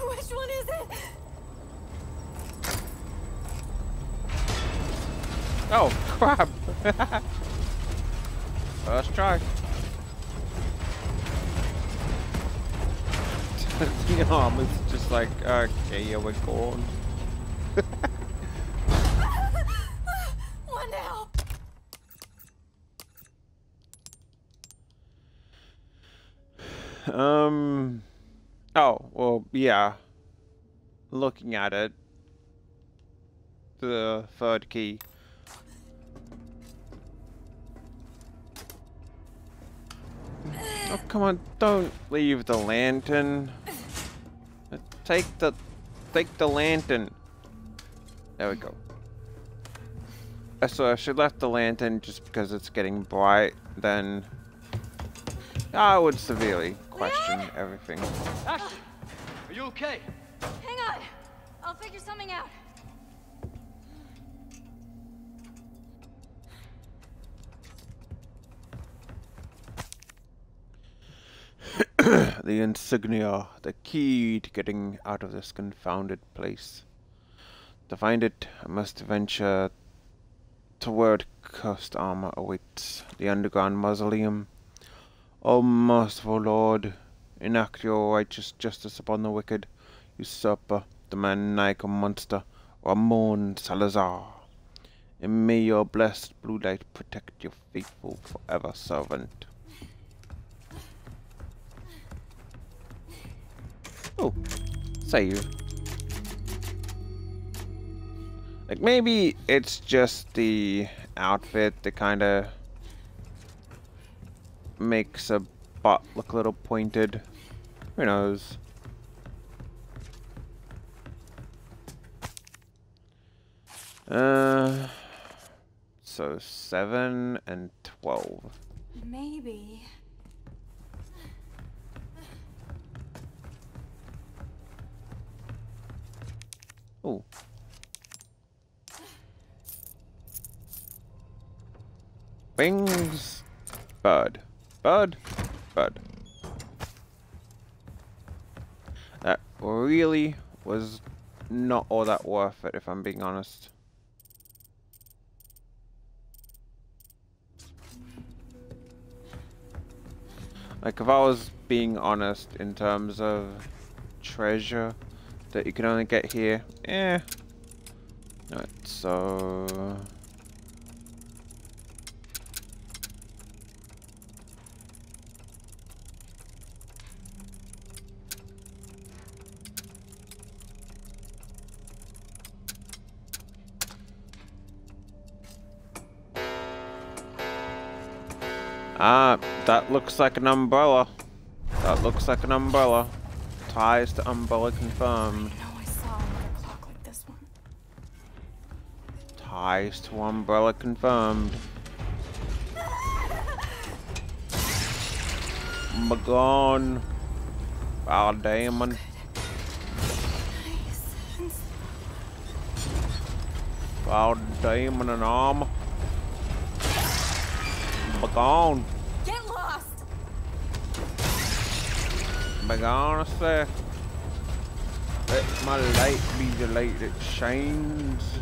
Which one is it? Oh, crap. First try. the arm is just like, okay, yeah, we're going. Now? Um. Oh, well, yeah. Looking at it. The third key. Oh, come on, don't leave the lantern. Take the, take the lantern. There we go. Uh, So if she left the lantern just because it's getting bright, then I would severely question everything. Ashley, are you okay? Hang on. I'll figure something out. the insignia, the key to getting out of this confounded place. To find it, I must venture toward cursed armor awaits the underground mausoleum. O merciful Lord, enact your righteous justice upon the wicked usurper, the maniacal monster, Ramon Salazar. And may your blessed blue light protect your faithful forever servant. Oh, save. Like maybe it's just the outfit that kind of makes a butt look a little pointed. Who knows? Uh, so seven and twelve. Maybe. Oh. Wings. Bird. Bird. Bird. That really was not all that worth it, if I'm being honest. Like, if I was being honest in terms of treasure that you can only get here, eh. Alright, so... Ah, that looks like an umbrella. That looks like an umbrella. Ties to umbrella confirmed. I I saw clock like this one. Ties to umbrella confirmed. Begone. Foul Damon. Nice. And s- Damon and arm. Begone. Get lost! Begone, sir. Let my light be the light that shines.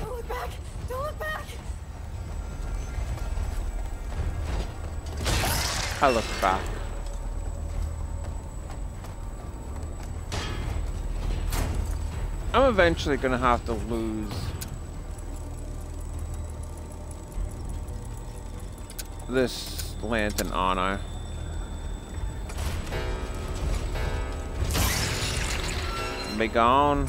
Don't look back! Don't look back! I look back. I'm eventually gonna have to lose this lantern honor. Be gone.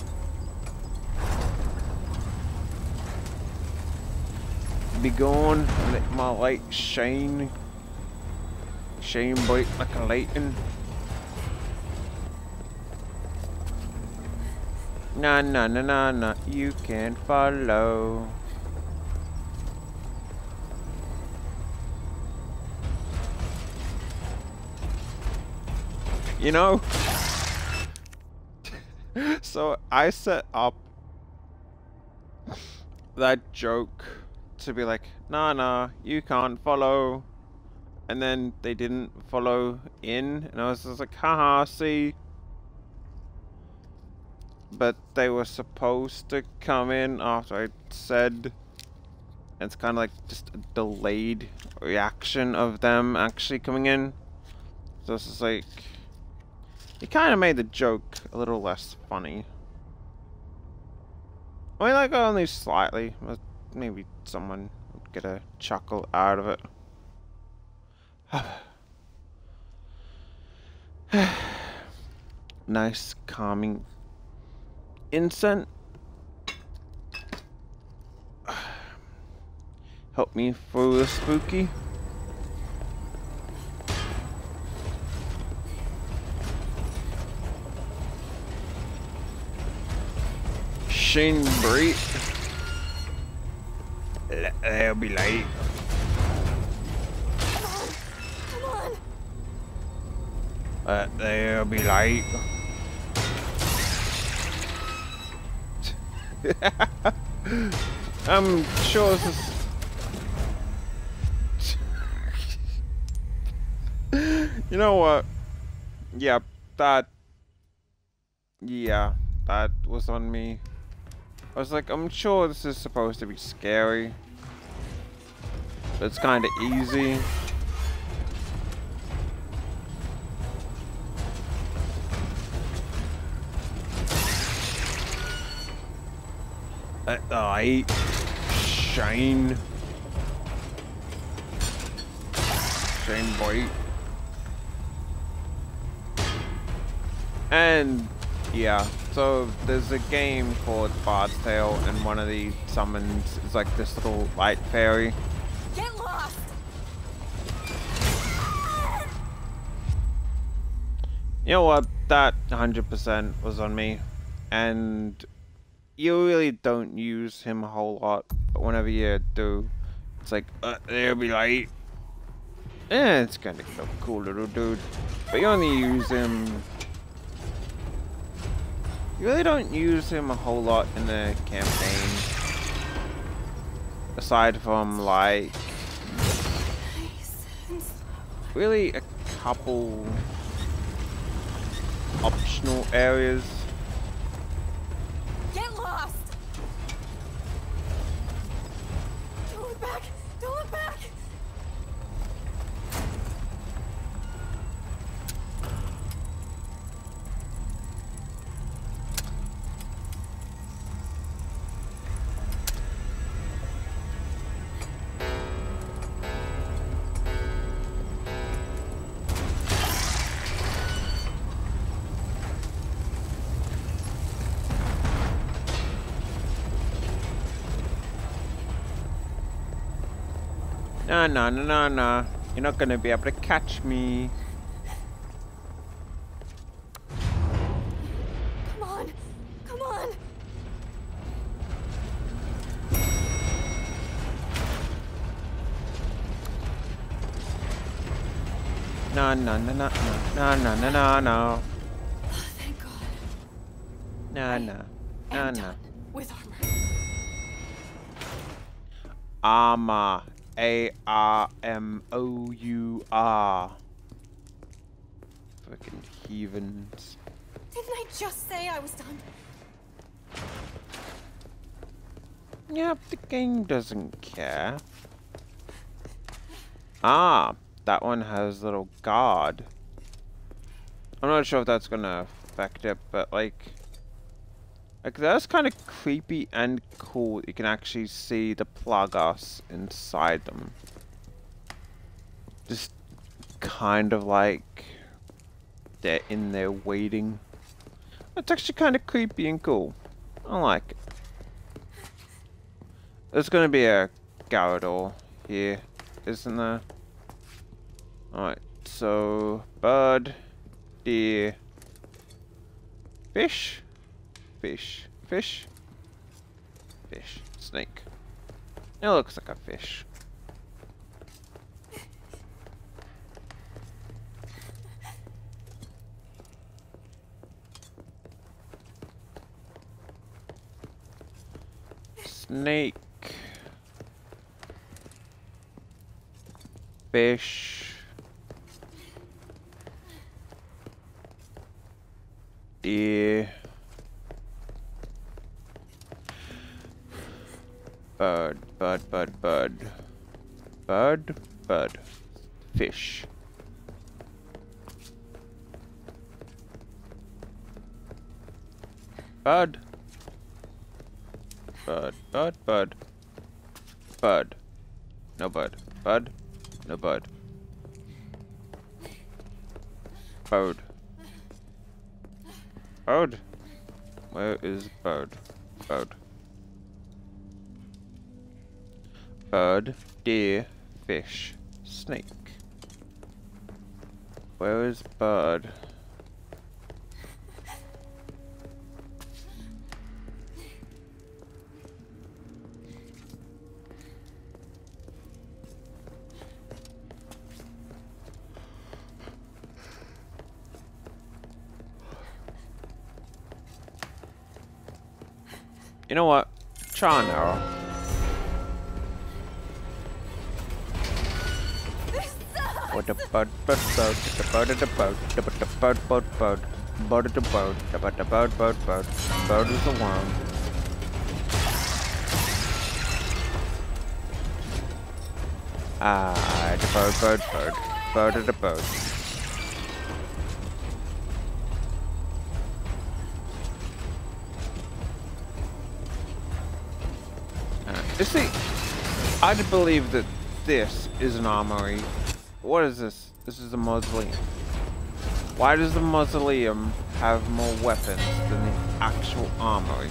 Be gone. Let my light shine. Shine bright like a lightning. Na na na na na, you can follow. You know, so I set up that joke to be like, nah, nah, you can't follow. And then they didn't follow in, and I was just like, haha, see. But they were supposed to come in after I said. And it's kind of like just a delayed reaction of them actually coming in. So it's just like. It kind of made the joke a little less funny. I mean, like, only slightly. Maybe someone would get a chuckle out of it. nice, calming incense. Help me through the spooky. Shane Breed. They'll be late. Come! Uh, they'll be late. I'm sure this is... you know what? Yeah, that... Yeah, that was on me. I was like, I'm sure this is supposed to be scary. But it's kind of easy. Uh, oh, Let the light shine. Shine bright. And yeah, so there's a game called Bard's Tale, and one of the summons is like this little light fairy. Get lost! You know what? That 100% was on me. And you really don't use him a whole lot. But whenever you do, it's like, uh, there'll be light. Eh, it's kind of a cool little dude. But you only use him... Really don't use him a whole lot in the campaign. Aside from, like... Really a couple optional areas. Nah, nah, nah, nah, nah. You're not gonna be able to catch me. Come on. Come on. Nah, nah, nah, nah, nah, nah, nah, nah, nah. Oh, thank God. Nah, nah, And nah. with armor. Armor. A R M O U R. Fucking heathens. Didn't I just say I was done? Yep, the game doesn't care. Ah, that one has little guard. I'm not sure if that's gonna affect it, but like, like that's kind of creepy and cool. You can actually see the Plagas inside them. Just kind of like they're in there waiting. It's actually kind of creepy and cool. I like it. There's gonna be a Garrador here, isn't there? Alright, so bird, deer, fish, fish, fish, fish, snake. It looks like a fish. Snake. Fish. Deer. Bud, bud, bud, bud. Bud, bud. Fish. Bud bud, bud, bud. Bud. No bud. Bud. No bud. Bud. Bud. Where is Bud? Bud. Bud, deer, fish, snake. Where is Bud? You know what? Try an arrow. What the boat, boat, boat, the boat, the boat, the boat, the boat, boat, boat, boat, the boat, the boat, the boat, boat, boat, boat is the worm. Ah, the boat, boat, boat, boat, the boat. You see, I believe that this is an armory. What is this? This is a mausoleum. Why does the mausoleum have more weapons than the actual armory?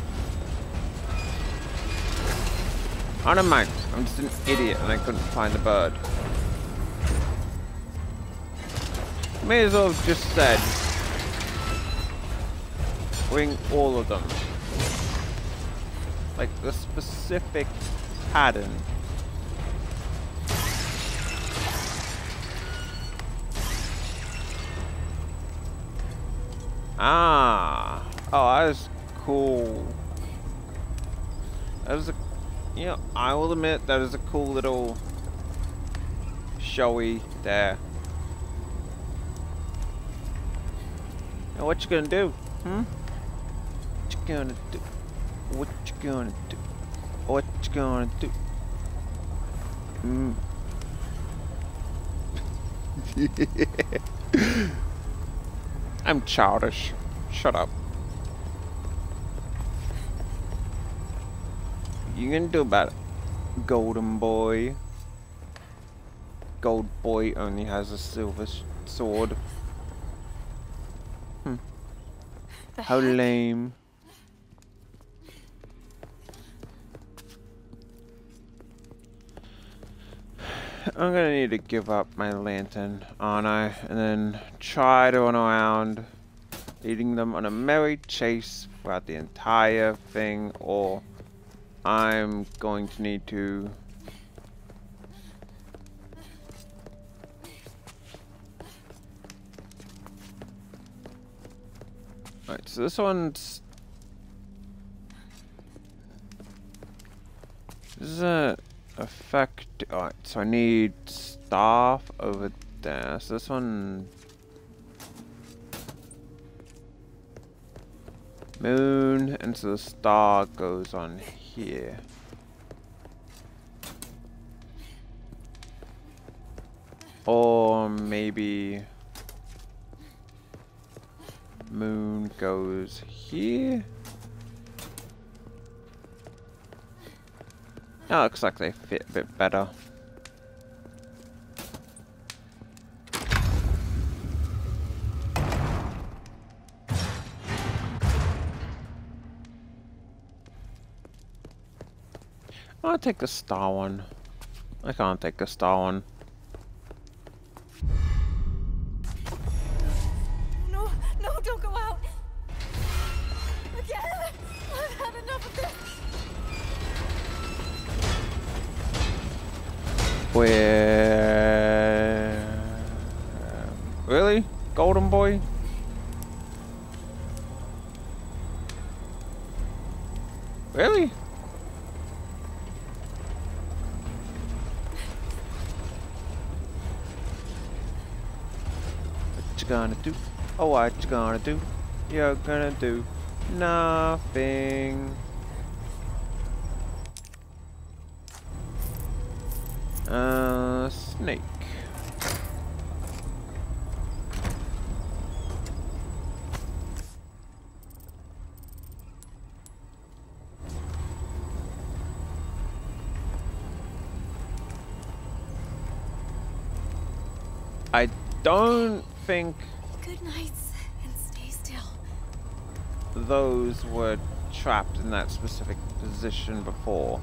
I don't mind. I'm just an idiot and I couldn't find the bird. May as well have just said bring all of them. Like the specific pattern. Ah. Oh, that is cool. That is a, you know, I will admit that is a cool little showy there. Now what you gonna do? Hmm? What you gonna do? What you gonna do? What you gonna do? Hmm. I'm childish. Shut up. You gonna do about it, golden boy? Gold boy only has a silver s- sword. Hmm. How heck? lame. I'm gonna need to give up my lantern, aren't I? And then try to run around, leading them on a merry chase throughout the entire thing, or I'm going to need to Alright, so this one's This is a effect. Alright, so I need staff over there. So this one. Moon, and so the star goes on here. Or maybe moon goes here. Oh, looks like they fit a bit better. I'll take the star one. I can't take the star one. Where? Really? Golden Boy? Really? What you gonna do? Oh, what you gonna do? You're gonna do nothing. Uh, snake. I don't think Good nights and stay still. those were trapped in that specific position before.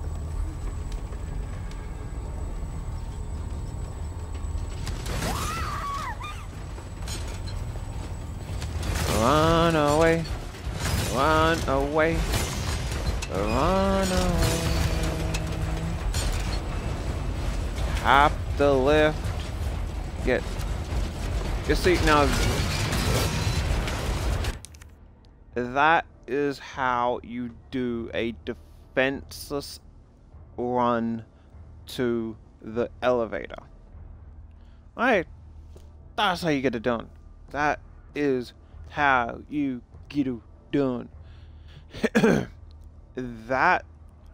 You see now. That is how you do a defenseless run to the elevator. Alright, that's how you get it done. That is how you get it done. that,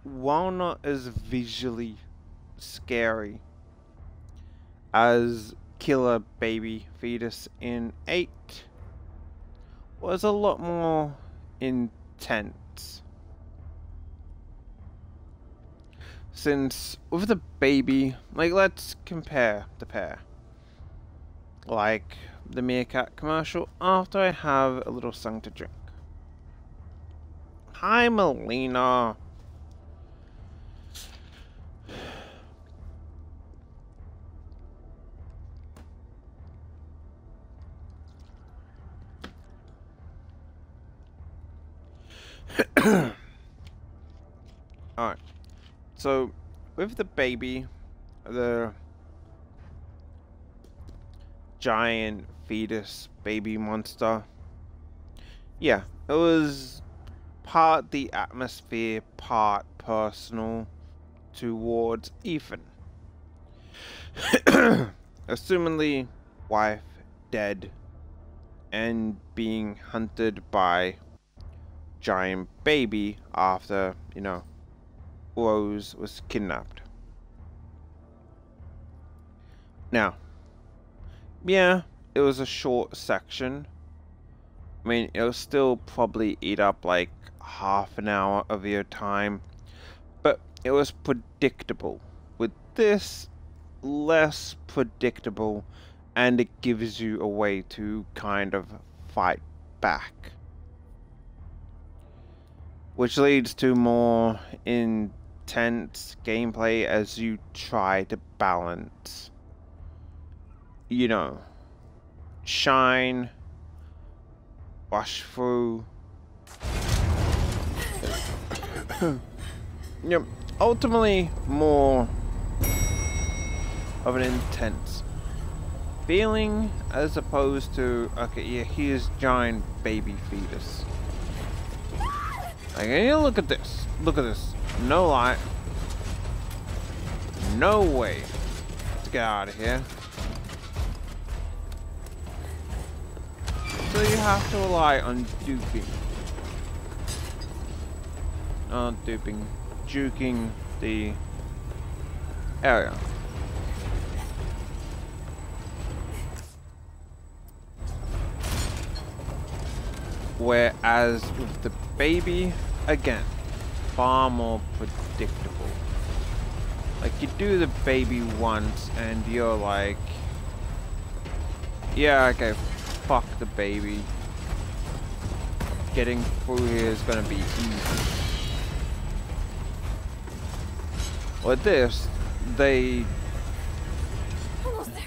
while not as visually scary as Killer Baby Fetus in 8, was a lot more intense. Since with the baby, like let's compare the pair. Like the meerkat commercial after I have a little something to drink. Hi Melina. Alright. So, with the baby, the giant fetus baby monster, yeah, it was part the atmosphere, part personal towards Ethan. Assumingly, wife dead and being hunted by giant baby after, you know, Rose was kidnapped. Now, yeah, it was a short section. I mean, it'll still probably eat up like half an hour of your time, but it was predictable. With this, less predictable, and it gives you a way to kind of fight back which leads to more intense gameplay as you try to balance, you know, shine, rush through. yep, ultimately more of an intense feeling as opposed to okay yeah here's giant baby fetus like you look at this. Look at this. No light. No way. To get out of here. So you have to rely on duping. Not duping. Juking the area. Whereas with the baby, again, far more predictable. Like you do the baby once and you're like, yeah, okay, fuck the baby. Getting through here is gonna be easy. With this, they Almost there.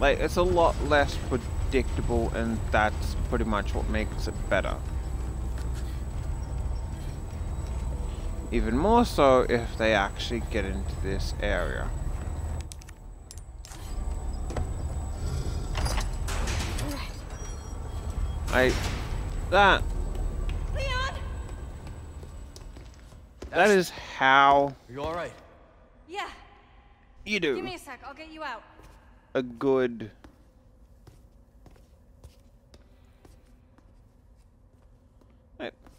like it's a lot less predictable and that's pretty much what makes it better. Even more so if they actually get into this area. Like, that, Leon! that is how Are you alright? Yeah. you do. Give me a sec. I'll get you out. a good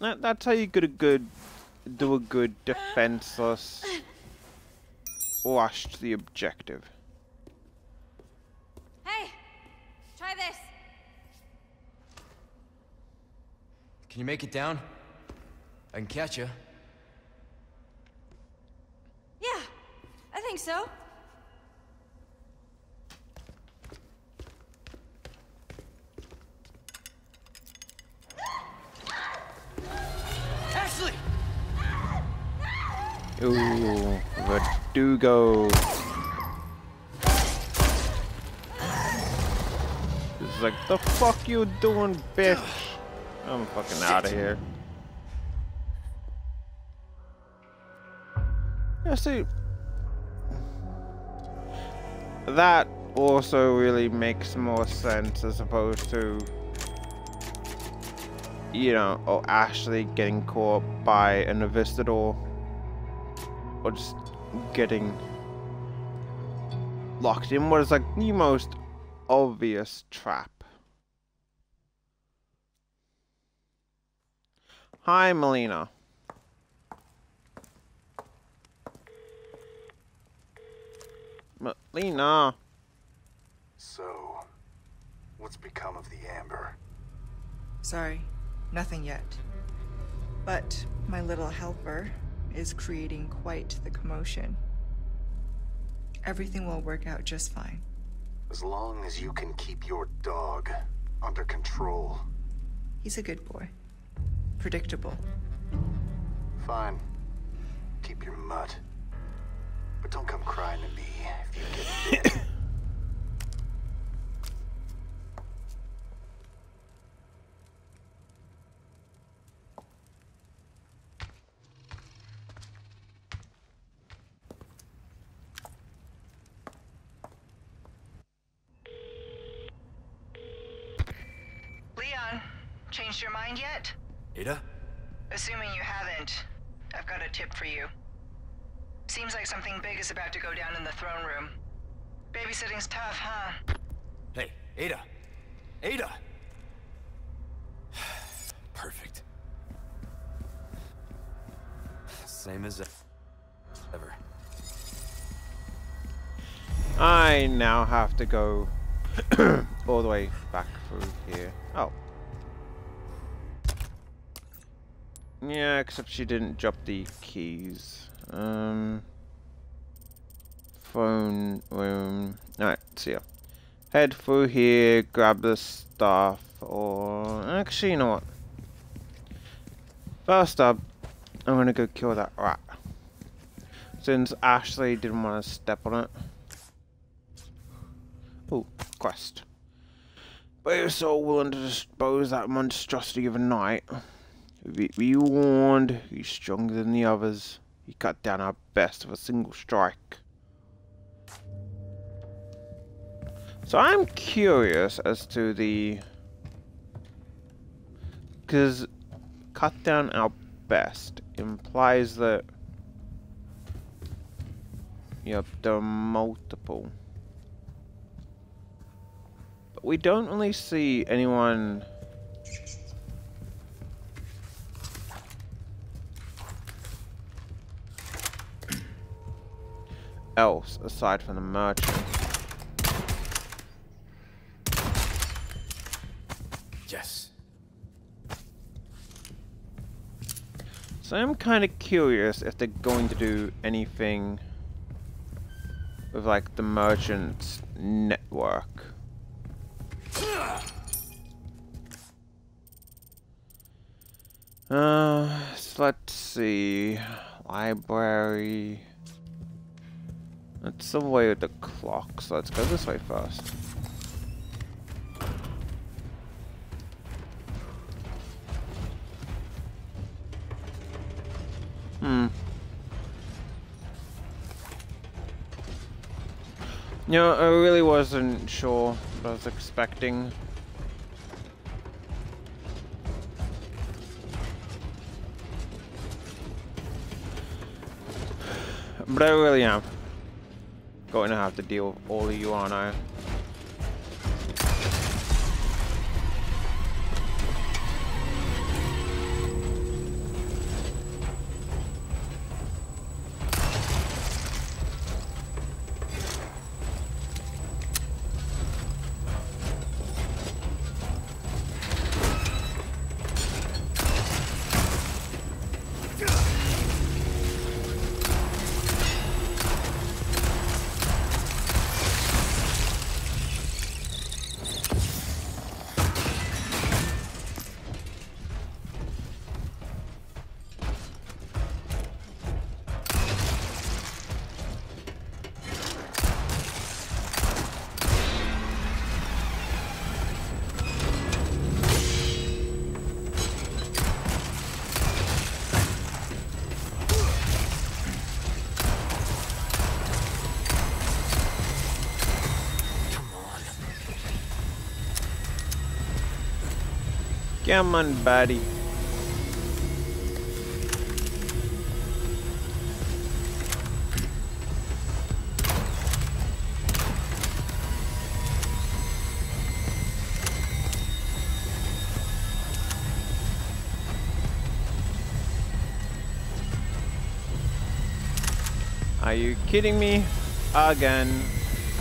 That- that- that's how you get a good do a good defenseless rush to the objective. Hey! Try this. Can you make it down? I can catch you. Yeah, I think so. Ooh, Verdugo. is like, the fuck you doing, bitch? I'm fucking out of here. Yeah, see, that also really makes more sense as opposed to, you know, or Ashley getting caught by an Avistador or just getting locked in what is like the most obvious trap. Hi, Melina. Melina. So, what's become of the Amber? Sorry, nothing yet. But my little helper is creating quite the commotion. Everything will work out just fine. As long as you can keep your dog under control. He's a good boy. Predictable. Fine. Keep your mutt. But don't come crying to me if you get bit. Leon, changed your mind yet? Ada? Assuming you haven't, I've got a tip for you. Seems like something big is about to go down in the throne room. Babysitting's tough, huh? Hey, Ada! Ada! Perfect. Same as ever. I now have to go all the way back through here. Oh. Yeah, except she didn't drop the keys. Um. Phone room. Alright, see ya. Head through here, grab the stuff, or actually, you know what? First up, I'm gonna go kill that rat. Since Ashley didn't want to step on it. Oh, quest. But you're so willing to dispose that monstrosity of a knight. Be warned, he's stronger than the others. He cut down our best with a single strike. So I'm curious as to the... Because cut down our best implies that... Yep, there are multiple. But we don't really see anyone... else aside from the merchant. Yes. So I'm kind of curious if they're going to do anything with like the merchant's network. Uh, so let's see. Library. That's the way with the clock, so let's go this way first. Hmm. You know, I really wasn't sure what I was expecting. But I really am going to have to deal with all of you, aren't I? Come on, buddy. Are you kidding me? Again.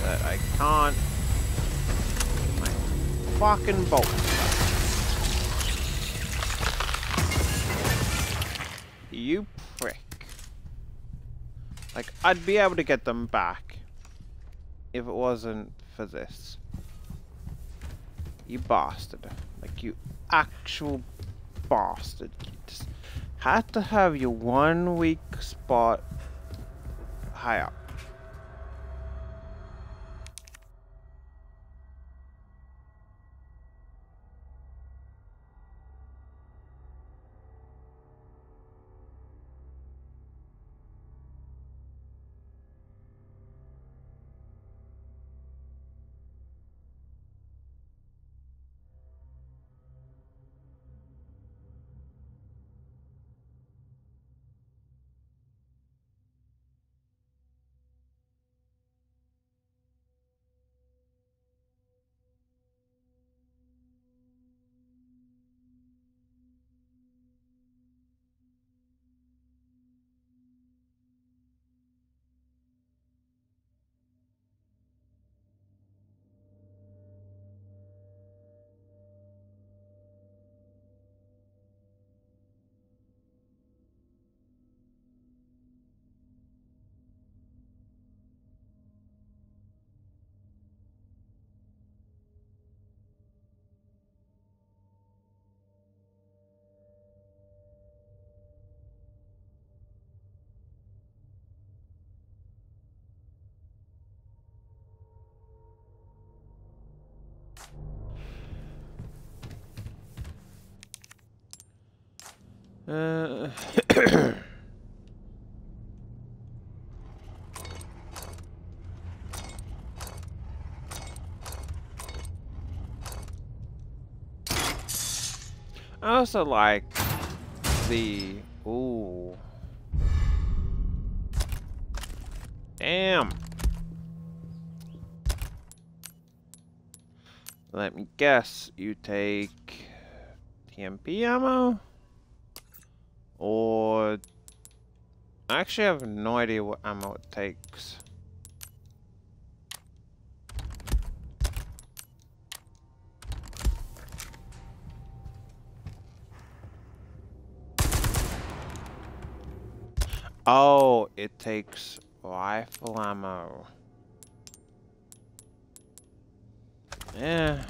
That I can't. My fucking bolt. I'd be able to get them back if it wasn't for this. You bastard. Like, you actual bastard. You just had to have your one weak spot high up. Uh, I also like the ooh. Damn. Let me guess. You take TMP ammo? Or... I actually have no idea what ammo it takes. Oh, it takes rifle ammo. Yeah.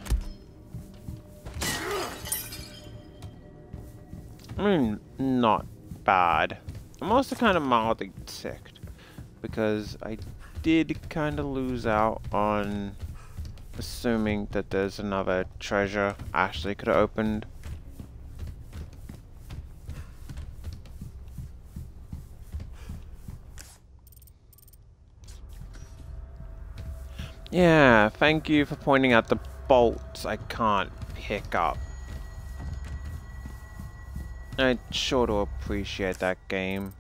I mean, not bad. I'm also kind of mildly ticked because I did kind of lose out on assuming that there's another treasure Ashley could have opened. Yeah, thank you for pointing out the bolts I can't pick up. I sure do appreciate that game.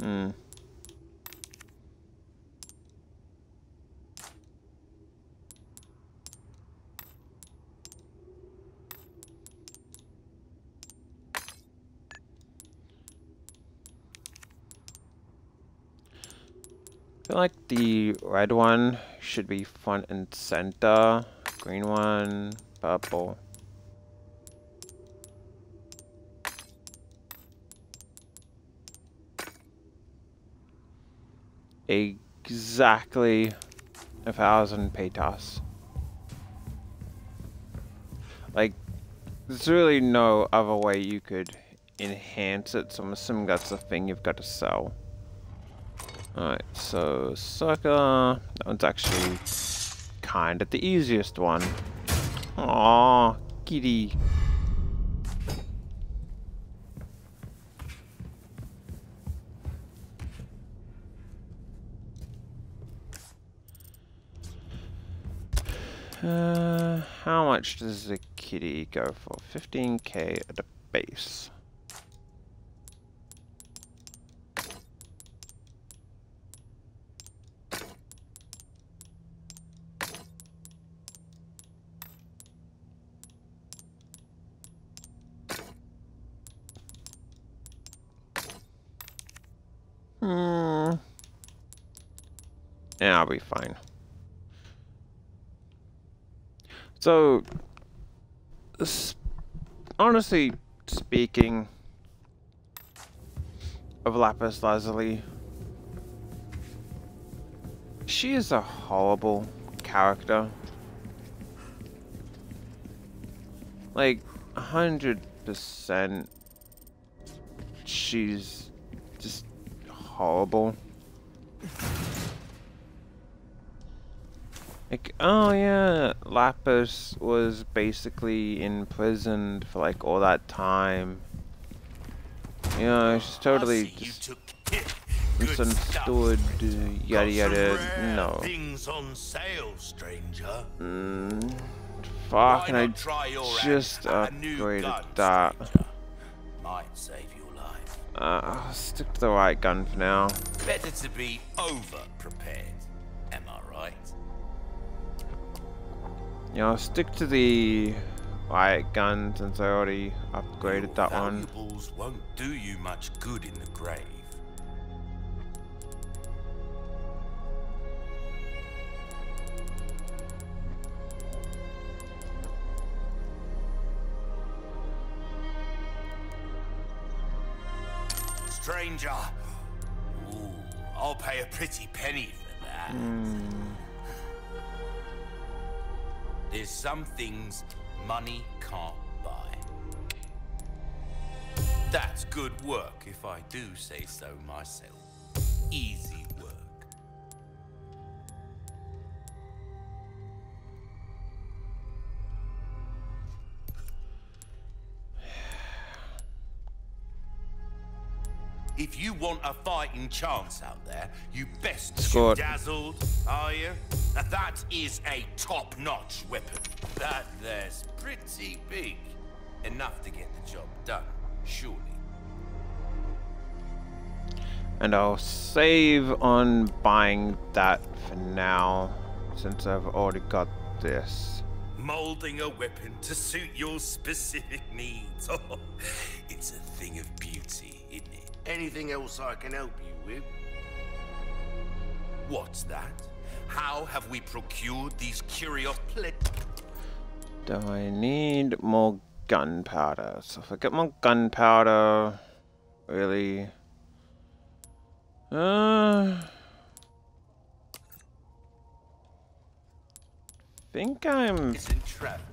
Hmm. I feel like the red one should be front and center. Green one, purple. Exactly a thousand petas. Like, there's really no other way you could enhance it, so I'm assuming that's the thing you've got to sell. Alright, so sucker. That one's actually kind of the easiest one. Aww, kitty. Uh, how much does the kitty go for? 15k at the base. I'll be fine. So, honestly speaking, of Lapis Lazuli, she is a horrible character. Like, 100% she's just horrible. Like, oh yeah, Lapis was basically imprisoned for like all that time. You know, she's totally just misunderstood, yada yada, no. Things on sale, stranger. Mm, fuck, and I just upgraded that. Might save your life. Uh, I'll stick to the right gun for now. Better to be over prepared. Am I right? Yeah, I'll stick to the right gun since I already upgraded that one. won't do you much good in the grave. Stranger. Ooh, I'll pay a pretty penny for that. Hmm. There's some things money can't buy. That's good work, if I do say so myself. Easy If you want a fighting chance out there, you best Scored. dazzled, are you? That is a top-notch weapon. That there's pretty big. Enough to get the job done, surely. And I'll save on buying that for now, since I've already got this. Molding a weapon to suit your specific needs. Oh, it's a thing of beauty? Anything else I can help you with? What's that? How have we procured these curious I need more gunpowder? So if I get more gunpowder, really... Uh... think I'm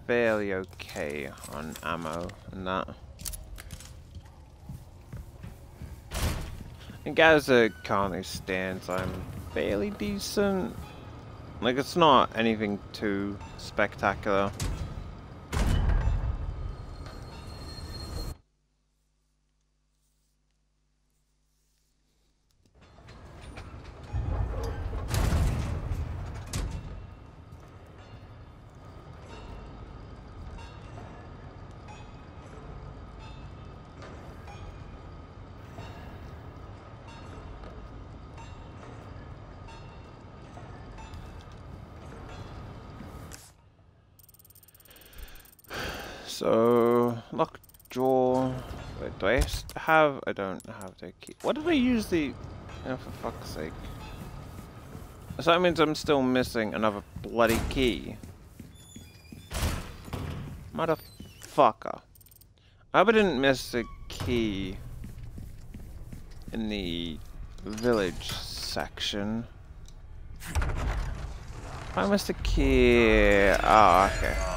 fairly okay on ammo and that. Think as currently stands, I'm fairly decent. Like, it's not anything too spectacular. Have? I don't have the key. What did I use the? Oh, for fuck's sake. So that means I'm still missing another bloody key. Motherfucker. I hope I didn't miss a key in the village section. I missed a key. Oh, okay.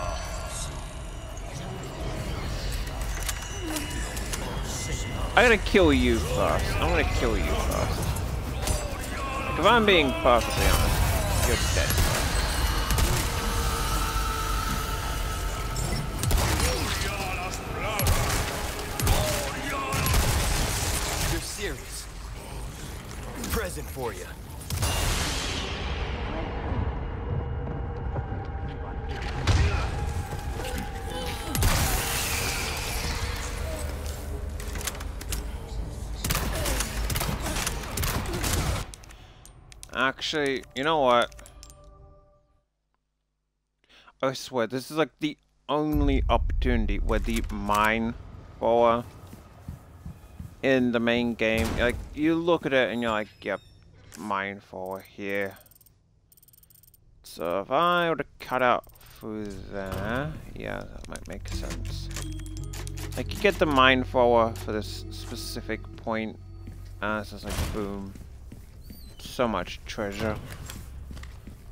I'm gonna kill you first. I'm gonna kill you first. Like, if I'm being perfectly honest, you're dead. Actually, you know what? I swear, this is like the only opportunity where the mine thrower in the main game, like, you look at it and you're like, yep, mine thrower here. So if I were to cut out through there, yeah, that might make sense. Like, you get the mine thrower for this specific point, uh, and it's just like, boom so much treasure.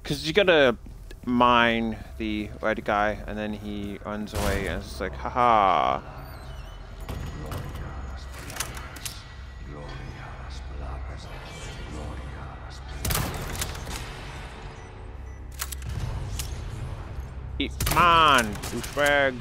Because you gotta mine the red guy, and then he runs away, and it's like, haha. Eat man, douchebag.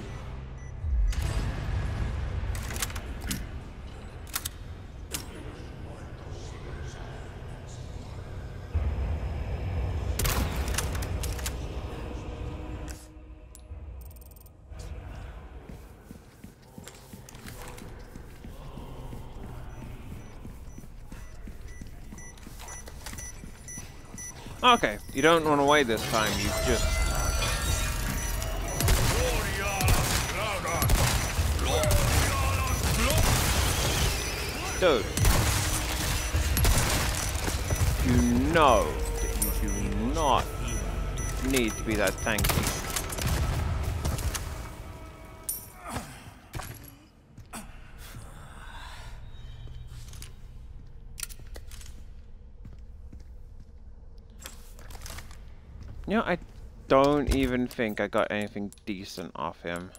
Okay, you don't run away this time, you just... Dude. You know that you do not need to be that tanky. You know, I don't even think I got anything decent off him.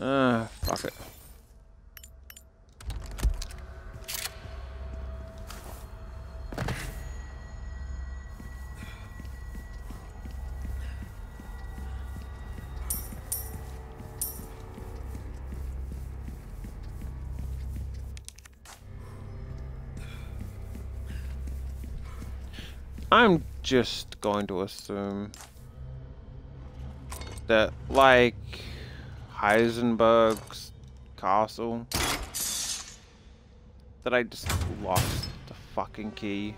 Ah, fuck it. Just going to assume that, like Heisenberg's castle, that I just lost the fucking key.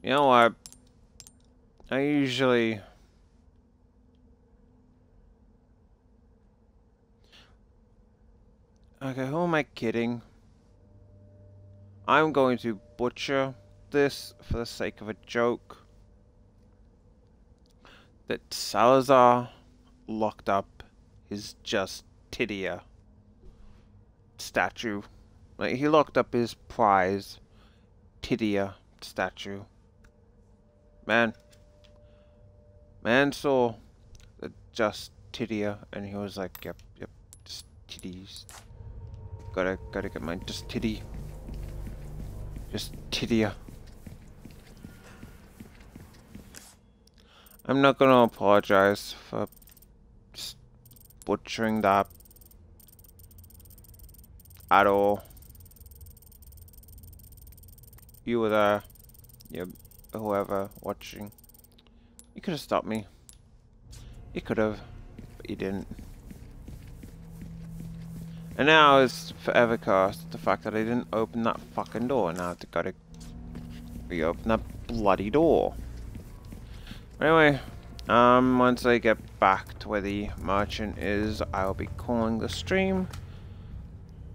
You know what? I usually... Okay, who am I kidding? I'm going to butcher this for the sake of a joke. That Salazar locked up his Justitia statue. Like, he locked up his prize, Tidia statue. Man. Man saw the Justitia and he was like, yep, yep, just titties. Gotta, gotta get my just titty. Just Tidia. I'm not gonna apologize for butchering that at all. You were there. Yeah, whoever watching. You could have stopped me. You could have, but you didn't. And now it's forever cursed the fact that I didn't open that fucking door. Now I've got to reopen that bloody door. Anyway, um, once I get back to where the merchant is, I'll be calling the stream.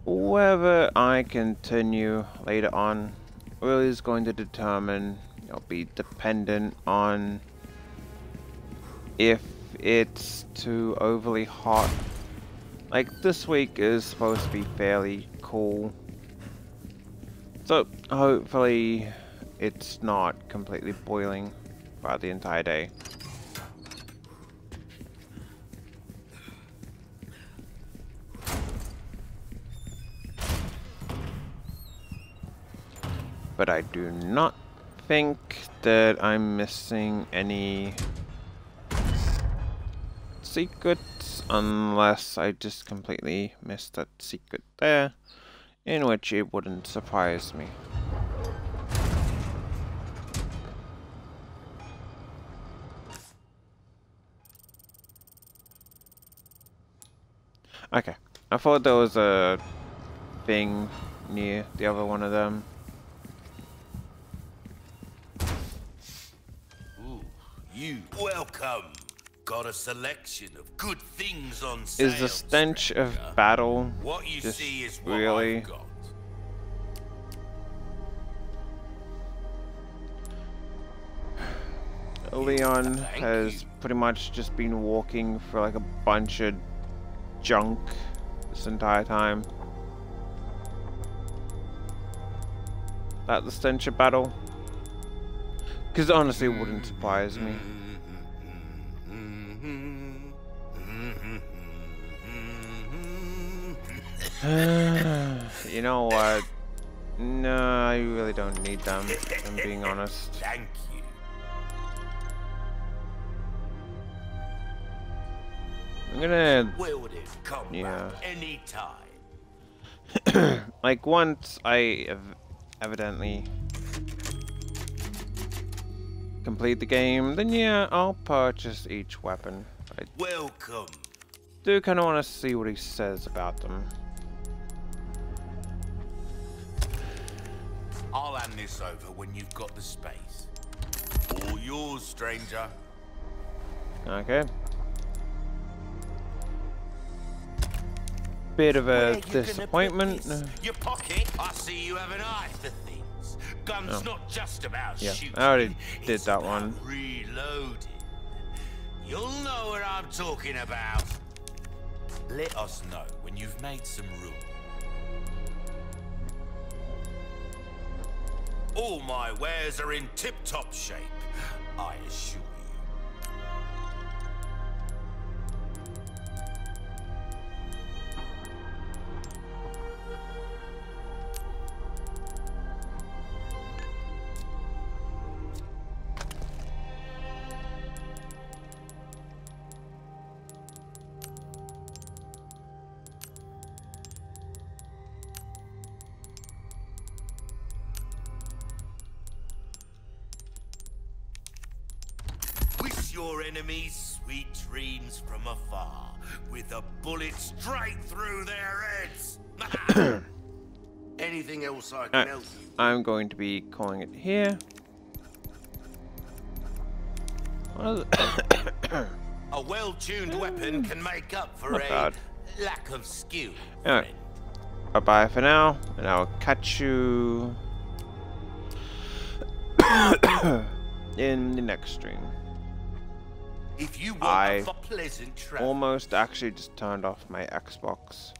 Whether I continue later on really is going to determine, know, be dependent on if it's too overly hot. Like, this week is supposed to be fairly cool. So, hopefully, it's not completely boiling throughout the entire day. But I do not think that I'm missing any unless I just completely missed that secret there, in which it wouldn't surprise me. Okay, I thought there was a thing near the other one of them. Ooh, you welcome. Got a selection of good things on sale. Is the stench of battle what you just see is what really? I've got. Leon Thank has you. pretty much just been walking for like a bunch of junk this entire time. That the stench of battle? Because honestly, it wouldn't mm-hmm. surprise me. you know what? No, I really don't need them, if I'm being honest. Thank you. I'm gonna Will do. Come Yeah. back anytime. like once I ev evidently complete the game, then yeah, I'll purchase each weapon. I Welcome. do kind of want to see what he says about them. I'll hand this over when you've got the space. All yours, stranger. Okay. Bit of a disappointment. Your pocket? I see you have an eye for things. Gun's Oh. not just about Yeah, shooting. I already did it's that one. Reloading. You'll know what I'm talking about. Let us know when you've made some room. All my wares are in tip-top shape, I assure your enemies sweet dreams from afar, with a bullet straight through their heads. Anything else I can help you? I'm going to be calling it here. What is it? A well-tuned weapon can make up for Not a bad. lack of skill. Alright. Bye bye for now, and I'll catch you in the next stream. If you want I a pleasant travel, Almost actually just turned off my Xbox